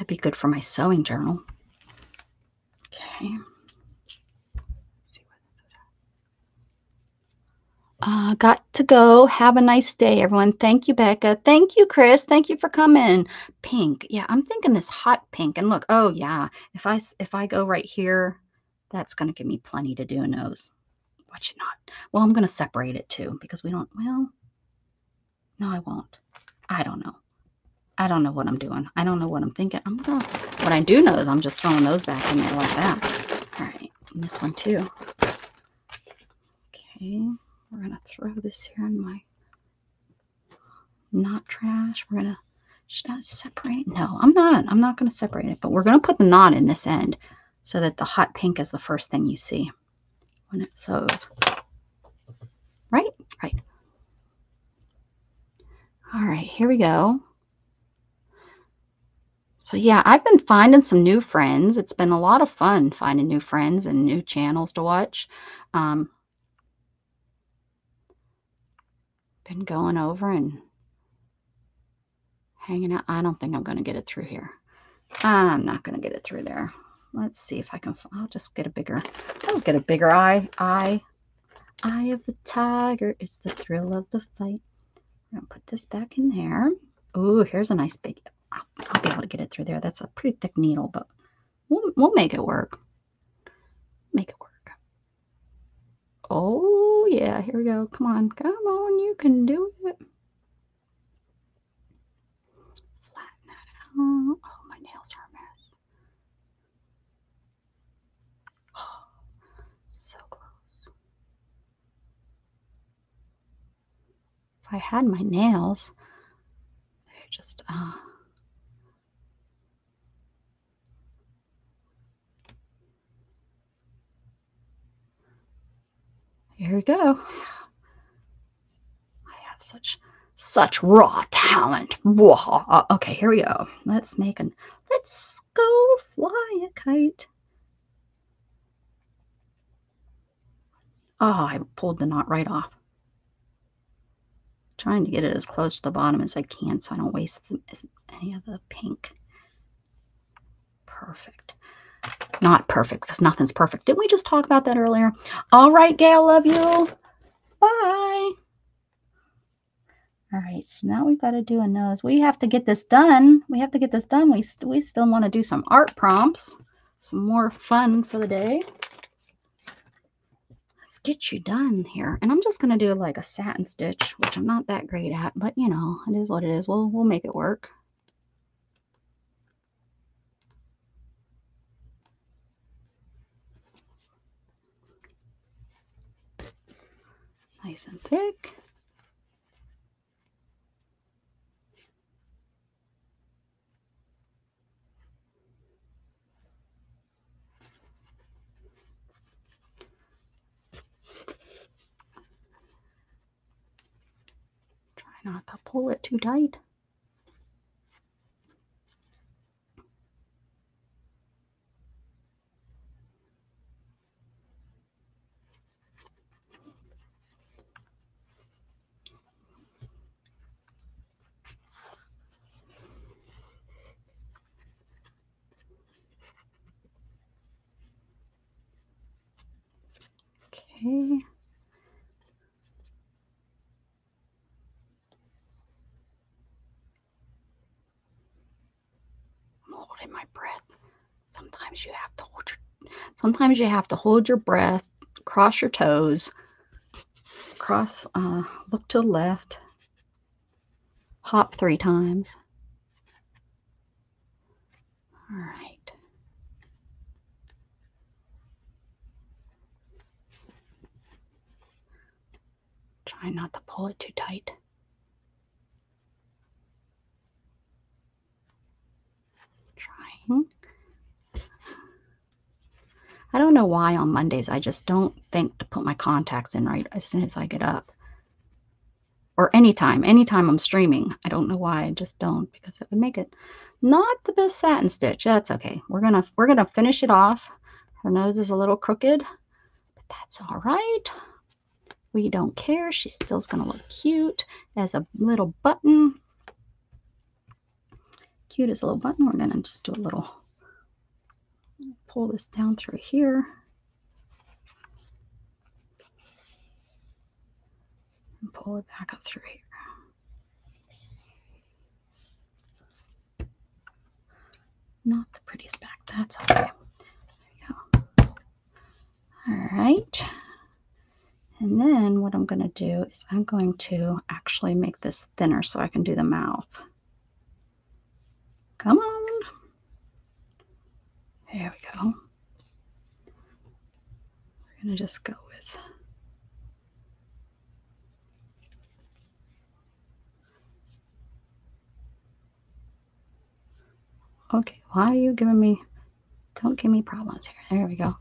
That'd be good for my sewing journal. Okay. Uh, got to go. Have a nice day, everyone. Thank you, Becca. Thank you, Chris. Thank you for coming. Pink. Yeah, I'm thinking this hot pink. And look, oh yeah, if I if I go right here, that's going to give me plenty to do a nose. Watch it not. Well, I'm going to separate it too because we don't, well, no, I won't. I don't know. I don't know what I'm doing. I don't know what I'm thinking. I'm gonna, what I do know is I'm just throwing those back in there like that. All right, and this one too. Okay, we're gonna throw this here in my not trash. We're gonna, should I separate? No, I'm not. I'm not gonna separate it, but we're gonna put the knot in this end so that the hot pink is the first thing you see when it sews. Right? Right. All right, here we go. So yeah, I've been finding some new friends. It's been a lot of fun finding new friends and new channels to watch. Um, been going over and hanging out. I don't think I'm going to get it through here. I'm not going to get it through there. Let's see if I can. I'll just get a bigger. I'll just get a bigger eye. Eye. Eye of the tiger. It's the thrill of the fight. I'm going to put this back in there. Oh, here's a nice big I'll be able to get it through there. That's a pretty thick needle, but we'll, we'll make it work. Make it work. Oh, yeah, here we go. Come on, come on, you can do it. Flatten that out. Oh, my nails are a mess. Oh, so close. If I had my nails. They're just, uh, here we go. I have such such raw talent. Whoa. Okay, here we go. Let's make an let's go fly a kite. Oh, I pulled the knot right off. Trying to get it as close to the bottom as I can so I don't waste any of the pink. Perfect. Not perfect because nothing's perfect. Didn't we just talk about that earlier? All right, Gail, love you. Bye. All right, so now we've got to do a nose. We have to get this done. We have to get this done. We, st we still want to do some art prompts, some more fun for the day. Let's get you done here. And I'm just going to do like a satin stitch, which I'm not that great at, but you know, it is what it is. We'll, we'll make it work. Nice and thick. Try not to pull it too tight. Okay. I'm holding my breath. Sometimes you have to hold your sometimes you have to hold your breath, cross your toes, cross uh look to the left, hop three times. All right. Try not to pull it too tight. Trying. I don't know why on Mondays I just don't think to put my contacts in right as soon as I get up. Or anytime, anytime I'm streaming. I don't know why I just don't because it would make it not the best satin stitch. That's okay. We're gonna we're gonna finish it off. Her nose is a little crooked, but that's all right. We don't care. She's still going to look cute as a little button. Cute as a little button. We're going to just do a little, pull this down through here. And pull it back up through here. Not the prettiest back. That's okay. There we go. All right. And then what I'm going to do is I'm going to actually make this thinner so I can do the mouth. Come on. There we go. We're going to just go with Okay, why are you giving me, don't give me problems here. There we go.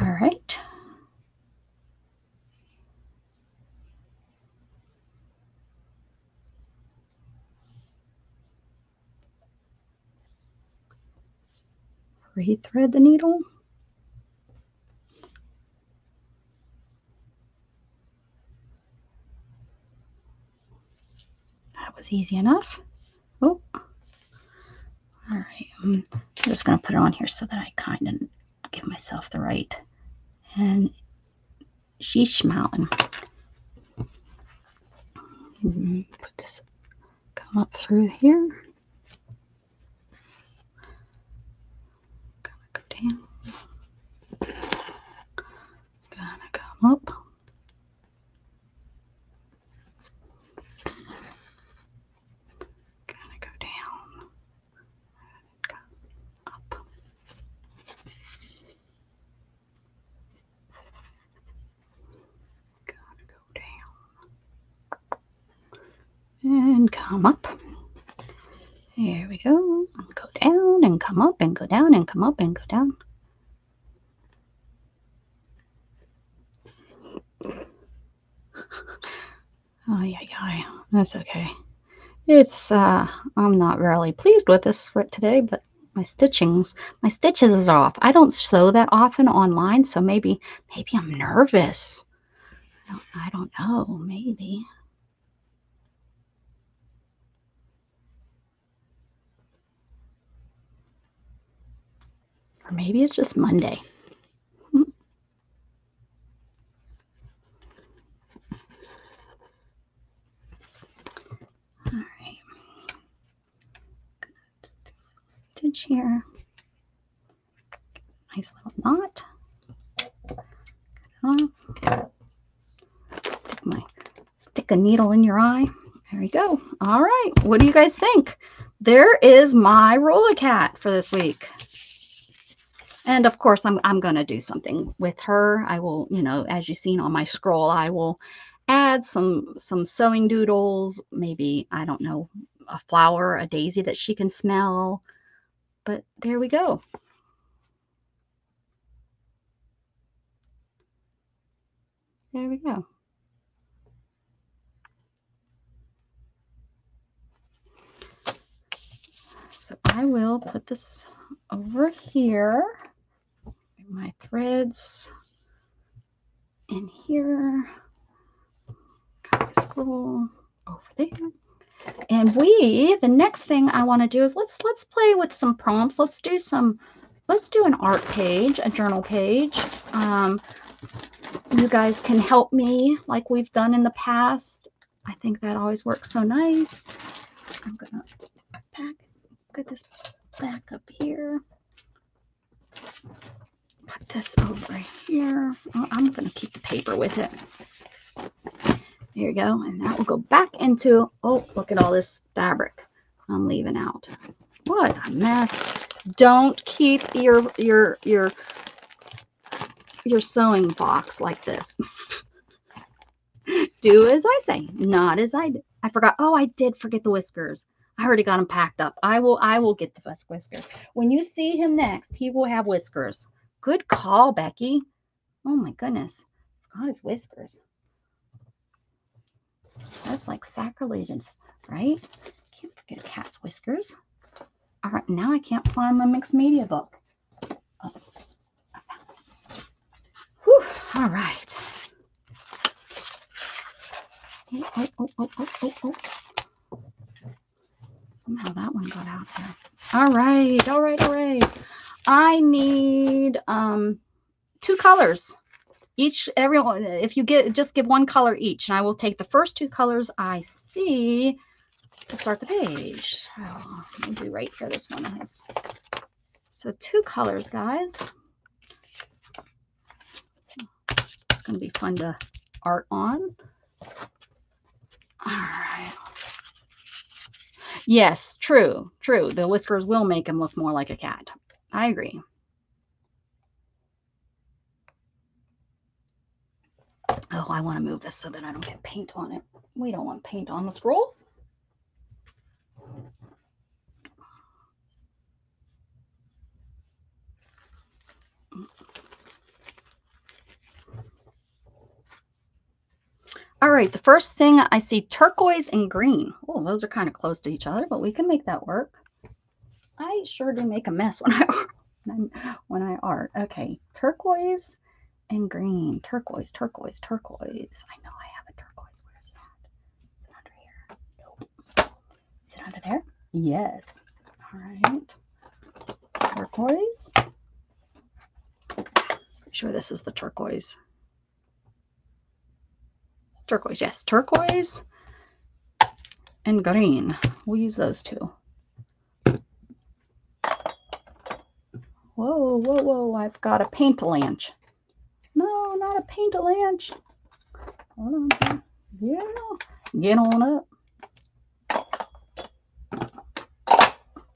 All right. Rethread the needle. That was easy enough. Oh, all right. I'm just going to put it on here so that I kind of give myself the right and she's smiling. Mm-hmm. Put this, come up through here. Gonna go down. Gonna come up. and come up. Here we go. Go down and come up and go down and come up and go down. Oh yeah, yeah, that's okay. It's uh, I'm not really pleased with this for today, but my stitchings, my stitches are off. I don't sew that often online, so maybe, maybe I'm nervous. I don't, I don't know, maybe. Or maybe it's just Monday. Hmm. All right. Stitch here. Nice little knot. Stick my stick a needle in your eye. There we go. All right. What do you guys think? There is my roll a cat for this week. And of course, I'm, I'm going to do something with her. I will, you know, as you've seen on my scroll, I will add some some sewing doodles, maybe, I don't know, a flower, a daisy that she can smell. But there we go. There we go. So I will put this over here my threads in here. Of scroll over there. And we, the next thing I want to do is let's let's play with some prompts. Let's do some, let's do an art page, a journal page. Um, you guys can help me like we've done in the past. I think that always works so nice. I'm gonna pack, get this back up here put this over here. I'm going to keep the paper with it. There you go. And that will go back into, oh, look at all this fabric I'm leaving out. What a mess. Don't keep your, your, your, your sewing box like this. do as I say, not as I do. I forgot. Oh, I did forget the whiskers. I already got them packed up. I will I will get the whiskers. When you see him next, he will have whiskers. Good call, Becky. Oh my goodness. Forgot his whiskers. That's like sacrilege, right? Can't forget a cat's whiskers. All right, now I can't find my mixed media book. Oh, Whew, all right. Oh, oh, oh, oh, oh, oh, oh. Somehow that one got out there. All right, all right, all right. I need um, two colors. Each, everyone, if you get, just give one color each. And I will take the first two colors I see to start the page. Oh, I'll do right. This one is. So two colors, guys. It's going to be fun to art on. All right. Yes, true, true. The whiskers will make him look more like a cat. I agree. Oh, I want to move this so that I don't get paint on it. We don't want paint on the scroll. All right, the first thing I see turquoise and green. Oh, those are kind of close to each other, but we can make that work. I sure do make a mess when I when I art. Okay, turquoise and green. Turquoise, turquoise, turquoise. I know I have a turquoise. Where is it Is it under here? Nope. Is it under there? Yes. All right. Turquoise. Pretty sure this is the turquoise. Turquoise, yes. Turquoise and green. We'll use those two. Whoa, whoa, whoa, I've got a paint-a-lanch. No, not a paint-a-lanch. Hold on. Yeah, get on up.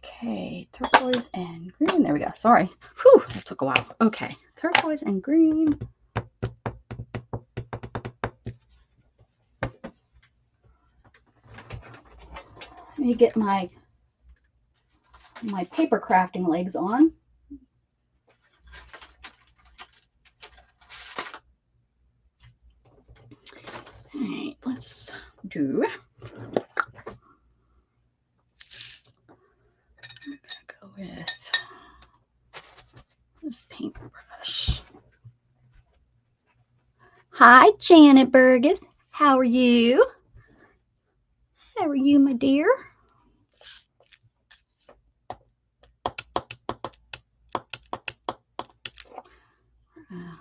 Okay, turquoise and green. There we go. Sorry. Whew, that took a while. Okay, turquoise and green. Let me get my my paper crafting legs on. All right, let's gonna go with this paintbrush. Hi, Janet Burgess. How are you? How are you, my dear? Uh,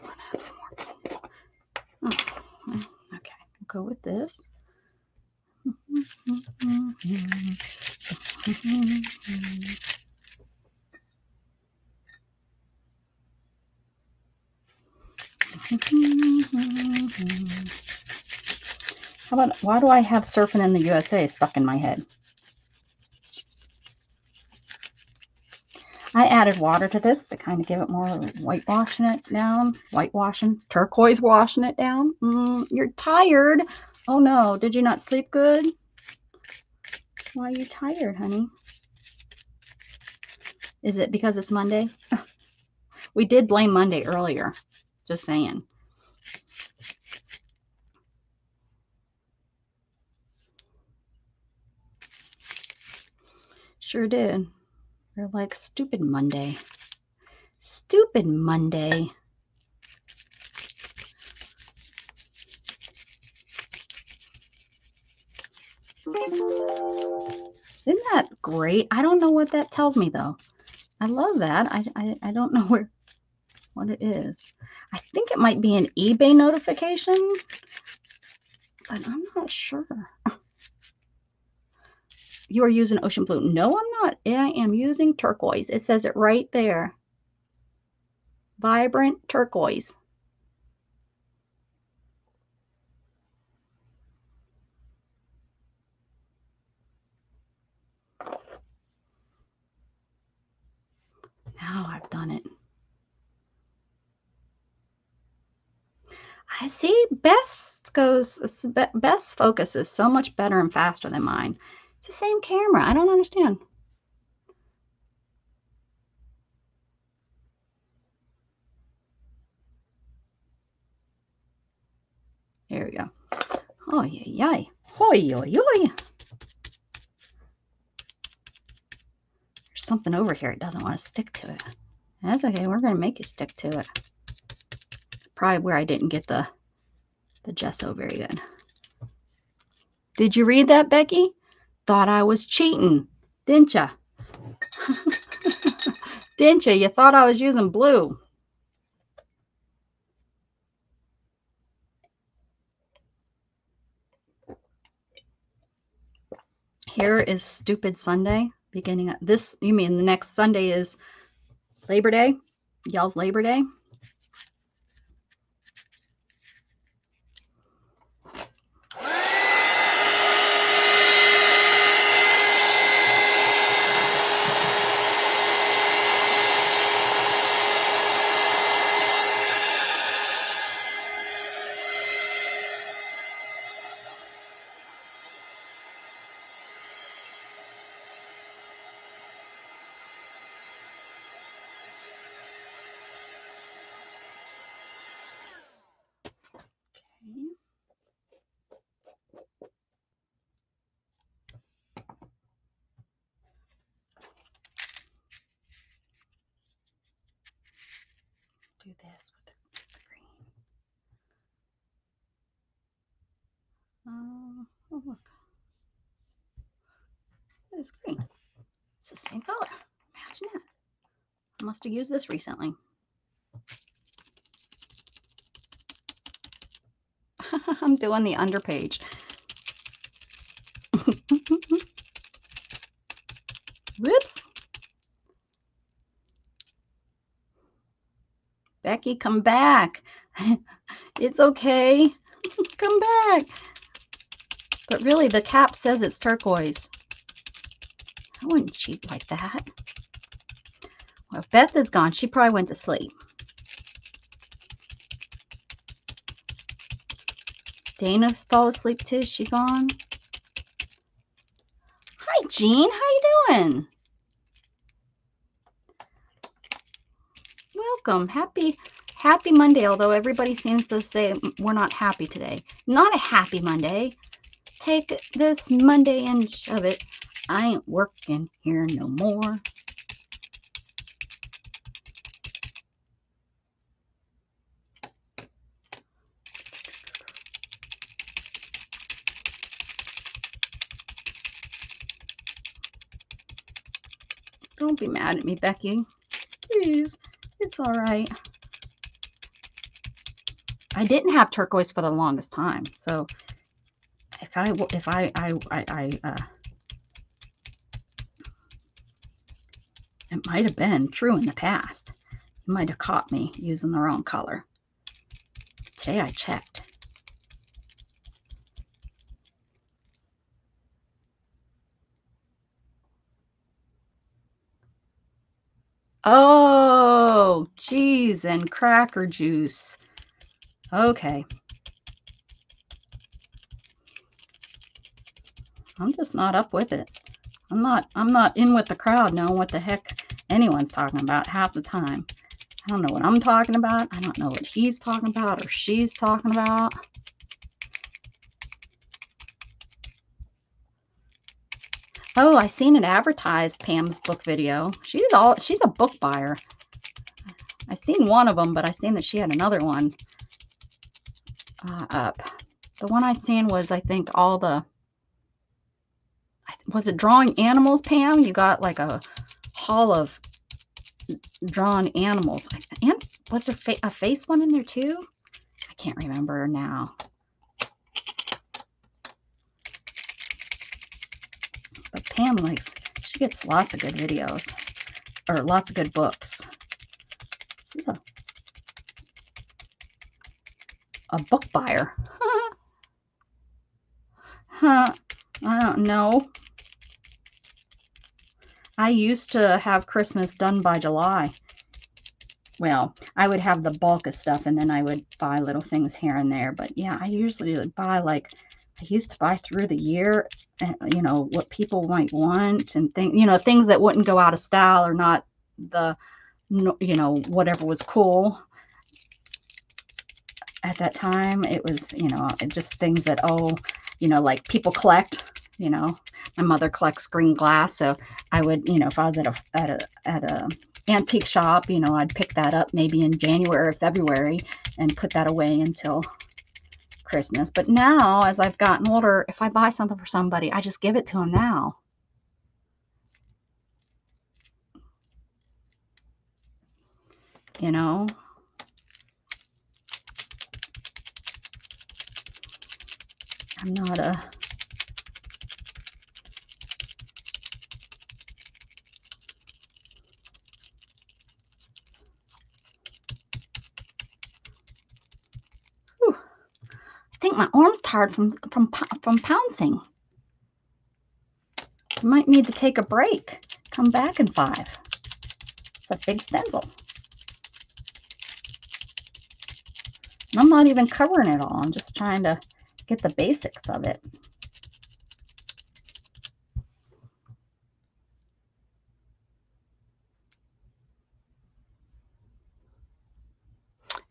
one has more. Oh, well, okay, we'll go with this. How about why do I have surfing in the USA stuck in my head? I added water to this to kind of give it more whitewashing it down, whitewashing, turquoise washing it down. Mm, you're tired. Oh no, did you not sleep good? Why are you tired, honey? Is it because it's Monday? we did blame Monday earlier. Just saying. Sure did. You're like stupid Monday. Stupid Monday. Isn't that great? I don't know what that tells me though. I love that. I, I, I don't know where what it is. I think it might be an eBay notification, but I'm not sure. You are using ocean blue. No, I'm not. I am using turquoise. It says it right there. Vibrant turquoise. Now I've done it. I see Beth's goes Beth's focus is so much better and faster than mine. It's the same camera. I don't understand. There we go. Oh, yeah, yeah. Hoi, oi, oi. There's something over here. It doesn't want to stick to it. That's okay. We're going to make it stick to it. Probably where I didn't get the, the gesso very good. Did you read that, Becky? Thought I was cheating, didn't ya? didn't ya? You thought I was using blue. Here is Stupid Sunday. Beginning this, you mean the next Sunday is Labor Day? Y'all's Labor Day? Okay. Do this with the, with the green. Uh, oh look, it's green. It's the same color. Imagine that. Have used this recently. I'm doing the underpage. Whoops. Becky, come back. it's okay. come back. But really, the cap says it's turquoise. I wouldn't cheat like that. Well, Beth is gone. She probably went to sleep. Dana fall asleep too. Is she gone? Hi, Jean. How you doing? Welcome. Happy happy Monday, although everybody seems to say we're not happy today. Not a happy Monday. Take this Monday and shove it. I ain't working here no more. Don't be mad at me, Becky. Please. It's all right. I didn't have turquoise for the longest time. So if I, if I, I, I, I uh, it might have been true in the past. You might have caught me using the wrong color. Today I checked. Oh, and cracker juice. Okay. I'm just not up with it. I'm not I'm not in with the crowd knowing what the heck anyone's talking about half the time. I don't know what I'm talking about. I don't know what he's talking about or she's talking about. Oh, I seen it advertised, Pam's book video. She's all she's a book buyer. I seen one of them, but I seen that she had another one uh, up. The one I seen was, I think, all the was it drawing animals, Pam? You got like a hall of drawn animals. And was there fa a face one in there too? I can't remember now. But Pam likes, she gets lots of good videos or lots of good books. This is a, a book buyer. huh. I don't know. I used to have Christmas done by July. Well, I would have the bulk of stuff and then I would buy little things here and there. But yeah, I usually would buy like I used to buy through the year, uh, you know, what people might want and things, you know, things that wouldn't go out of style or not the, you know, whatever was cool at that time. It was, you know, just things that, oh, you know, like people collect, you know, my mother collects green glass. So I would, you know, if I was at a, at a, at a antique shop, you know, I'd pick that up maybe in January or February and put that away until Christmas. But now, as I've gotten older, if I buy something for somebody, I just give it to them now. You know? I'm not a think my arm's tired from from from pouncing. I might need to take a break. Come back in five. It's a big stencil. I'm not even covering it all. I'm just trying to get the basics of it.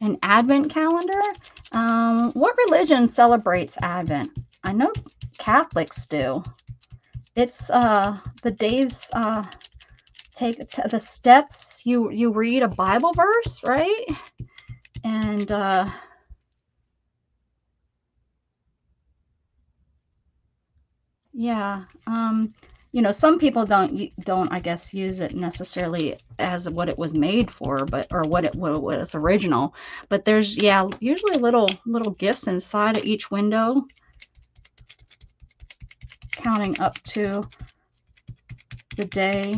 An advent calendar? Um, what religion celebrates Advent? I know Catholics do. It's uh, the days uh, take the steps you you read a Bible verse, right? And uh, yeah, um, you know, some people don't don't I guess use it necessarily as what it was made for, but or what it what was original. But there's yeah, usually little little gifts inside of each window, counting up to the day.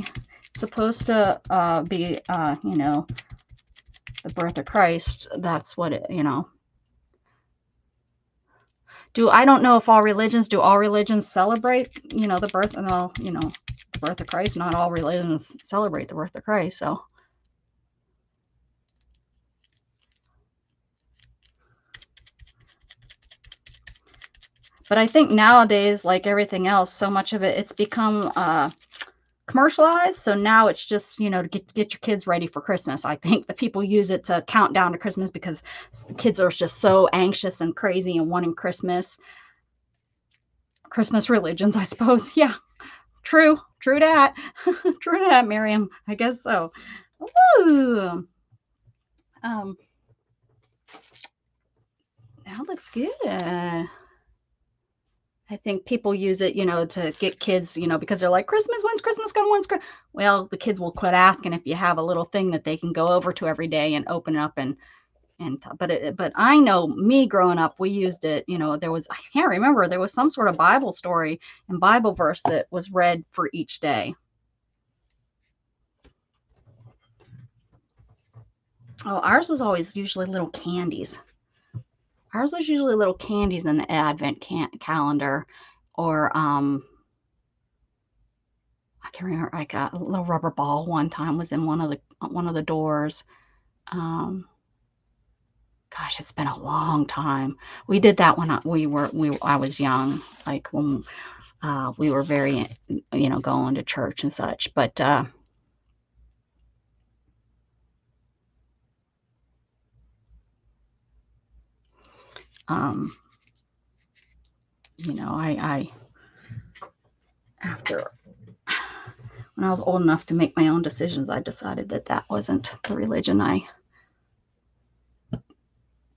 It's supposed to uh, be uh, you know the birth of Christ. That's what it you know do I don't know if all religions do all religions celebrate you know the birth and all you know the birth of Christ. Not all religions celebrate the birth of Christ. So. but I think nowadays, like everything else, so much of it it's become uh, commercialized. So now it's just you know to get get your kids ready for Christmas. I think the people use it to count down to Christmas because kids are just so anxious and crazy and wanting Christmas. Christmas religions, I suppose. Yeah, true, true that, true that, Miriam. I guess so. Ooh. Um, that looks good. I think people use it, you know, to get kids, you know, because they're like, Christmas, when's Christmas come? When's Christmas? Well, the kids will quit asking if you have a little thing that they can go over to every day and open up and, and, but it, but I know me growing up, we used it, you know, there was, I can't remember, there was some sort of Bible story and Bible verse that was read for each day. Oh, ours was always usually little candies. Ours was usually little candies in the advent can- calendar or um I can remember like a little rubber ball one time was in one of the one of the doors. Um gosh, it's been a long time. We did that when I, we were we I was young, like when uh, we were very you know going to church and such. But uh, um, you know, I, I after when I was old enough to make my own decisions, I decided that that wasn't the religion I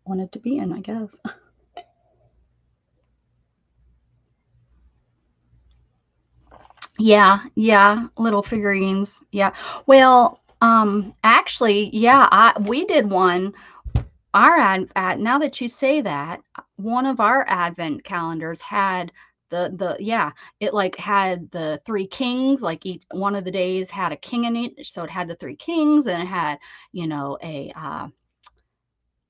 wanted to be in, I guess. Yeah, yeah, little figurines. Yeah. Well, um actually, yeah, I we did one our ad, ad now that you say that, one of our advent calendars had the the yeah, it like had the three kings, like each one of the days had a king in it, so it had the three kings and it had, you know, a uh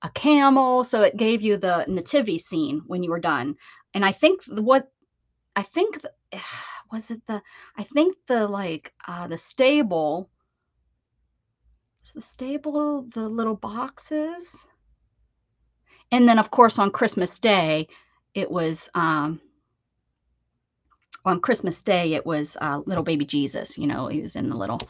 a camel, so it gave you the nativity scene when you were done. And I think what I think was it the I think the like uh the stable the stable the little boxes and then of course on Christmas Day it was um on Christmas Day it was uh, little baby Jesus, you know, he was in the little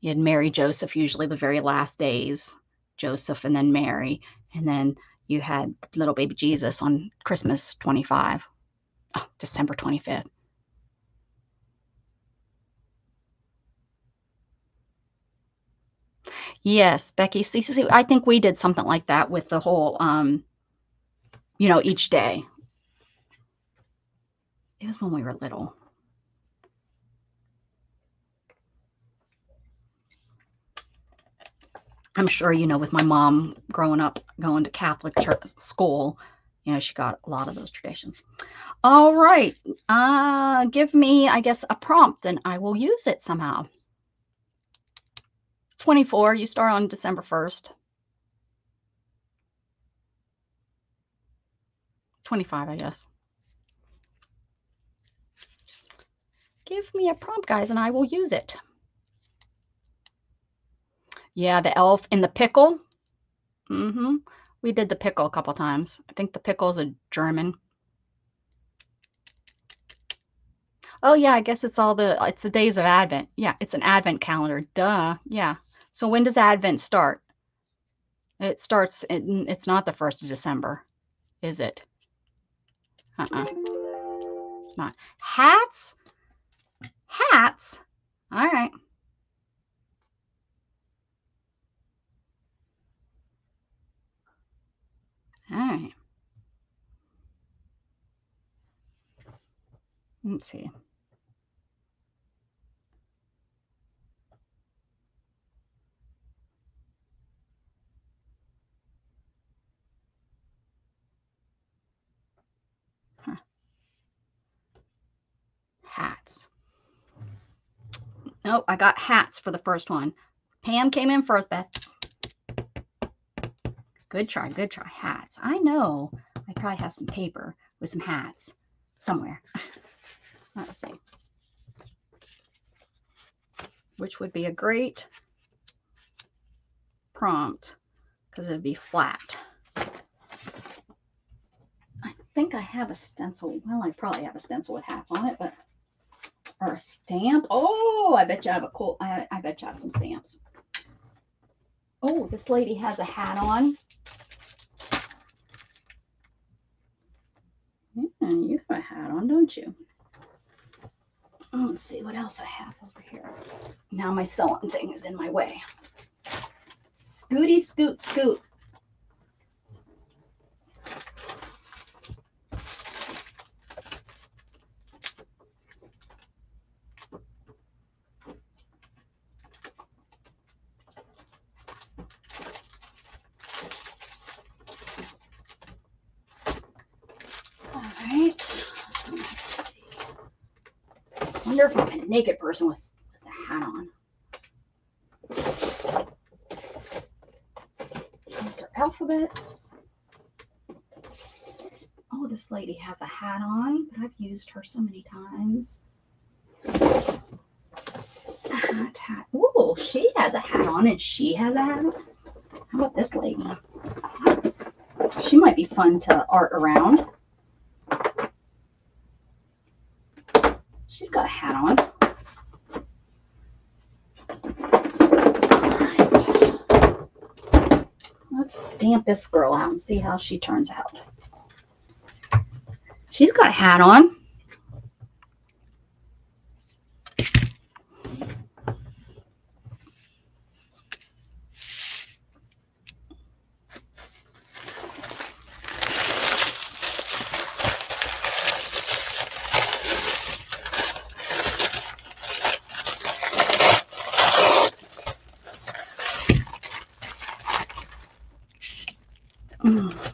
you had Mary Joseph usually the very last days, Joseph and then Mary, and then you had little baby Jesus on Christmas 25, oh, December 25th. Yes, Becky. See, see, I think we did something like that with the whole, um, you know, each day. It was when we were little. I'm sure, you know, with my mom growing up, going to Catholic church, school, you know, she got a lot of those traditions. All right. Uh, give me, I guess, a prompt and I will use it somehow. 24, you start on December 1st. 25, I guess. Give me a prompt, guys, and I will use it. Yeah, the elf in the pickle. Mm-hmm. We did the pickle a couple times. I think the pickle's a German. Oh yeah, I guess it's all the it's the days of Advent. Yeah, it's an Advent calendar. Duh. Yeah. So when does Advent start? It starts, it's not the 1st of December, is it? Uh-uh. It's not. Hats? Hats? All right. All right. Let's see. Hats. Nope, I got hats for the first one. Pam came in first, Beth. Good try, good try. Hats. I know. I probably have some paper with some hats somewhere. Let's see. Which would be a great prompt because it'd be flat. I think I have a stencil. Well, I probably have a stencil with hats on it, but or a stamp. Oh, I bet you have a cool. I, I bet you have some stamps. Oh, this lady has a hat on. Yeah, you have a hat on, don't you? Oh, let's see what else I have over here. Now my sewing thing is in my way. Scooty, scoot, scoot. All right. Let's see. wonder if I'm a naked person with, with a hat on. These are alphabets. Oh, this lady has a hat on, but I've used her so many times. Hat, hat. Oh, she has a hat on and she has a hat on. How about this lady? She might be fun to art around. She's got a hat on. Alright. Let's stamp this girl out and see how she turns out. She's got a hat on. Mm.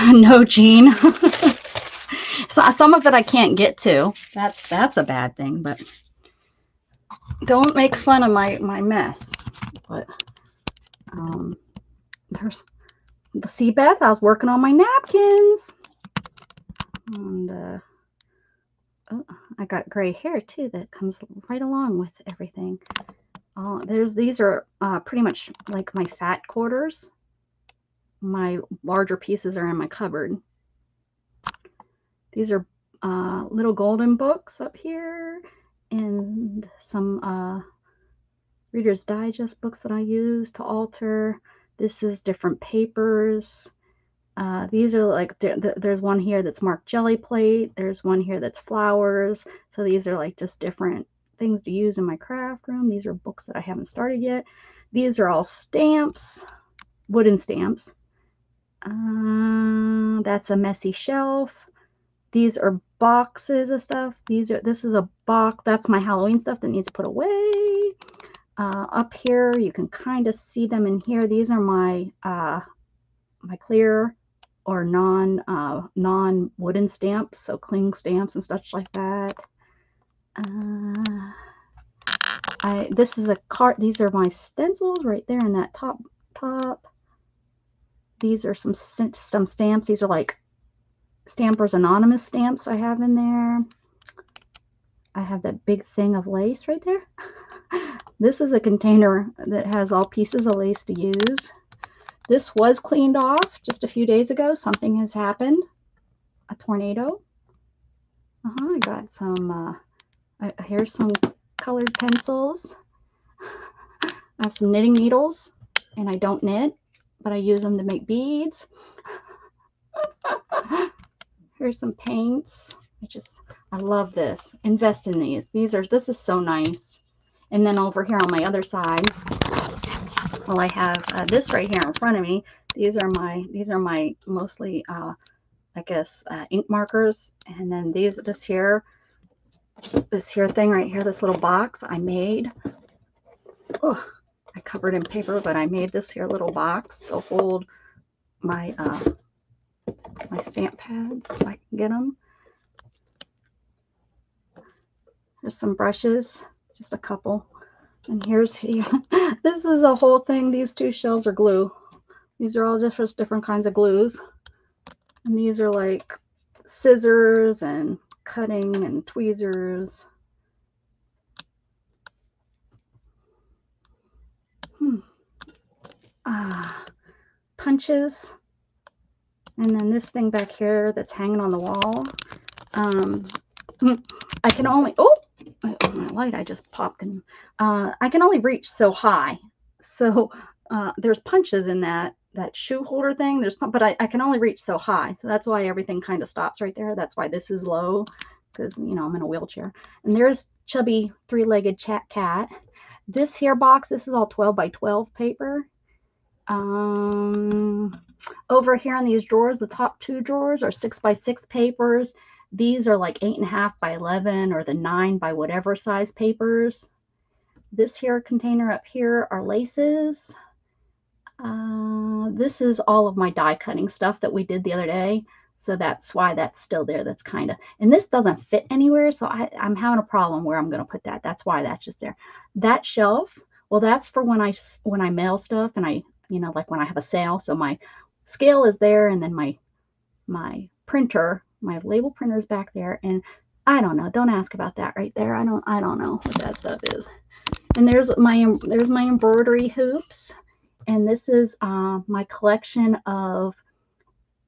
no, Jean. so, some of it I can't get to. That's that's a bad thing, but don't make fun of my my mess. But um, there's see Beth. I was working on my napkins, and uh, oh, I got gray hair too that comes right along with everything. Uh, there's these are uh, pretty much like my fat quarters my larger pieces are in my cupboard. These are uh, little golden books up here and some uh, Reader's Digest books that I use to alter. This is different papers. Uh, these are like, there, there's one here that's marked jelly plate. There's one here that's flowers. So these are like just different things to use in my craft room. These are books that I haven't started yet. These are all stamps, wooden stamps. Uh, that's a messy shelf. These are boxes of stuff. These are this is a box. That's my Halloween stuff that needs put away. Uh, up here, you can kind of see them in here. These are my uh, my clear or non uh, non wooden stamps, so cling stamps and such like that. Uh, I this is a cart. These are my stencils right there in that top top. These are some some stamps. These are like Stampers Anonymous stamps I have in there. I have that big thing of lace right there. this is a container that has all pieces of lace to use. This was cleaned off just a few days ago. Something has happened. A tornado. Uh-huh, I got some, uh, here's some colored pencils. I have some knitting needles and I don't knit but I use them to make beads. Here's some paints. I just, I love this. Invest in these. These are, this is so nice. And then over here on my other side, well, I have uh, this right here in front of me. These are my, these are my mostly uh, I guess, uh, ink markers. And then these, this here, this here thing right here, this little box I made. Oh, I covered in paper, but I made this here little box to hold my uh, my stamp pads so I can get them. There's some brushes, just a couple. And here's here. this is a whole thing. These two shells are glue. These are all just different kinds of glues. And these are like scissors and cutting and tweezers. Ah, punches. And then this thing back here that's hanging on the wall. Um, I can only, oh, my light I just popped in. Uh, I can only reach so high. So uh, there's punches in that that shoe holder thing. There's but I, I can only reach so high. So that's why everything kind of stops right there. That's why this is low because you know I'm in a wheelchair. And there's chubby three-legged chat cat. This here box, this is all 12 by 12 paper. Um, over here in these drawers, the top two drawers are six by six papers. These are like eight and a half by 11 or the nine by whatever size papers. This here container up here are laces. Uh, this is all of my die cutting stuff that we did the other day. So that's why that's still there. That's kind of, and this doesn't fit anywhere. So I, I'm having a problem where I'm going to put that. That's why that's just there. That shelf, well, that's for when I, when I mail stuff and I, you know, like when I have a sale. So my scale is there and then my, my printer, my label printer is back there. And I don't know. Don't ask about that right there. I don't, I don't know what that stuff is. And there's my, there's my embroidery hoops. And this is uh, my collection of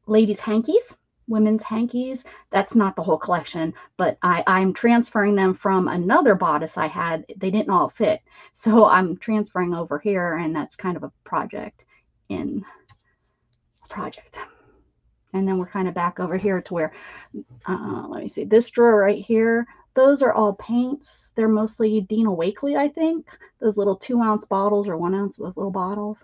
ladies' hankies, women's hankies. That's not the whole collection, but I, I'm transferring them from another bodice I had. They didn't all fit. So I'm transferring over here, and that's kind of a project in project. And then we're kind of back over here to where, uh, let me see, this drawer right here, those are all paints. They're mostly Dina Wakley, I think. Those little two ounce bottles or one ounce, those little bottles.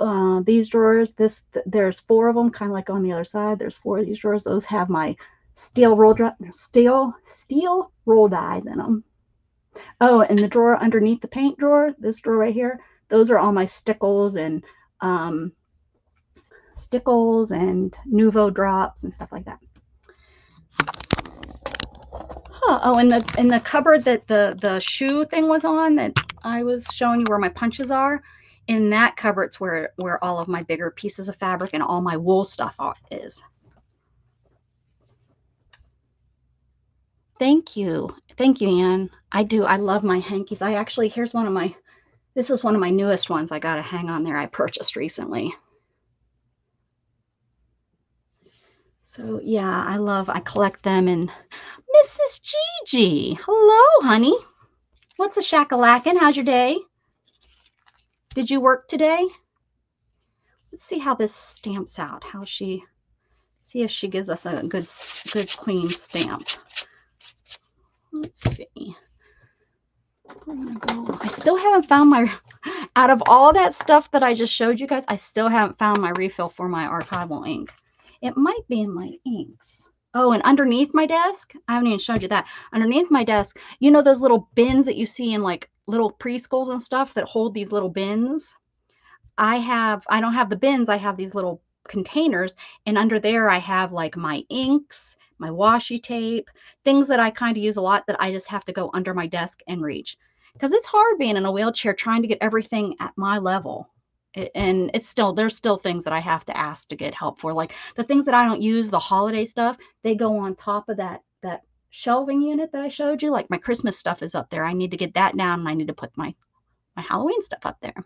Uh, these drawers, this th there's four of them, kind of like on the other side. There's four of these drawers. Those have my steel rule steel steel rule dies in them. Oh, and the drawer underneath the paint drawer, this drawer right here, those are all my stickles and um, stickles and Nuvo drops and stuff like that. Huh. Oh, and the in the cupboard that the the shoe thing was on that I was showing you where my punches are. In that cupboard's where where all of my bigger pieces of fabric and all my wool stuff is. Thank you. Thank you, Anne. I do. I love my hankies. I actually, here's one of my, this is one of my newest ones I got to hang on there I purchased recently. So yeah, I love, I collect them and Mrs. Gigi. Hello, honey. What's a shackalackin'? How's your day? Did you work today? Let's see how this stamps out. How she, see if she gives us a good, good clean stamp. Let's see. Go. I still haven't found my, out of all that stuff that I just showed you guys, I still haven't found my refill for my archival ink. It might be in my inks. Oh, and underneath my desk, I haven't even showed you that. Underneath my desk, you know those little bins that you see in like little preschools and stuff that hold these little bins? I have, I don't have the bins, I have these little containers. And under there, I have like my inks, my washi tape, things that I kind of use a lot that I just have to go under my desk and reach. Because it's hard being in a wheelchair trying to get everything at my level and it's still there's still things that I have to ask to get help for like the things that I don't use the holiday stuff they go on top of that that shelving unit that I showed you like my Christmas stuff is up there. I need to get that down and I need to put my my Halloween stuff up there.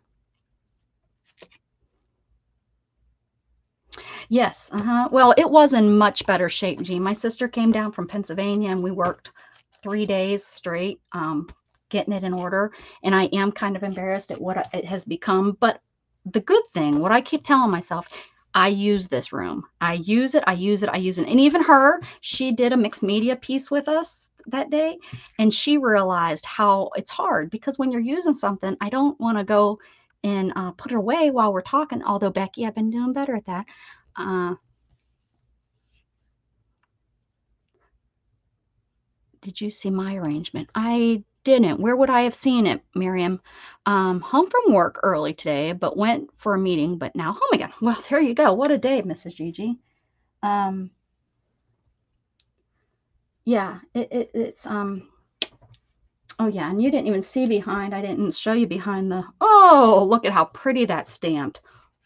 Yes uh-huh. Well it was in much better shape Jean. My sister came down from Pennsylvania and we worked three days straight um getting it in order. And I am kind of embarrassed at what it has become. But the good thing, what I keep telling myself, I use this room. I use it. I use it. I use it. And even her, she did a mixed media piece with us that day. And she realized how it's hard because when you're using something, I don't want to go and uh, put it away while we're talking. Although, Becky, I've been doing better at that. Uh, did you see my arrangement? I didn't. Where would I have seen it, Miriam? Um, home from work early today, but went for a meeting, but now home again. Well, there you go. What a day, Mrs. Gigi. Um, yeah, it, it, it's um. Oh yeah, and you didn't even see behind. I didn't show you behind the. Oh, look at how pretty that's stamped.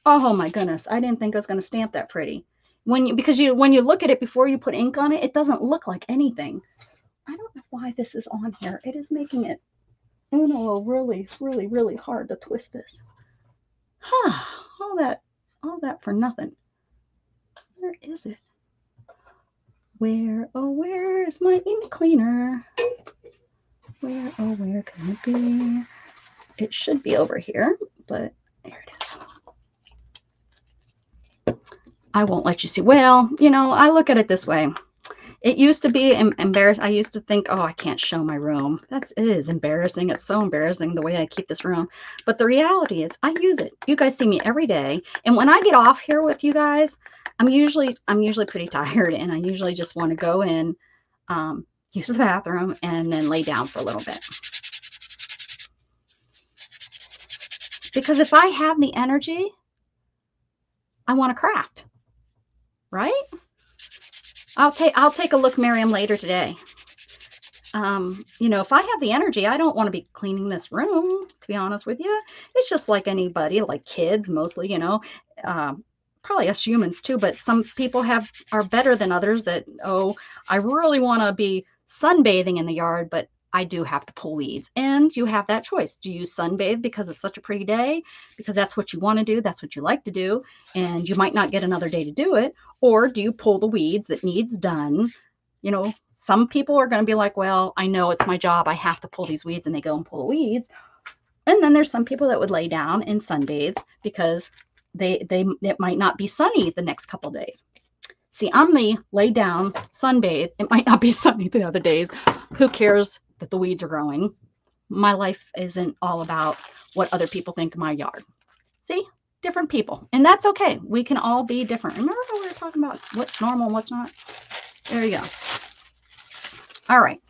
Oh my goodness, I didn't think I was going to stamp that pretty. When you because you when you look at it before you put ink on it, it doesn't look like anything. I don't know why this is on here. It is making it, oh no, really, really, really hard to twist this. Huh, all that, all that for nothing. Where is it? Where, oh, where is my ink cleaner? Where, oh, where can it be? It should be over here, but there it is. I won't let you see. Well, you know, I look at it this way it used to be embarrassed. I used to think, oh, I can't show my room. That's it is embarrassing. It's so embarrassing the way I keep this room. But the reality is, I use it. You guys see me every day, and when I get off here with you guys, I'm usually I'm usually pretty tired, and I usually just want to go in, um, use the bathroom, and then lay down for a little bit. Because if I have the energy, I want to craft, right? I'll take I'll take a look, Miriam, later today. Um, you know, if I have the energy, I don't want to be cleaning this room, to be honest with you. It's just like anybody, like kids mostly, you know, uh, probably us humans too, but some people have are better than others that, oh, I really want to be sunbathing in the yard, but I do have to pull weeds. And you have that choice. Do you sunbathe because it's such a pretty day? Because that's what you want to do, that's what you like to do, and you might not get another day to do it? Or do you pull the weeds that needs done? You know, some people are going to be like, well, I know it's my job. I have to pull these weeds, and they go and pull the weeds. And then there's some people that would lay down and sunbathe because they they it might not be sunny the next couple days. See, I'm the lay down, sunbathe. It might not be sunny the other days. Who cares? That the weeds are growing. My life isn't all about what other people think of my yard. See, different people, and that's okay. We can all be different. Remember how we were talking about what's normal and what's not? There you go. All right.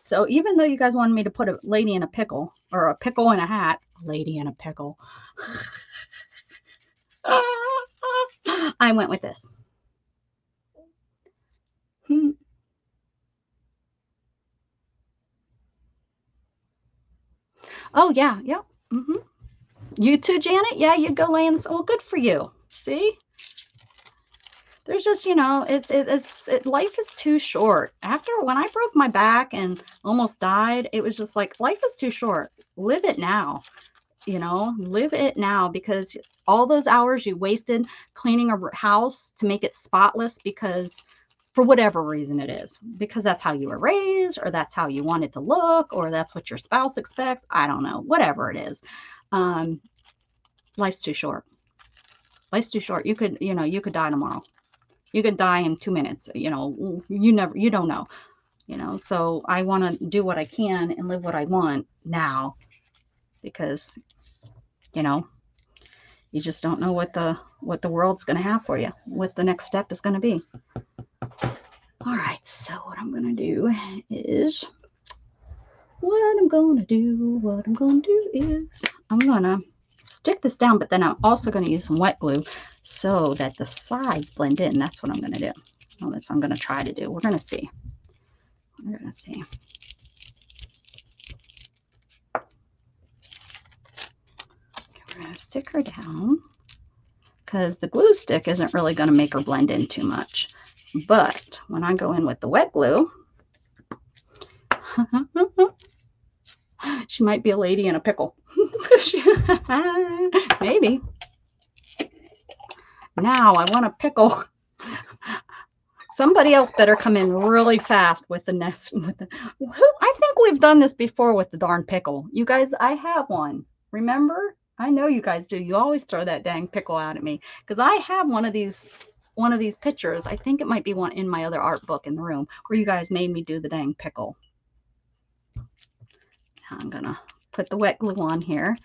So even though you guys wanted me to put a lady in a pickle or a pickle in a hat, a lady in a pickle, I went with this. Hmm. Oh, yeah. Yep. Mm-hmm. You too, Janet? Yeah, you'd go the Well, good for you. See? There's just, you know, it's, it, it's, it, life is too short. After, when I broke my back and almost died, it was just like, life is too short. Live it now. You know, live it now because all those hours you wasted cleaning a house to make it spotless because for whatever reason it is, because that's how you were raised, or that's how you want it to look, or that's what your spouse expects. I don't know, whatever it is. Um, life's too short. Life's too short. You could, you know, you could die tomorrow. You could die in two minutes. You know, you never, you don't know. You know, so I want to do what I can and live what I want now, because, you know, you just don't know what the what the world's going to have for you, what the next step is going to be. All right, so what I'm going to do is, what I'm going to do, what I'm going to do is, I'm going to stick this down, but then I'm also going to use some wet glue so that the sides blend in. That's what I'm going to do. Well, that's what I'm going to try to do. We're going to see. We're going to see. We're going to stick her down because the glue stick isn't really going to make her blend in too much. But when I go in with the wet glue, she might be a lady in a pickle. Maybe. Now I want a pickle. Somebody else better come in really fast with the nest. With the, I think we've done this before with the darn pickle. You guys, I have one. Remember? I know you guys do. You always throw that dang pickle out at me because I have one of these one of these pictures. I think it might be one in my other art book in the room where you guys made me do the dang pickle. I'm going to put the wet glue on here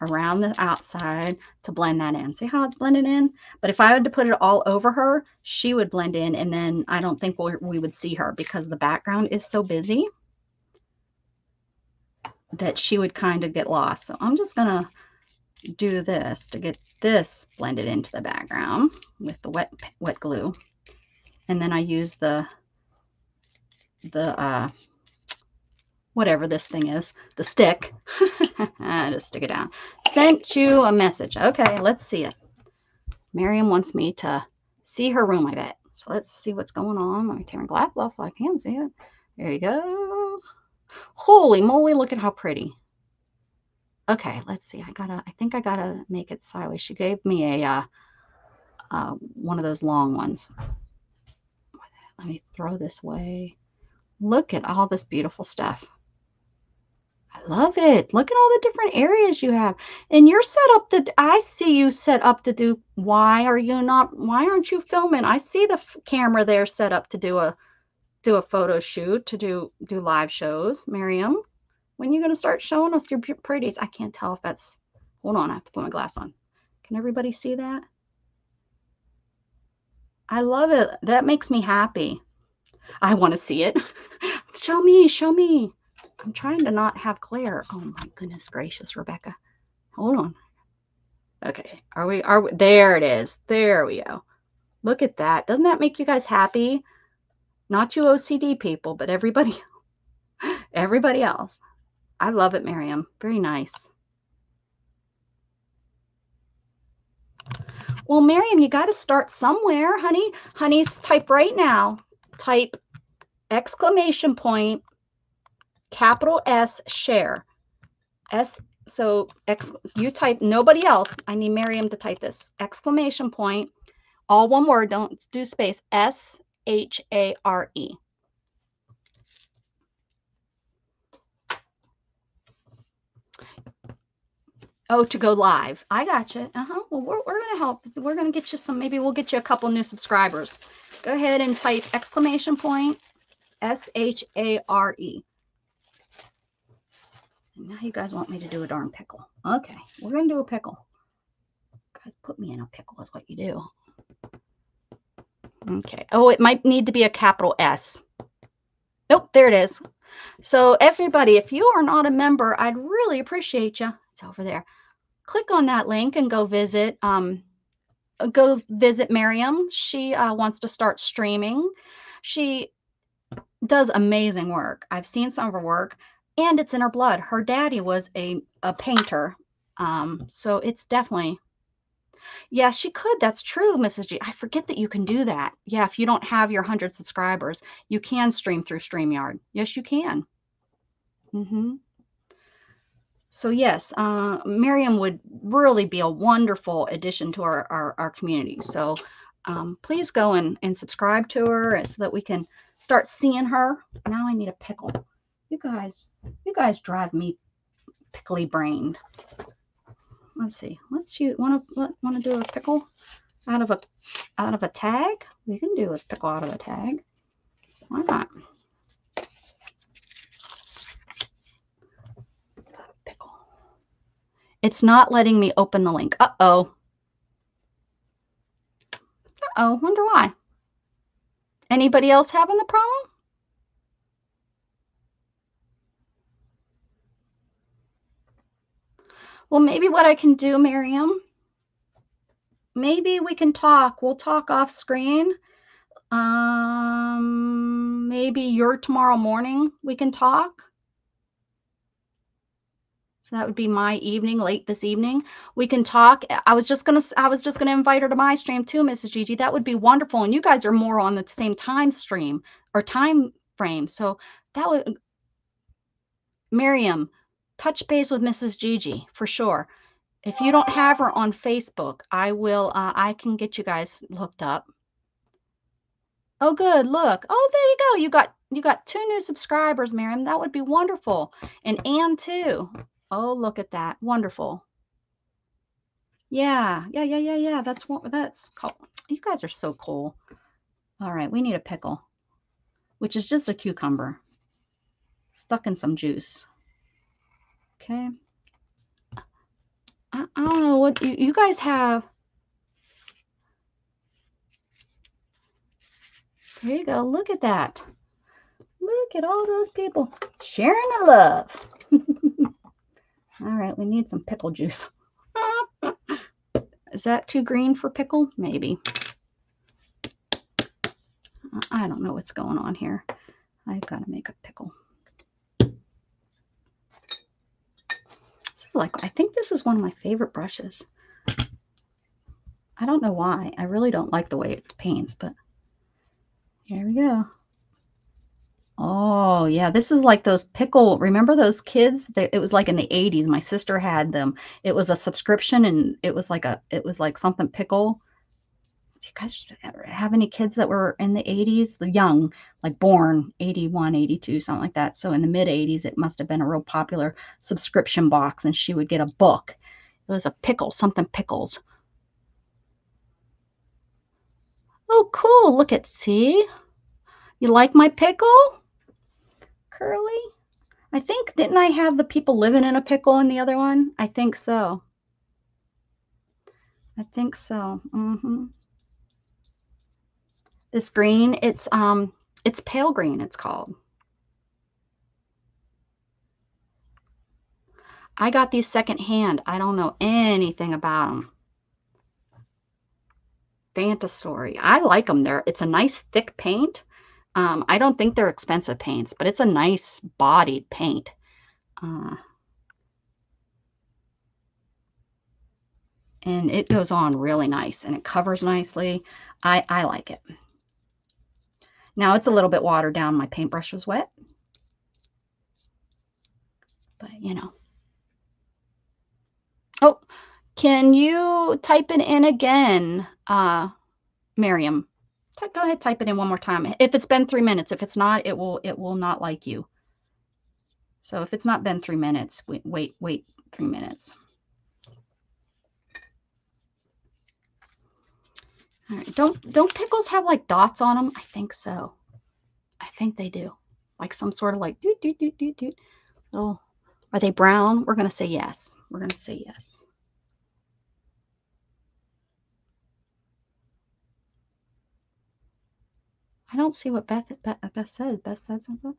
around the outside to blend that in. See how it's blended in? But if I had to put it all over her, she would blend in and then I don't think we we would see her because the background is so busy that she would kind of get lost. So I'm just going to do this to get this blended into the background with the wet wet glue. And then I use the the uh whatever this thing is, the stick. Just stick it down. Sent you a message. Okay, let's see it. Miriam wants me to see her room, I bet. So let's see what's going on. Let me turn my glass off so I can see it. There you go. Holy moly, look at how pretty. Okay, let's see. I gotta, I think I gotta make it sideways. She gave me a, uh, uh, one of those long ones. Let me throw this away. Look at all this beautiful stuff. I love it. Look at all the different areas you have. And you're set up to, I see you set up to do, why are you not, why aren't you filming? I see the camera there set up to do a, do a photo shoot, to do, do live shows. Miriam, when you going to start showing us your pretties? I can't tell if that's, hold on, I have to put my glass on. Can everybody see that? I love it. That makes me happy. I want to see it. show me, show me. I'm trying to not have glare. Oh my goodness gracious, Rebecca. Hold on. Okay, are we, are we, there it is. There we go. Look at that. Doesn't that make you guys happy? Not you OCD people, but everybody, everybody else. I love it, Miriam. Very nice. Well, Miriam, you got to start somewhere, honey. Honey's type right now. Type exclamation point capital S share. S so ex, you type nobody else. I need Miriam to type this exclamation point, all one word. Don't do space. S H A R E. Oh, to go live. I got you. Uh huh. Well, we're, we're going to help. We're going to get you some, maybe we'll get you a couple new subscribers. Go ahead and type exclamation point S H A R E. Now you guys want me to do a darn pickle. Okay, we're going to do a pickle. Guys, put me in a pickle is what you do. Okay. Oh, it might need to be a capital S. Nope, there it is. So everybody, if you are not a member, I'd really appreciate you. It's over there. Click on that link and go visit. Um, go visit Miriam. She uh, wants to start streaming. She does amazing work. I've seen some of her work and it's in her blood. Her daddy was a, a painter. Um, so it's definitely, yeah, she could. That's true, Mrs. G. I forget that you can do that. Yeah, if you don't have your 100 subscribers, you can stream through StreamYard. Yes, you can. Mm-hmm. So yes, uh, Miriam would really be a wonderful addition to our, our, our community. So um, please go and, and subscribe to her so that we can start seeing her. Now I need a pickle. You guys, you guys drive me pickly brained. Let's see. Let's you want to want to do a pickle out of a out of a tag? We can do a pickle out of a tag. Why not? It's not letting me open the link. Uh-oh. Uh-oh. Wonder why. Anybody else having the problem? Well, maybe what I can do, Miriam, maybe we can talk. We'll talk off screen. Um, maybe you're tomorrow morning we can talk. So that would be my evening, late this evening. We can talk. I was just gonna I was just gonna invite her to my stream too, Mrs. Gigi. That would be wonderful. And you guys are more on the same time stream or time frame. So that would Miriam, touch base with Mrs. Gigi for sure. If you don't have her on Facebook, I will, uh, I can get you guys looked up. Oh, good. Look. Oh, there you go. You got, you got two new subscribers, Miriam. That would be wonderful. And Anne too. Oh, look at that. Wonderful. Yeah. Yeah. Yeah. Yeah. Yeah. That's what, that's cool. You guys are so cool. All right. We need a pickle, which is just a cucumber stuck in some juice. Okay. I, I don't know what you, you guys have. There you go. Look at that. Look at all those people sharing the love. all right, we need some pickle juice. Is that too green for pickle? Maybe. I don't know what's going on here. I've got to make a pickle. like I think this is one of my favorite brushes. I don't know why. I really don't like the way it paints, but here we go. Oh, yeah. This is like those pickle. Remember those kids? it was like in the 80s. My sister had them. It was a subscription and it was like a it was like something pickle do you guys have any kids that were in the 80s? The young, like born 81, 82, something like that. So in the mid 80s, it must have been a real popular subscription box, and she would get a book. It was a pickle, something pickles. Oh, cool. Look at, see? You like my pickle? Curly? I think, didn't I have the people living in a pickle in the other one? I think so. I think so. Mm-hmm. This green, it's um it's pale green it's called. I got these secondhand. I don't know anything about them. Fantastory. I like them. They're, it's a nice thick paint. Um, I don't think they're expensive paints, but it's a nice bodied paint. Uh, and it goes on really nice and it covers nicely. I, I like it. Now it's a little bit watered down. My paintbrush was wet. But, you know. Oh, can you type it in again, uh, Miriam? Go ahead, type it in one more time. If it's been three minutes, if it's not, it will it will not like you. So if it's not been three minutes, wait, wait, wait three minutes. All right. Don't don't pickles have like dots on them? I think so. I think they do. Like some sort of like doot doot doot doot doot. Oh, are they brown? We're gonna say yes. We're gonna say yes. I don't see what Beth Beth, Beth said. Beth said something.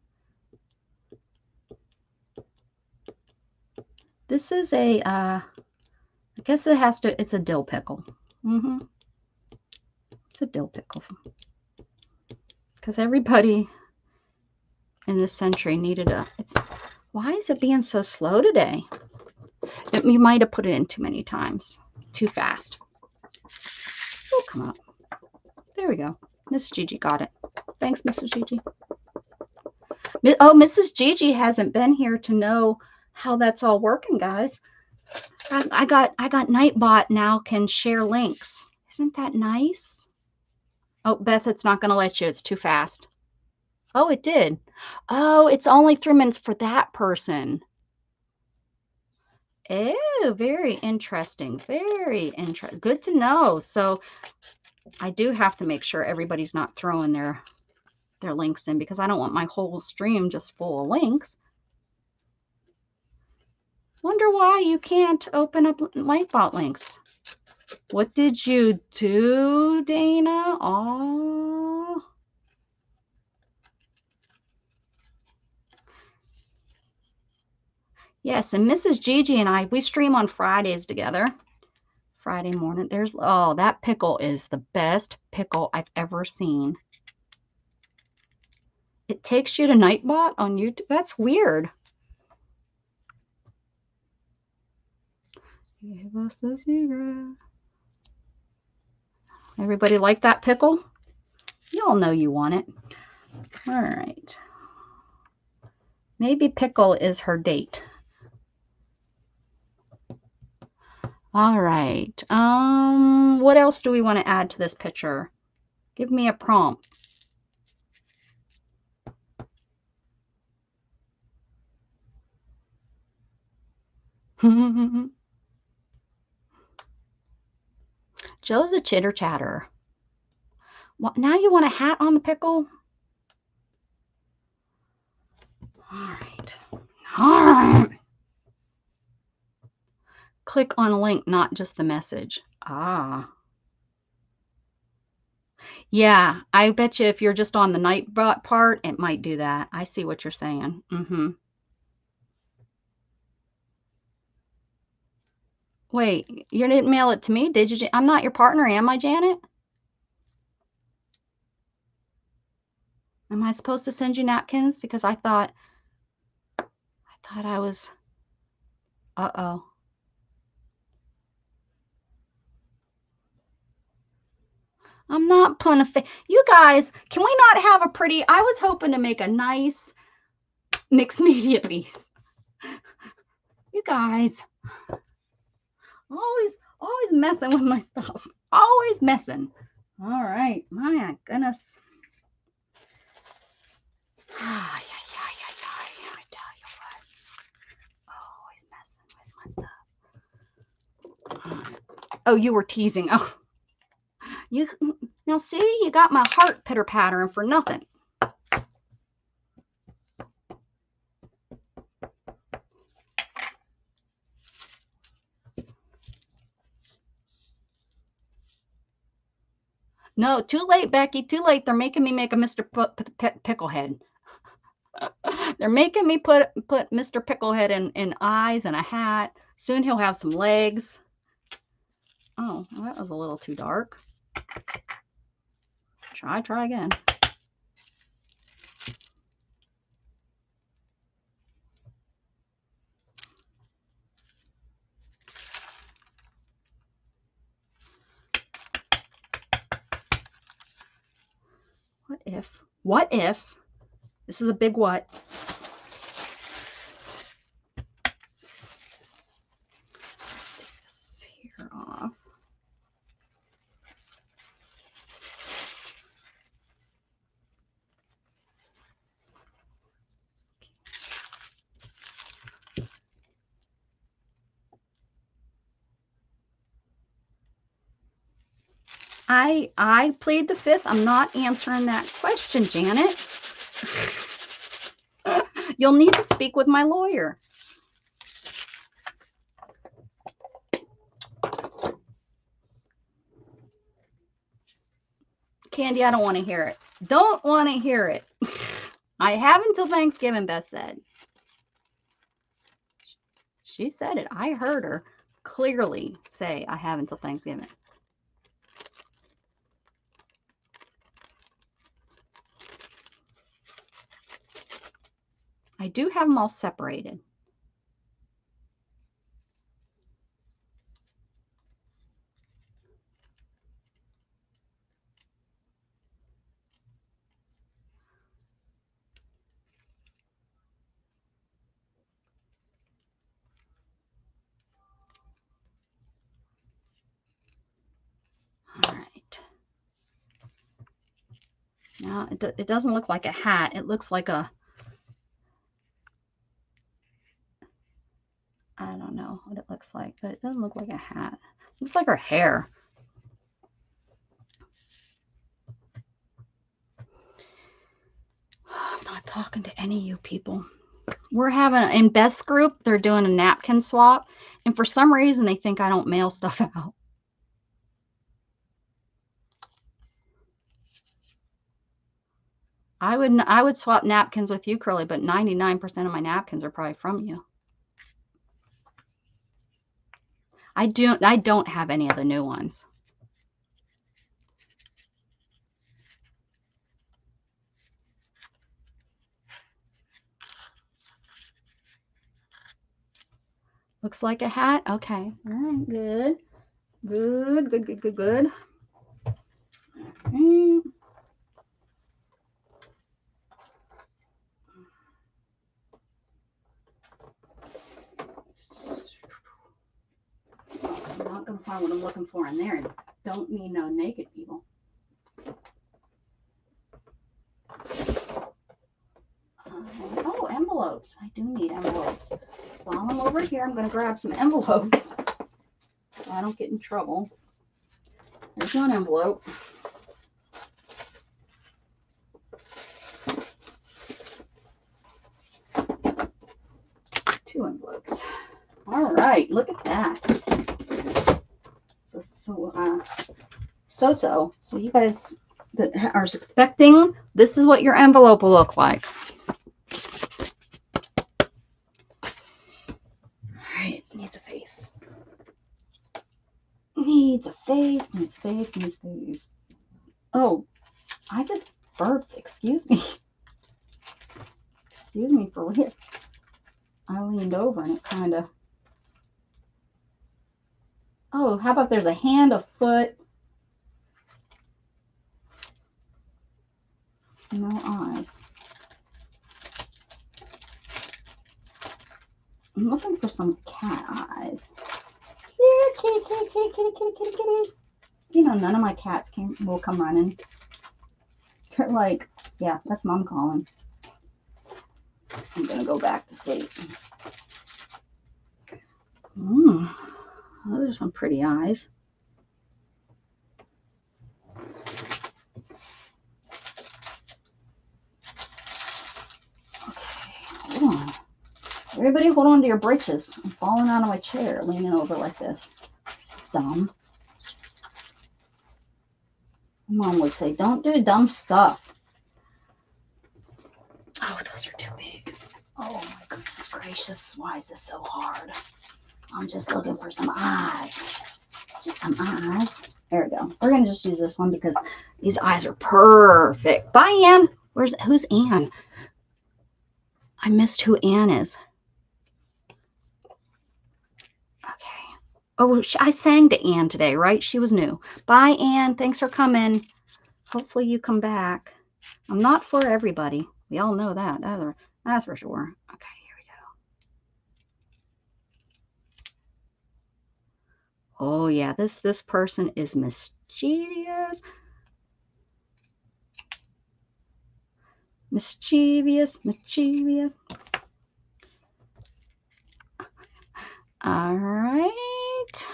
This is a. Uh, I guess it has to. It's a dill pickle. Mm-hmm. It's a dill pickle. Because everybody in this century needed a. It's why is it being so slow today? It, you might have put it in too many times, too fast. Oh, come up. There we go. Miss Gigi got it. Thanks, Mrs. Gigi. Oh, Mrs. Gigi hasn't been here to know how that's all working, guys. I, I got I got Nightbot now can share links. Isn't that nice? Oh, Beth, it's not going to let you. It's too fast. Oh, it did. Oh, it's only three minutes for that person. Oh, very interesting. Very interesting. Good to know. So I do have to make sure everybody's not throwing their their links in because I don't want my whole stream just full of links. Wonder why you can't open up Nightbot links. What did you do, Dana? Oh. Yes, and Mrs. Gigi and I, we stream on Fridays together. Friday morning. There's, oh, that pickle is the best pickle I've ever seen. It takes you to Nightbot on YouTube. That's weird. Give us secret. Everybody like that pickle? You all know you want it. All right. Maybe pickle is her date. All right. Um, what else do we want to add to this picture? Give me a prompt. Joe's a chitter chatter. Well, now you want a hat on the pickle? All right. All right. Click on a link, not just the message. Ah. Yeah, I bet you if you're just on the Nightbot part, it might do that. I see what you're saying. Mm-hmm. Wait, you didn't mail it to me, did you? I'm not your partner, am I, Janet? Am I supposed to send you napkins? Because I thought, I thought I was, uh-oh. I'm not putting a face. You guys, can we not have a pretty, I was hoping to make a nice mixed media piece. You guys, always, always messing with my stuff. Always messing. All right, my goodness. Ay, ay, ay, ay, ay, I tell you what. Always messing with my stuff. Oh, you were teasing. Oh, you now see, you got my heart pitter pattering for nothing. No, too late, Becky. Too late. They're making me make a Mr. P- P- Picklehead. They're making me put put Mr. Picklehead in, in eyes and a hat. Soon he'll have some legs. Oh, that was a little too dark. Try, try again. What if, what if, this is a big what, take this here off. I I plead the fifth. I'm not answering that question, Janet. You'll need to speak with my lawyer. Candy, I don't want to hear it. Don't want to hear it. I have until Thanksgiving, Beth said. She said it. I heard her clearly say, I have until Thanksgiving. I do have them all separated. Now, it, it doesn't look like a hat. It looks like a, I don't know what it looks like, but it doesn't look like a hat. It looks like her hair. I'm not talking to any of you people. We're having, in Beth's group, they're doing a napkin swap. And for some reason, they think I don't mail stuff out. I would I would swap napkins with you, Curly, but 99% of my napkins are probably from you. I don't I don't have any of the new ones. Looks like a hat. Okay. All right, good. Good, good, good, good, good. Mm. I'm not gonna find what I'm looking for in there. Don't need no naked people. Um, oh, envelopes. I do need envelopes. While I'm over here, I'm gonna grab some envelopes so I don't get in trouble. There's one envelope. Two envelopes. All right, look at that. So so uh so so. So you guys that are expecting this is what your envelope will look like. All right, needs a face. Needs a face, needs face, needs face. Oh, I just burped. Excuse me. Excuse me for real. I leaned over and it kind of. Oh, how about there's a hand, a foot, no eyes. I'm looking for some cat eyes. Here, kitty, kitty, kitty, kitty, kitty, kitty, kitty. You know, none of my cats can will come running. They're like, yeah, that's mom calling. I'm gonna go back to sleep. Hmm. Mm, those are some pretty eyes. Okay, hold on. Everybody hold on to your britches. I'm falling out of my chair, leaning over like this. Dumb. Mom would say, don't do dumb stuff. Oh, those are too big. Oh my goodness gracious, why is this so hard? I'm just looking for some eyes. Just some eyes. There we go. We're gonna just use this one because these eyes are perfect. Bye, Anne. Where's who's Anne? I missed who Anne is. Okay. Oh, I sang to Anne today, right? She was new. Bye, Anne. Thanks for coming. Hopefully you come back. I'm not for everybody. We all know that. That's for sure. Okay, here we go. Oh yeah, this this person is mischievous. Mischievous, mischievous. All right.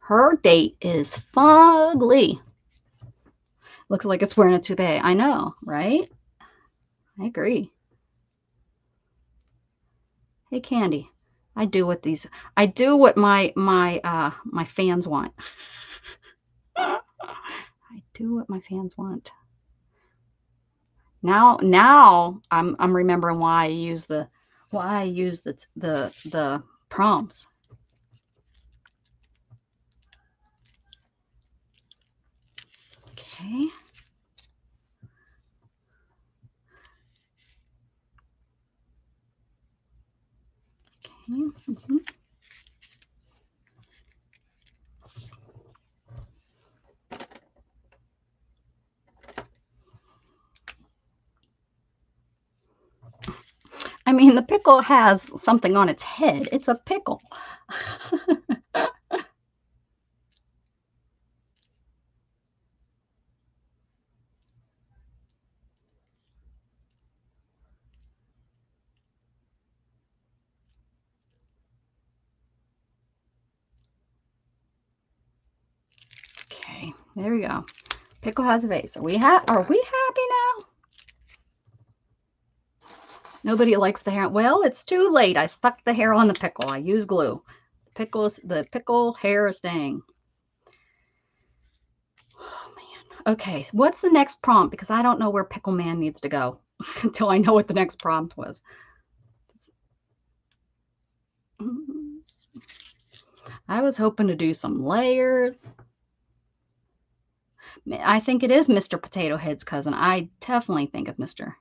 Her date is fugly. Looks like it's wearing a toupee. I know, right? I agree. Hey, Candy. I do what these. I do what my my uh my fans want. I do what my fans want. Now now I'm I'm remembering why I use the why I use the the the prompts. Okay. Mhm. I mean, the pickle has something on its head. It's a pickle. okay, there we go. Pickle has a vase. Are we ha- Are we happy now? Nobody likes the hair. Well, it's too late. I stuck the hair on the pickle. I use glue. Pickles, the pickle hair is staying. Oh man. Okay, what's the next prompt? Because I don't know where Pickle Man needs to go until I know what the next prompt was. Mm-hmm. I was hoping to do some layers. I think it is Mr. Potato Head's cousin. I definitely think of Mr.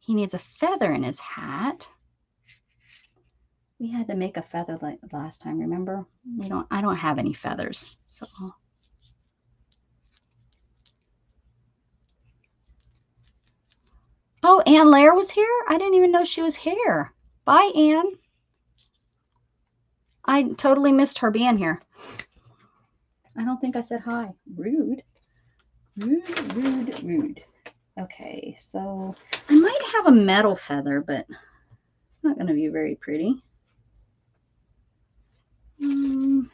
He needs a feather in his hat. We had to make a feather like last time, remember? We don't I don't have any feathers. So Oh, Ann Lair was here? I didn't even know she was here. Bye, Ann. I totally missed her being here. I don't think I said hi. Rude. Rude, rude, rude. Okay, so I might have a metal feather, but it's not going to be very pretty. Mm.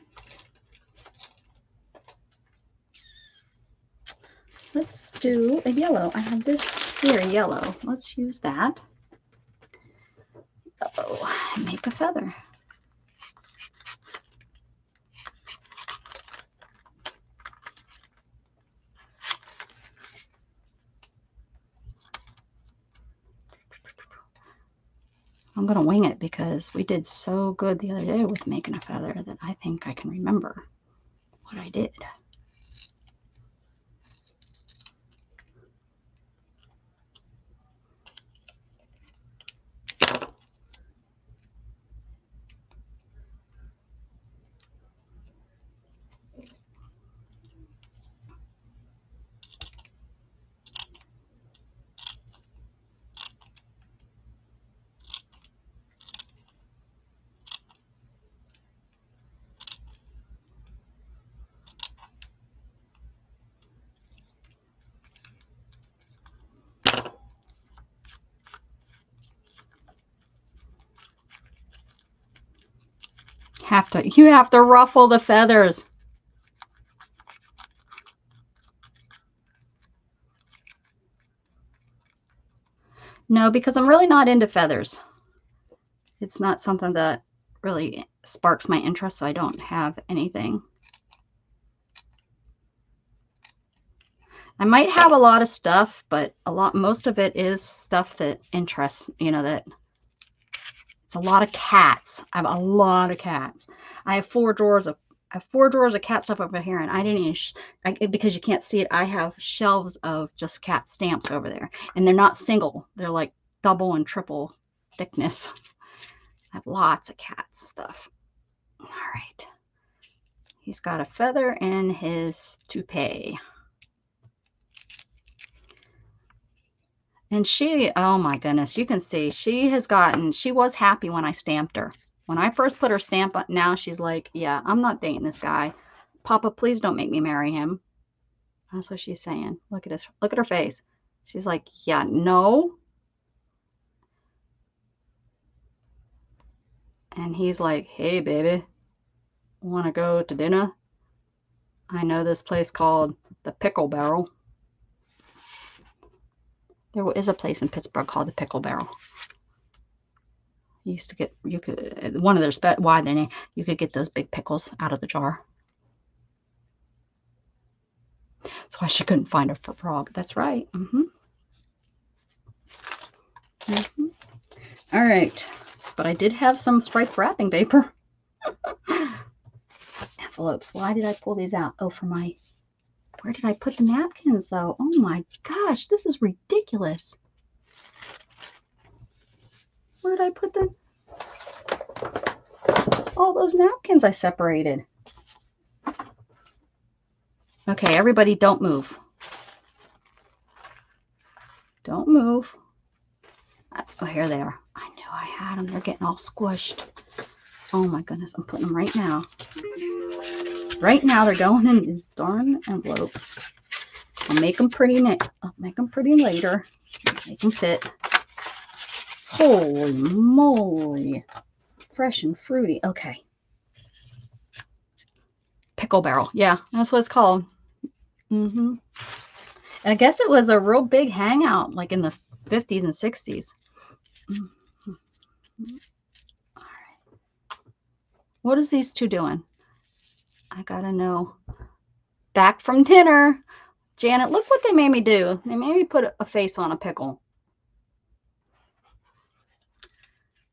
Let's do a yellow. I have this here, yellow. Let's use that. Oh, make a feather. I'm going to wing it because we did so good the other day with making a feather that I think I can remember what I did. Have to you have to ruffle the feathers. No, because I'm really not into feathers. It's not something that really sparks my interest, so I don't have anything. I might have a lot of stuff, but a lot most of it is stuff that interests, you know, that it's a lot of cats. I have a lot of cats. I have four drawers of I have four drawers of cat stuff over here, and I didn't even I, because you can't see it. I have shelves of just cat stamps over there, and they're not single. They're like double and triple thickness. I have lots of cat stuff. All right. He's got a feather in his toupee. And she, oh my goodness, you can see she has gotten, she was happy when I stamped her. When I first put her stamp on, now she's like, yeah, I'm not dating this guy. Papa, please don't make me marry him. That's what she's saying. Look at his, look at her face. She's like, yeah, no. And he's like, hey, baby, want to go to dinner? I know this place called the Pickle Barrel. There is a place in Pittsburgh called the Pickle Barrel. You used to get you could one of their why they name you could get those big pickles out of the jar. That's why she couldn't find a frog. That's right. Mm -hmm. Mm -hmm. All right, but I did have some striped wrapping paper. Envelopes. Why did I pull these out? Oh, for my where did I put the napkins though? Oh my gosh, this is ridiculous. Where did I put them? All those napkins I separated. Okay, everybody don't move. Don't move. Oh, here they are. I knew I had them. They're getting all squished. Oh my goodness, I'm putting them right now. Right now, they're going in these darn envelopes. I'll make them pretty. I'll make them pretty later. Make them fit. Holy moly! Fresh and fruity. Okay. Pickle barrel. Yeah, that's what it's called. Mm-hmm. I guess it was a real big hangout, like in the 50s and 60s. Mm -hmm. All right. What is these two doing? I gotta know. Back from dinner. Janet, look what they made me do. They made me put a face on a pickle.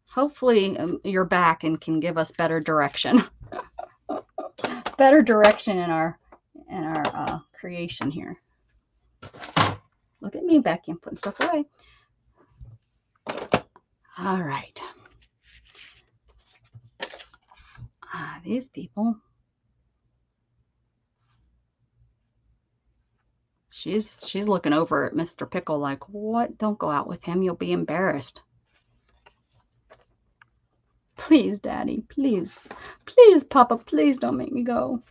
Hopefully um, you're back and can give us better direction. better direction in our in our uh, creation here. Look at me, Becky. I'm putting stuff away. All right. Ah, these people. She's she's looking over at Mr. Pickle like, what? Don't go out with him. You'll be embarrassed. Please, Daddy, please. Please, Papa, please don't make me go.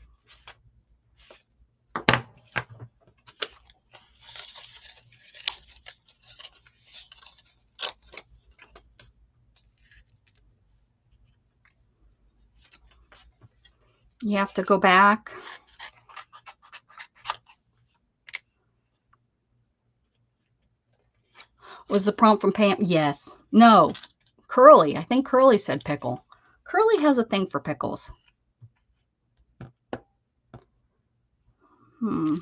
You have to go back Was the prompt from Pam? Yes. No. Curly. I think Curly said pickle. Curly has a thing for pickles. Hmm.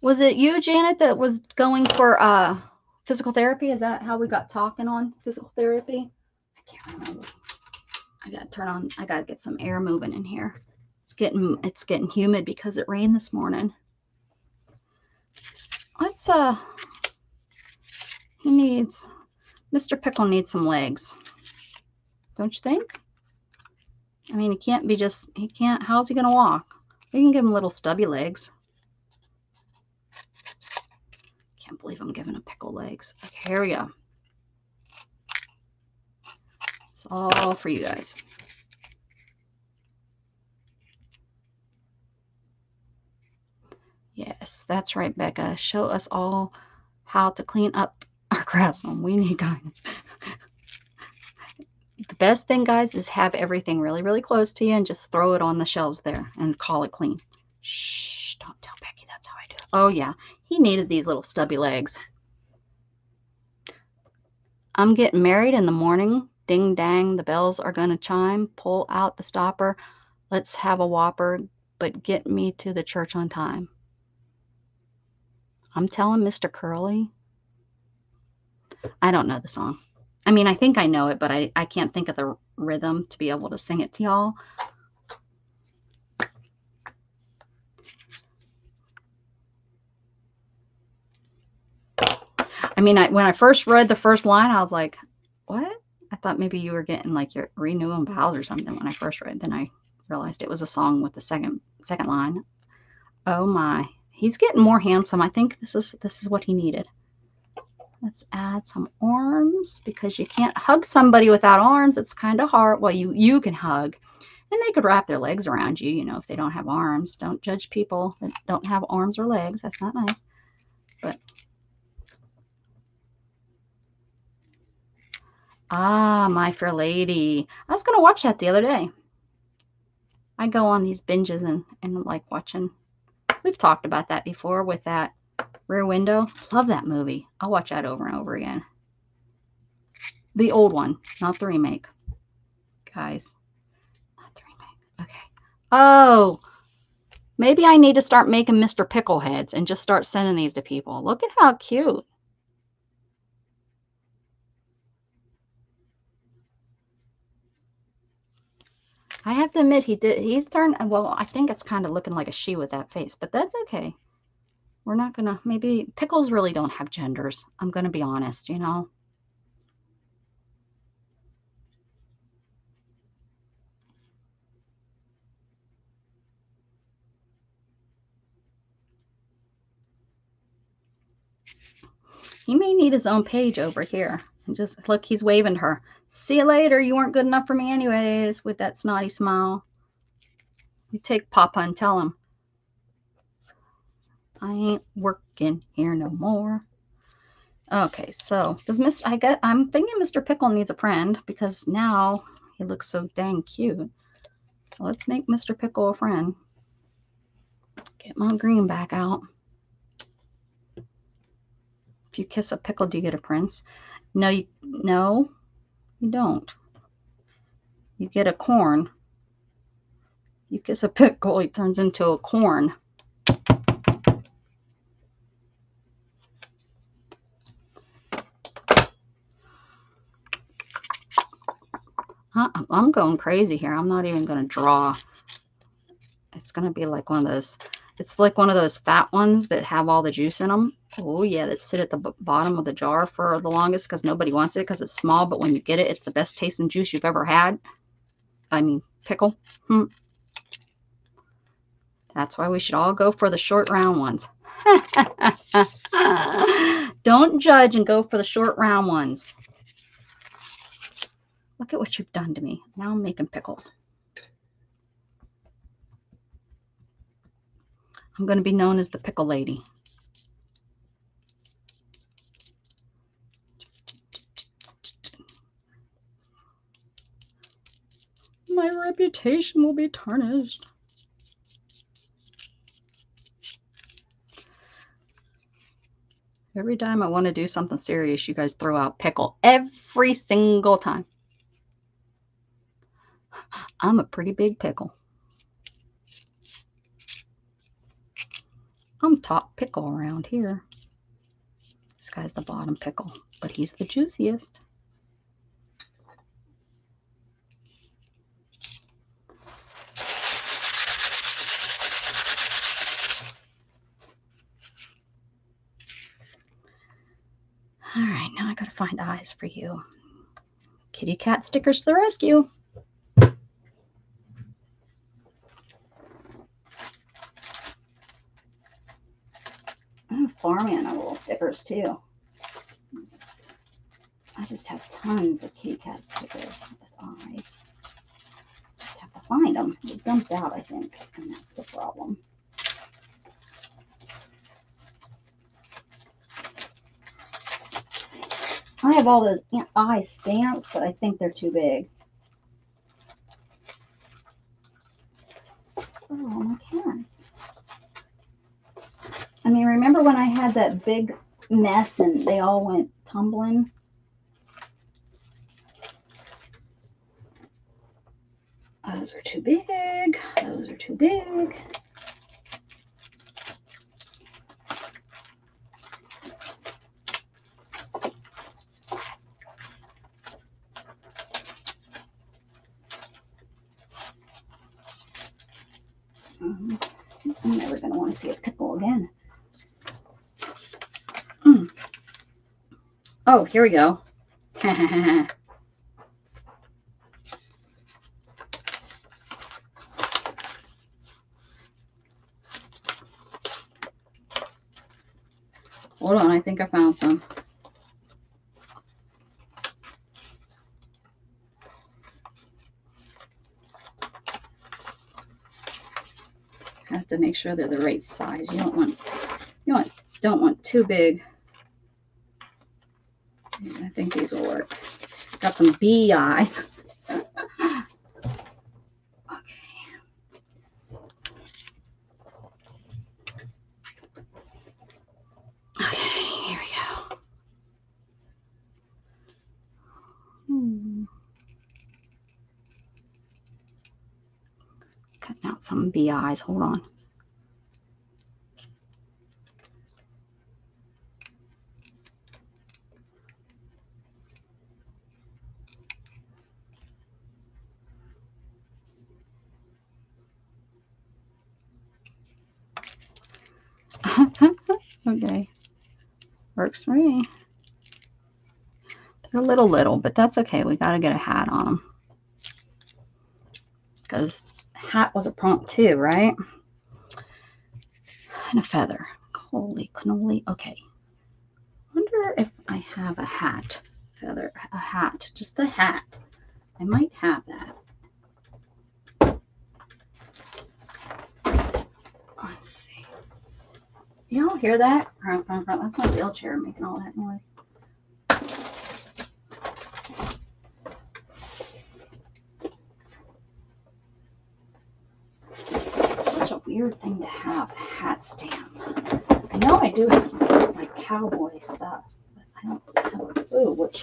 Was it you, Janet, that was going for uh physical therapy? Is that how we got talking on physical therapy? I can't remember. I gotta turn on. I gotta get some air moving in here. It's getting it's getting humid because it rained this morning. Let's uh. He needs. Mr. Pickle needs some legs. Don't you think? I mean, he can't be just. He can't. How's he gonna walk? We can give him little stubby legs. Can't believe I'm giving a pickle legs. Okay, here we go. It's all for you guys. Yes, that's right, Becca. Show us all how to clean up our craftsman. We need guidance. the best thing, guys, is have everything really, really close to you and just throw it on the shelves there and call it clean. Shh, don't tell Becky that's how I do it. Oh, yeah, he needed these little stubby legs. I'm getting married in the morning. Ding dang, the bells are going to chime. Pull out the stopper. Let's have a whopper, but get me to the church on time. I'm telling Mr. Curly. I don't know the song. I mean, I think I know it, but I, I can't think of the rhythm to be able to sing it to y'all. I mean, I, when I first read the first line, I was like, what? I thought maybe you were getting like your renewing vows or something when I first read. Then I realized it was a song with the second second line. Oh my. He's getting more handsome. I think this is this is what he needed. Let's add some arms because you can't hug somebody without arms. It's kind of hard. Well, you you can hug. And they could wrap their legs around you, you know, if they don't have arms. Don't judge people that don't have arms or legs. That's not nice. But Ah, My Fair Lady. I was going to watch that the other day. I go on these binges and, and like watching. We've talked about that before with that Rear Window. Love that movie. I'll watch that over and over again. The old one, not the remake. Guys, not the remake. Okay. Oh, maybe I need to start making Mr. Pickleheads and just start sending these to people. Look at how cute. I have to admit he did he's turned well, I think it's kind of looking like a she with that face, but that's okay. We're not gonna maybe pickles really don't have genders. I'm gonna be honest, you know. He may need his own page over here. And just look, he's waving to her. See you later. You weren't good enough for me anyways, with that snotty smile. You take Papa and tell him. I ain't working here no more. Okay, so does Miss I get I'm thinking Mr. Pickle needs a friend because now he looks so dang cute. So let's make Mr. Pickle a friend. Get my green back out. If you kiss a pickle, do you get a prince? No, you, no, you don't. You get a corn. You kiss a pickle, it turns into a corn. I'm going crazy here. I'm not even going to draw. It's going to be like one of those, it's like one of those fat ones that have all the juice in them. Oh yeah, that sit at the bottom of the jar for the longest because nobody wants it because it's small. But when you get it, it's the best tasting juice you've ever had. I mean, pickle. Hmm. That's why we should all go for the short round ones. Don't judge and go for the short round ones. Look at what you've done to me. Now I'm making pickles. I'm going to be known as the pickle lady. My reputation will be tarnished. Every time I want to do something serious, you guys throw out pickle every single time. I'm a pretty big pickle. I'm top pickle around here. This guy's the bottom pickle, but he's the juiciest. All right, now I gotta find eyes for you. Kitty cat stickers to the rescue. Stickers too. I just have tons of kitty cat stickers with eyes. Just have to find them. They dumped out, I think, and that's the problem. I have all those eye stamps, but I think they're too big. Oh, my cats. I mean, remember when I had that big mess and they all went tumbling? Those are too big. Those are too big. Mhm. I'm never going to want to see a pickle again. Mm. Oh, here we go. Hold on, I think I found some. have to make sure they're the right size. You don't want you want don't want too big. I think these will work. Got some bee eyes. okay. Okay, here we go. Hmm. Cutting out some eyes. Hold on. okay. Works for me. They're a little little, but that's okay. We got to get a hat on them. Because hat was a prompt too, right? And a feather. Holy cannoli. Okay. wonder if I have a hat. Feather. A hat. Just a hat. I might have that. Let's see. Y'all hear that? That's my wheelchair making all that noise. It's such a weird thing to have a hat stamp. I know I do have some like cowboy stuff, but I don't have a clue which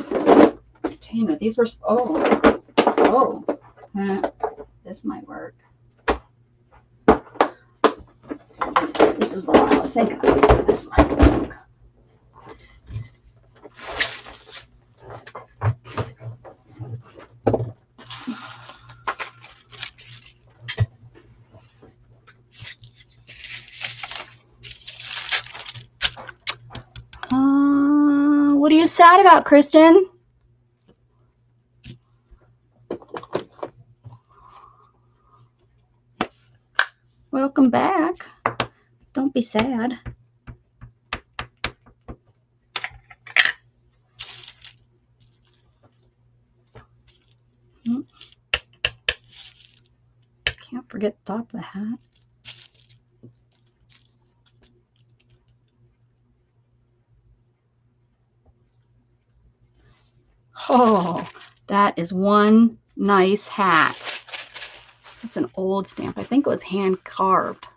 container. These were oh oh eh, this might work. This is the one I was thinking of, so this work. Uh, what are you sad about, Kristen? Welcome back. Don't be sad. Hmm. Can't forget top the hat. Oh, that is one nice hat. It's an old stamp. I think it was hand carved.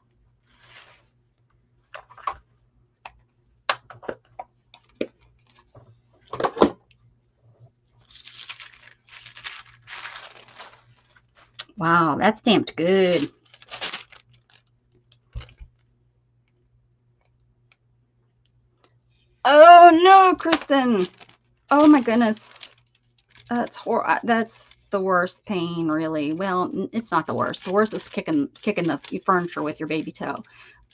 Wow, that's stamped good. Oh no, Kristen. Oh my goodness. That's hor uh, that's the worst pain, really. Well, it's not the worst. The worst is kicking kicking the furniture with your baby toe.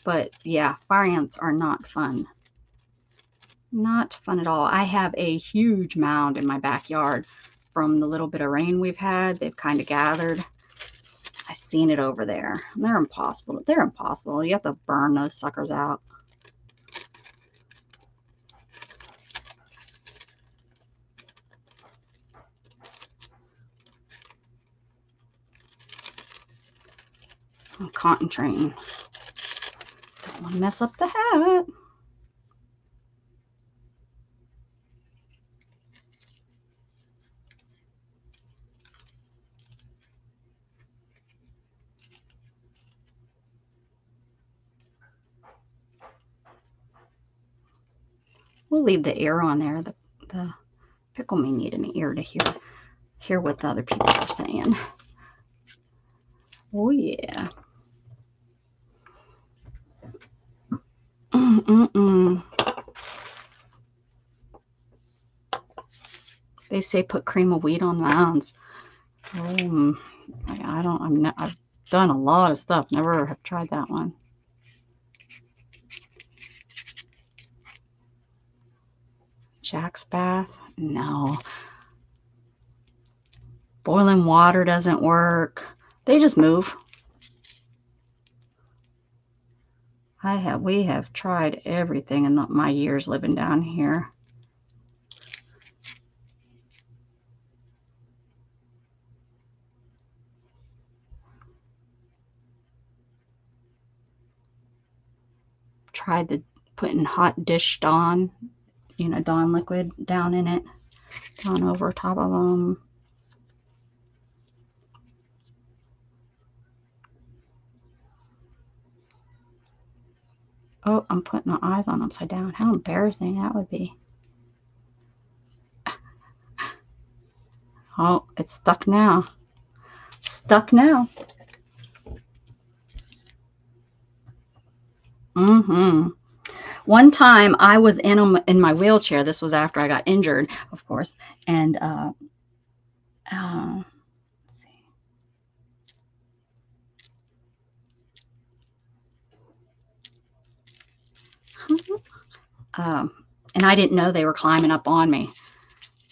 But yeah, fire ants are not fun. Not fun at all. I have a huge mound in my backyard from the little bit of rain we've had. They've kind of gathered. I seen it over there. They're impossible. They're impossible. You have to burn those suckers out. Oh, I'm concentrating. Don't want to mess up the hat. Leave the ear on there. The, the pickle may need an ear to hear hear what the other people are saying. Oh yeah. Mm-mm-mm. They say put cream of wheat on mounds. Um, I, I don't. I'm not. I've done a lot of stuff. Never have tried that one. Jack's bath? No. Boiling water doesn't work. They just move. I have, we have tried everything in my years living down here. Tried the putting hot dish Dawn, you know, Dawn liquid down in it, down over top of them. Oh, I'm putting my eyes on upside down. How embarrassing that would be. Oh, it's stuck now. Stuck now. Mm-hmm. One time I was in in my wheelchair. This was after I got injured, of course, and uh, uh, um, and I didn't know they were climbing up on me.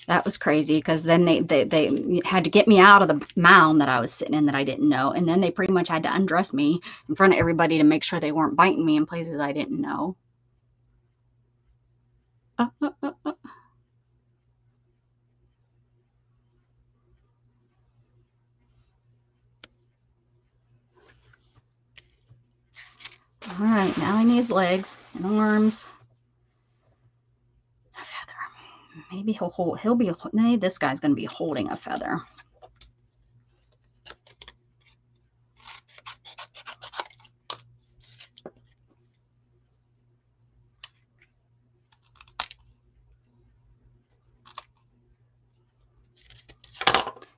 That was crazy because then they, they they had to get me out of the mound that I was sitting in that I didn't know, and then they pretty much had to undress me in front of everybody to make sure they weren't biting me in places I didn't know. Uh, uh, uh, uh. All right, now he needs legs and arms. A feather. Maybe he'll hold, he'll be, maybe this guy's going to be holding a feather.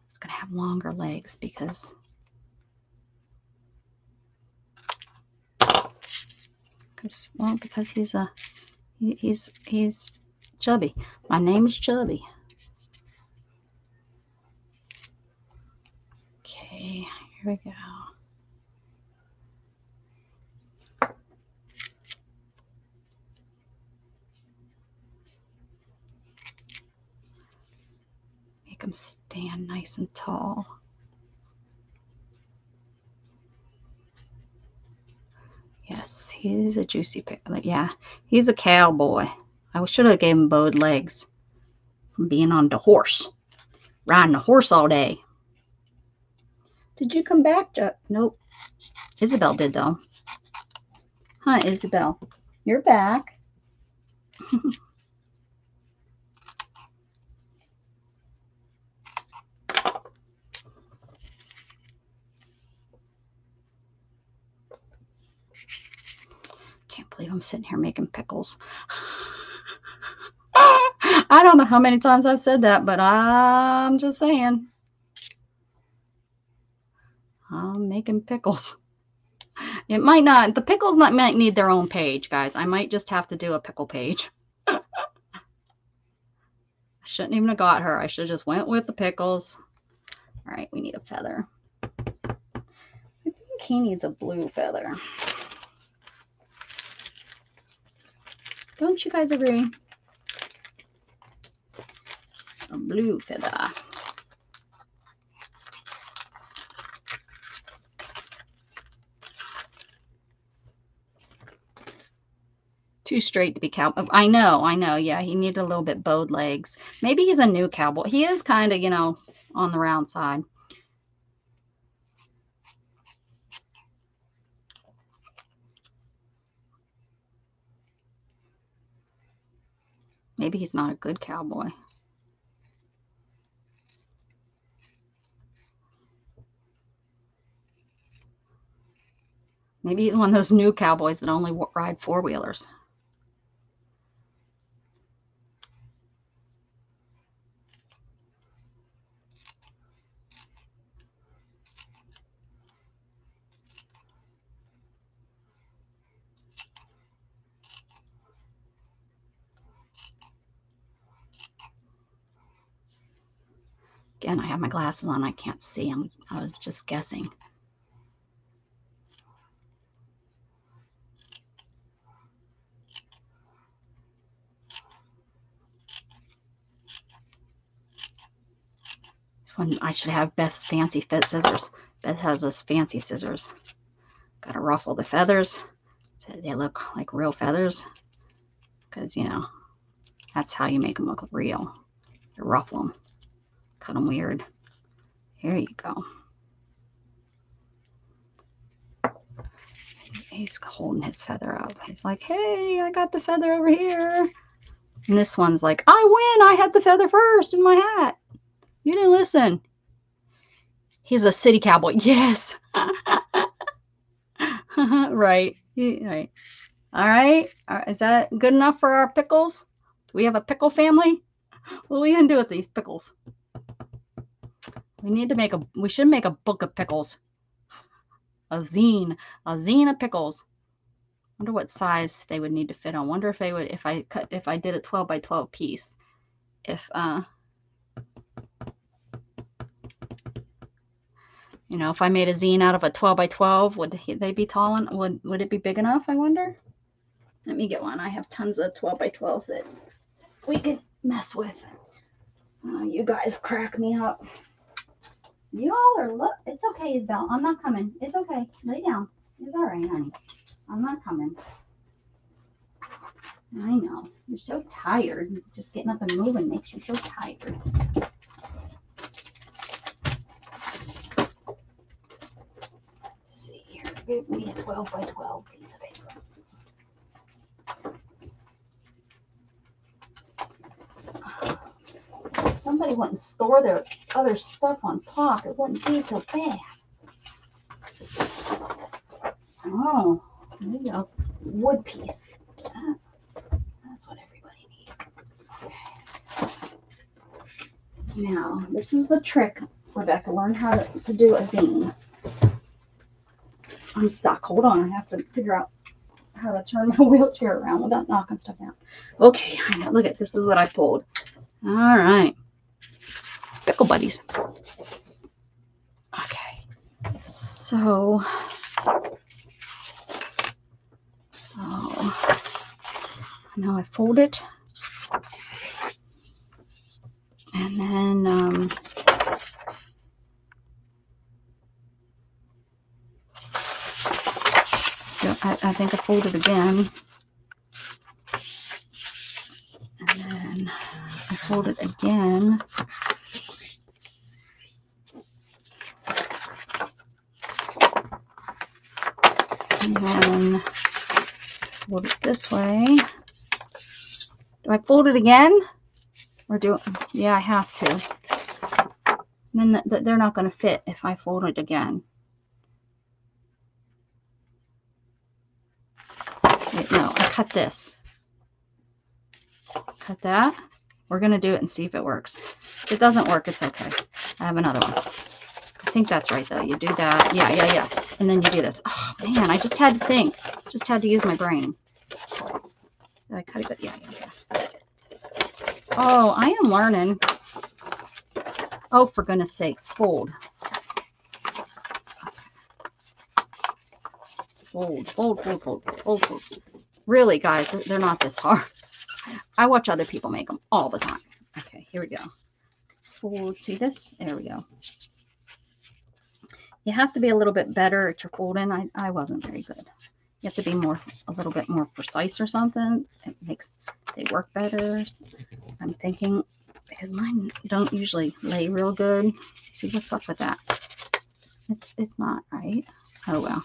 It's going to have because because well because he's a he, he's he's chubby. My name is chubby. Okay here we go. Make him stand nice and tall Yes, he's a juicy pick. Yeah, he's a cowboy. I should have gave him bowed legs from being on the horse, riding the horse all day. Did you come back, Nope. Isabel did, though. Huh, Isabel. You're back. I'm sitting here making pickles. I don't know how many times I've said that, but I'm just saying. I'm making pickles. It might not, the pickles not, might need their own page, guys. I might just have to do a pickle page. I shouldn't even have got her. I should have just went with the pickles. All right, we need a feather. I think he needs a blue feather. Don't you guys agree? A blue feather. Too straight to be cow. Oh, I know, I know. Yeah, he needed a little bit bowed legs. Maybe he's a new cowboy. He is kind of, you know, on the round side. Maybe he's not a good cowboy. Maybe he's one of those new cowboys that only ride four wheelers. Again, I have my glasses on. I can't see. I'm, I was just guessing. This one, I should have Beth's fancy fit scissors. Beth has those fancy scissors. Got to ruffle the feathers so they look like real feathers. Because, you know, that's how you make them look real. You ruffle them cut them weird. Here you go. He's holding his feather up. He's like, hey, I got the feather over here. And this one's like, I win. I had the feather first in my hat. You didn't listen. He's a city cowboy. Yes. right. Right. All right. Is that good enough for our pickles? Do we have a pickle family? What are we going to do with these pickles? We need to make a, we should make a book of pickles. A zine, a zine of pickles. wonder what size they would need to fit on. wonder if they would, if I cut, if I did a 12 by 12 piece, if, uh, you know, if I made a zine out of a 12 by 12, would they be tall and would, would it be big enough? I wonder. Let me get one. I have tons of 12 by 12s that we could mess with. Oh, you guys crack me up. You all are look. It's okay, Isabel. I'm not coming. It's okay. Lay down. It's all right, honey. I'm not coming. I know. You're so tired. Just getting up and moving makes you so tired. Let's see here. Give me a 12 by 12 piece of paper. Somebody wouldn't store their other stuff on top, it wouldn't be so bad. Oh, maybe a wood piece. That's what everybody needs. Okay. Now, this is the trick, Rebecca. Learn how to, to do a zine. I'm stuck. Hold on. I have to figure out how to turn my wheelchair around without knocking stuff out. Okay, Look at this is what I pulled. All right pickle buddies. Okay, so, oh, now I fold it. And then, um, I, I think I fold it again. And then I fold it again. then fold it this way. Do I fold it again? Or do, yeah, I have to. Then the, they're not going to fit if I fold it again. Wait, no, I cut this. Cut that. We're going to do it and see if it works. If it doesn't work, it's okay. I have another one. I think that's right though. You do that. Yeah, yeah, yeah. And then you do this. Oh man, I just had to think. Just had to use my brain. I cut it good? Yeah, yeah, yeah. Oh, I am learning. Oh, for goodness sakes, fold. Fold, fold, fold, fold, fold, fold. Really, guys, they're not this hard. I watch other people make them all the time. Okay, here we go. Fold, see this? There we go. You have to be a little bit better at your folding. I, I wasn't very good. You have to be more, a little bit more precise or something. It makes they work better. I'm thinking because mine don't usually lay real good. Let's see what's up with that. It's it's not right. Oh well.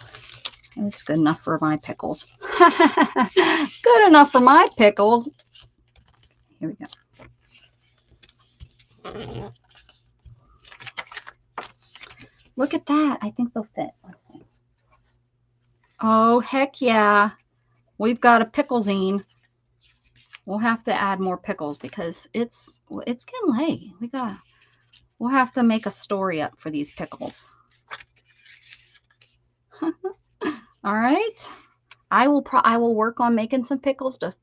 It's good enough for my pickles. good enough for my pickles. Here we go. Look at that. I think they'll fit. Let's see. Oh, heck yeah. We've got a pickle zine. We'll have to add more pickles because it's it's getting late. We got we'll have to make a story up for these pickles. All right. I will pro I will work on making some pickles to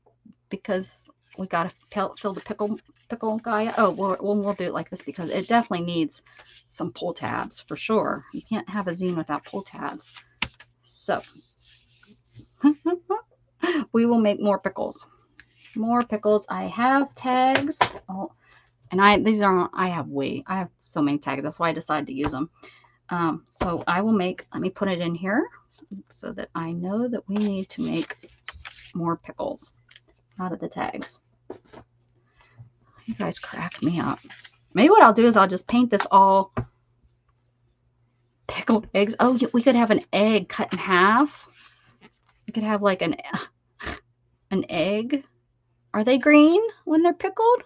because we got to fill the pickle pickle guy. Oh, we'll, we'll do it like this because it definitely needs some pull tabs for sure. You can't have a zine without pull tabs. So we will make more pickles. More pickles. I have tags. Oh, and I these are I have way I have so many tags. That's why I decided to use them. Um, so I will make, let me put it in here so that I know that we need to make more pickles out of the tags. You guys crack me up. Maybe what I'll do is I'll just paint this all pickled eggs. Oh, we could have an egg cut in half. Could have like an, an egg. Are they green when they're pickled?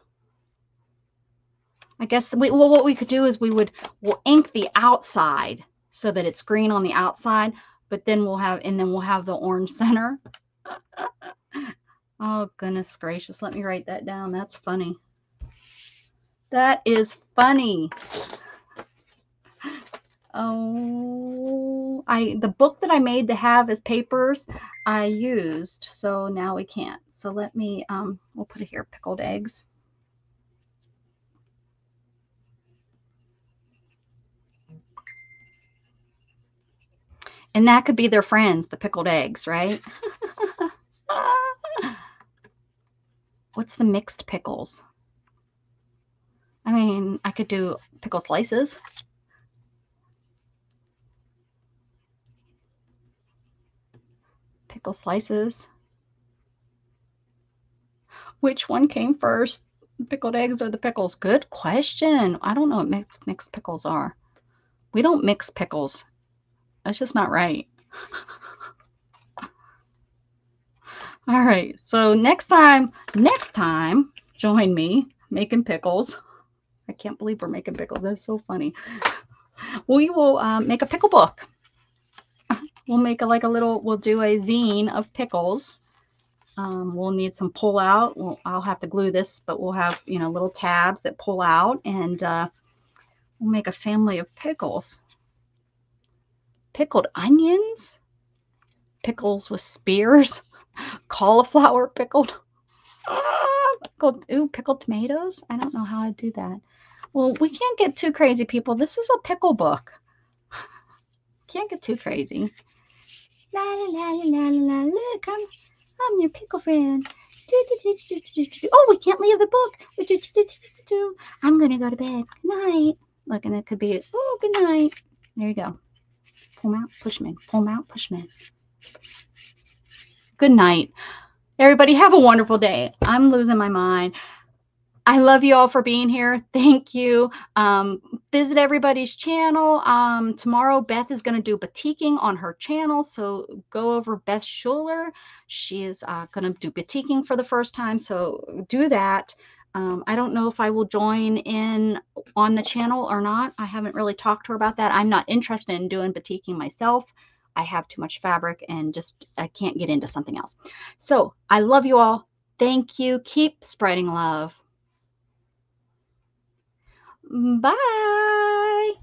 I guess we, well, what we could do is we would we'll ink the outside so that it's green on the outside, but then we'll have and then we'll have the orange center. oh goodness gracious, let me write that down. That's funny. That is funny. Oh, I the book that I made to have as papers, I used, so now we can't. So let me um we'll put it here, pickled eggs. And that could be their friends, the pickled eggs, right? What's the mixed pickles? I mean, I could do pickle slices. Pickle slices. Which one came first? Pickled eggs or the pickles? Good question. I don't know what mixed, mixed pickles are. We don't mix pickles that's just not right. All right. So next time, next time, join me making pickles. I can't believe we're making pickles. That's so funny. We will um, make a pickle book. We'll make a, like a little, we'll do a zine of pickles. Um, we'll need some pull out. Well, I'll have to glue this, but we'll have, you know, little tabs that pull out and uh, we'll make a family of pickles pickled onions, pickles with spears, cauliflower pickled, ah, pickled, ooh, pickled tomatoes. I don't know how I'd do that. Well, we can't get too crazy, people. This is a pickle book. Can't get too crazy. La la la la la la. Look, I'm I'm your pickle friend. Oh, we can't leave the book. I'm gonna go to bed. Good night. Look, and it could be oh, good night. There you go. Pull them out, push them in. Pull them out, push them in. Good night. Everybody have a wonderful day. I'm losing my mind. I love you all for being here. Thank you. Um, visit everybody's channel. Um, tomorrow, Beth is going to do batiking on her channel. So go over Beth Schuler. She is uh, going to do batiking for the first time. So do that. Um, I don't know if I will join in on the channel or not. I haven't really talked to her about that. I'm not interested in doing batiking myself. I have too much fabric and just I can't get into something else. So I love you all. Thank you. Keep spreading love. Bye.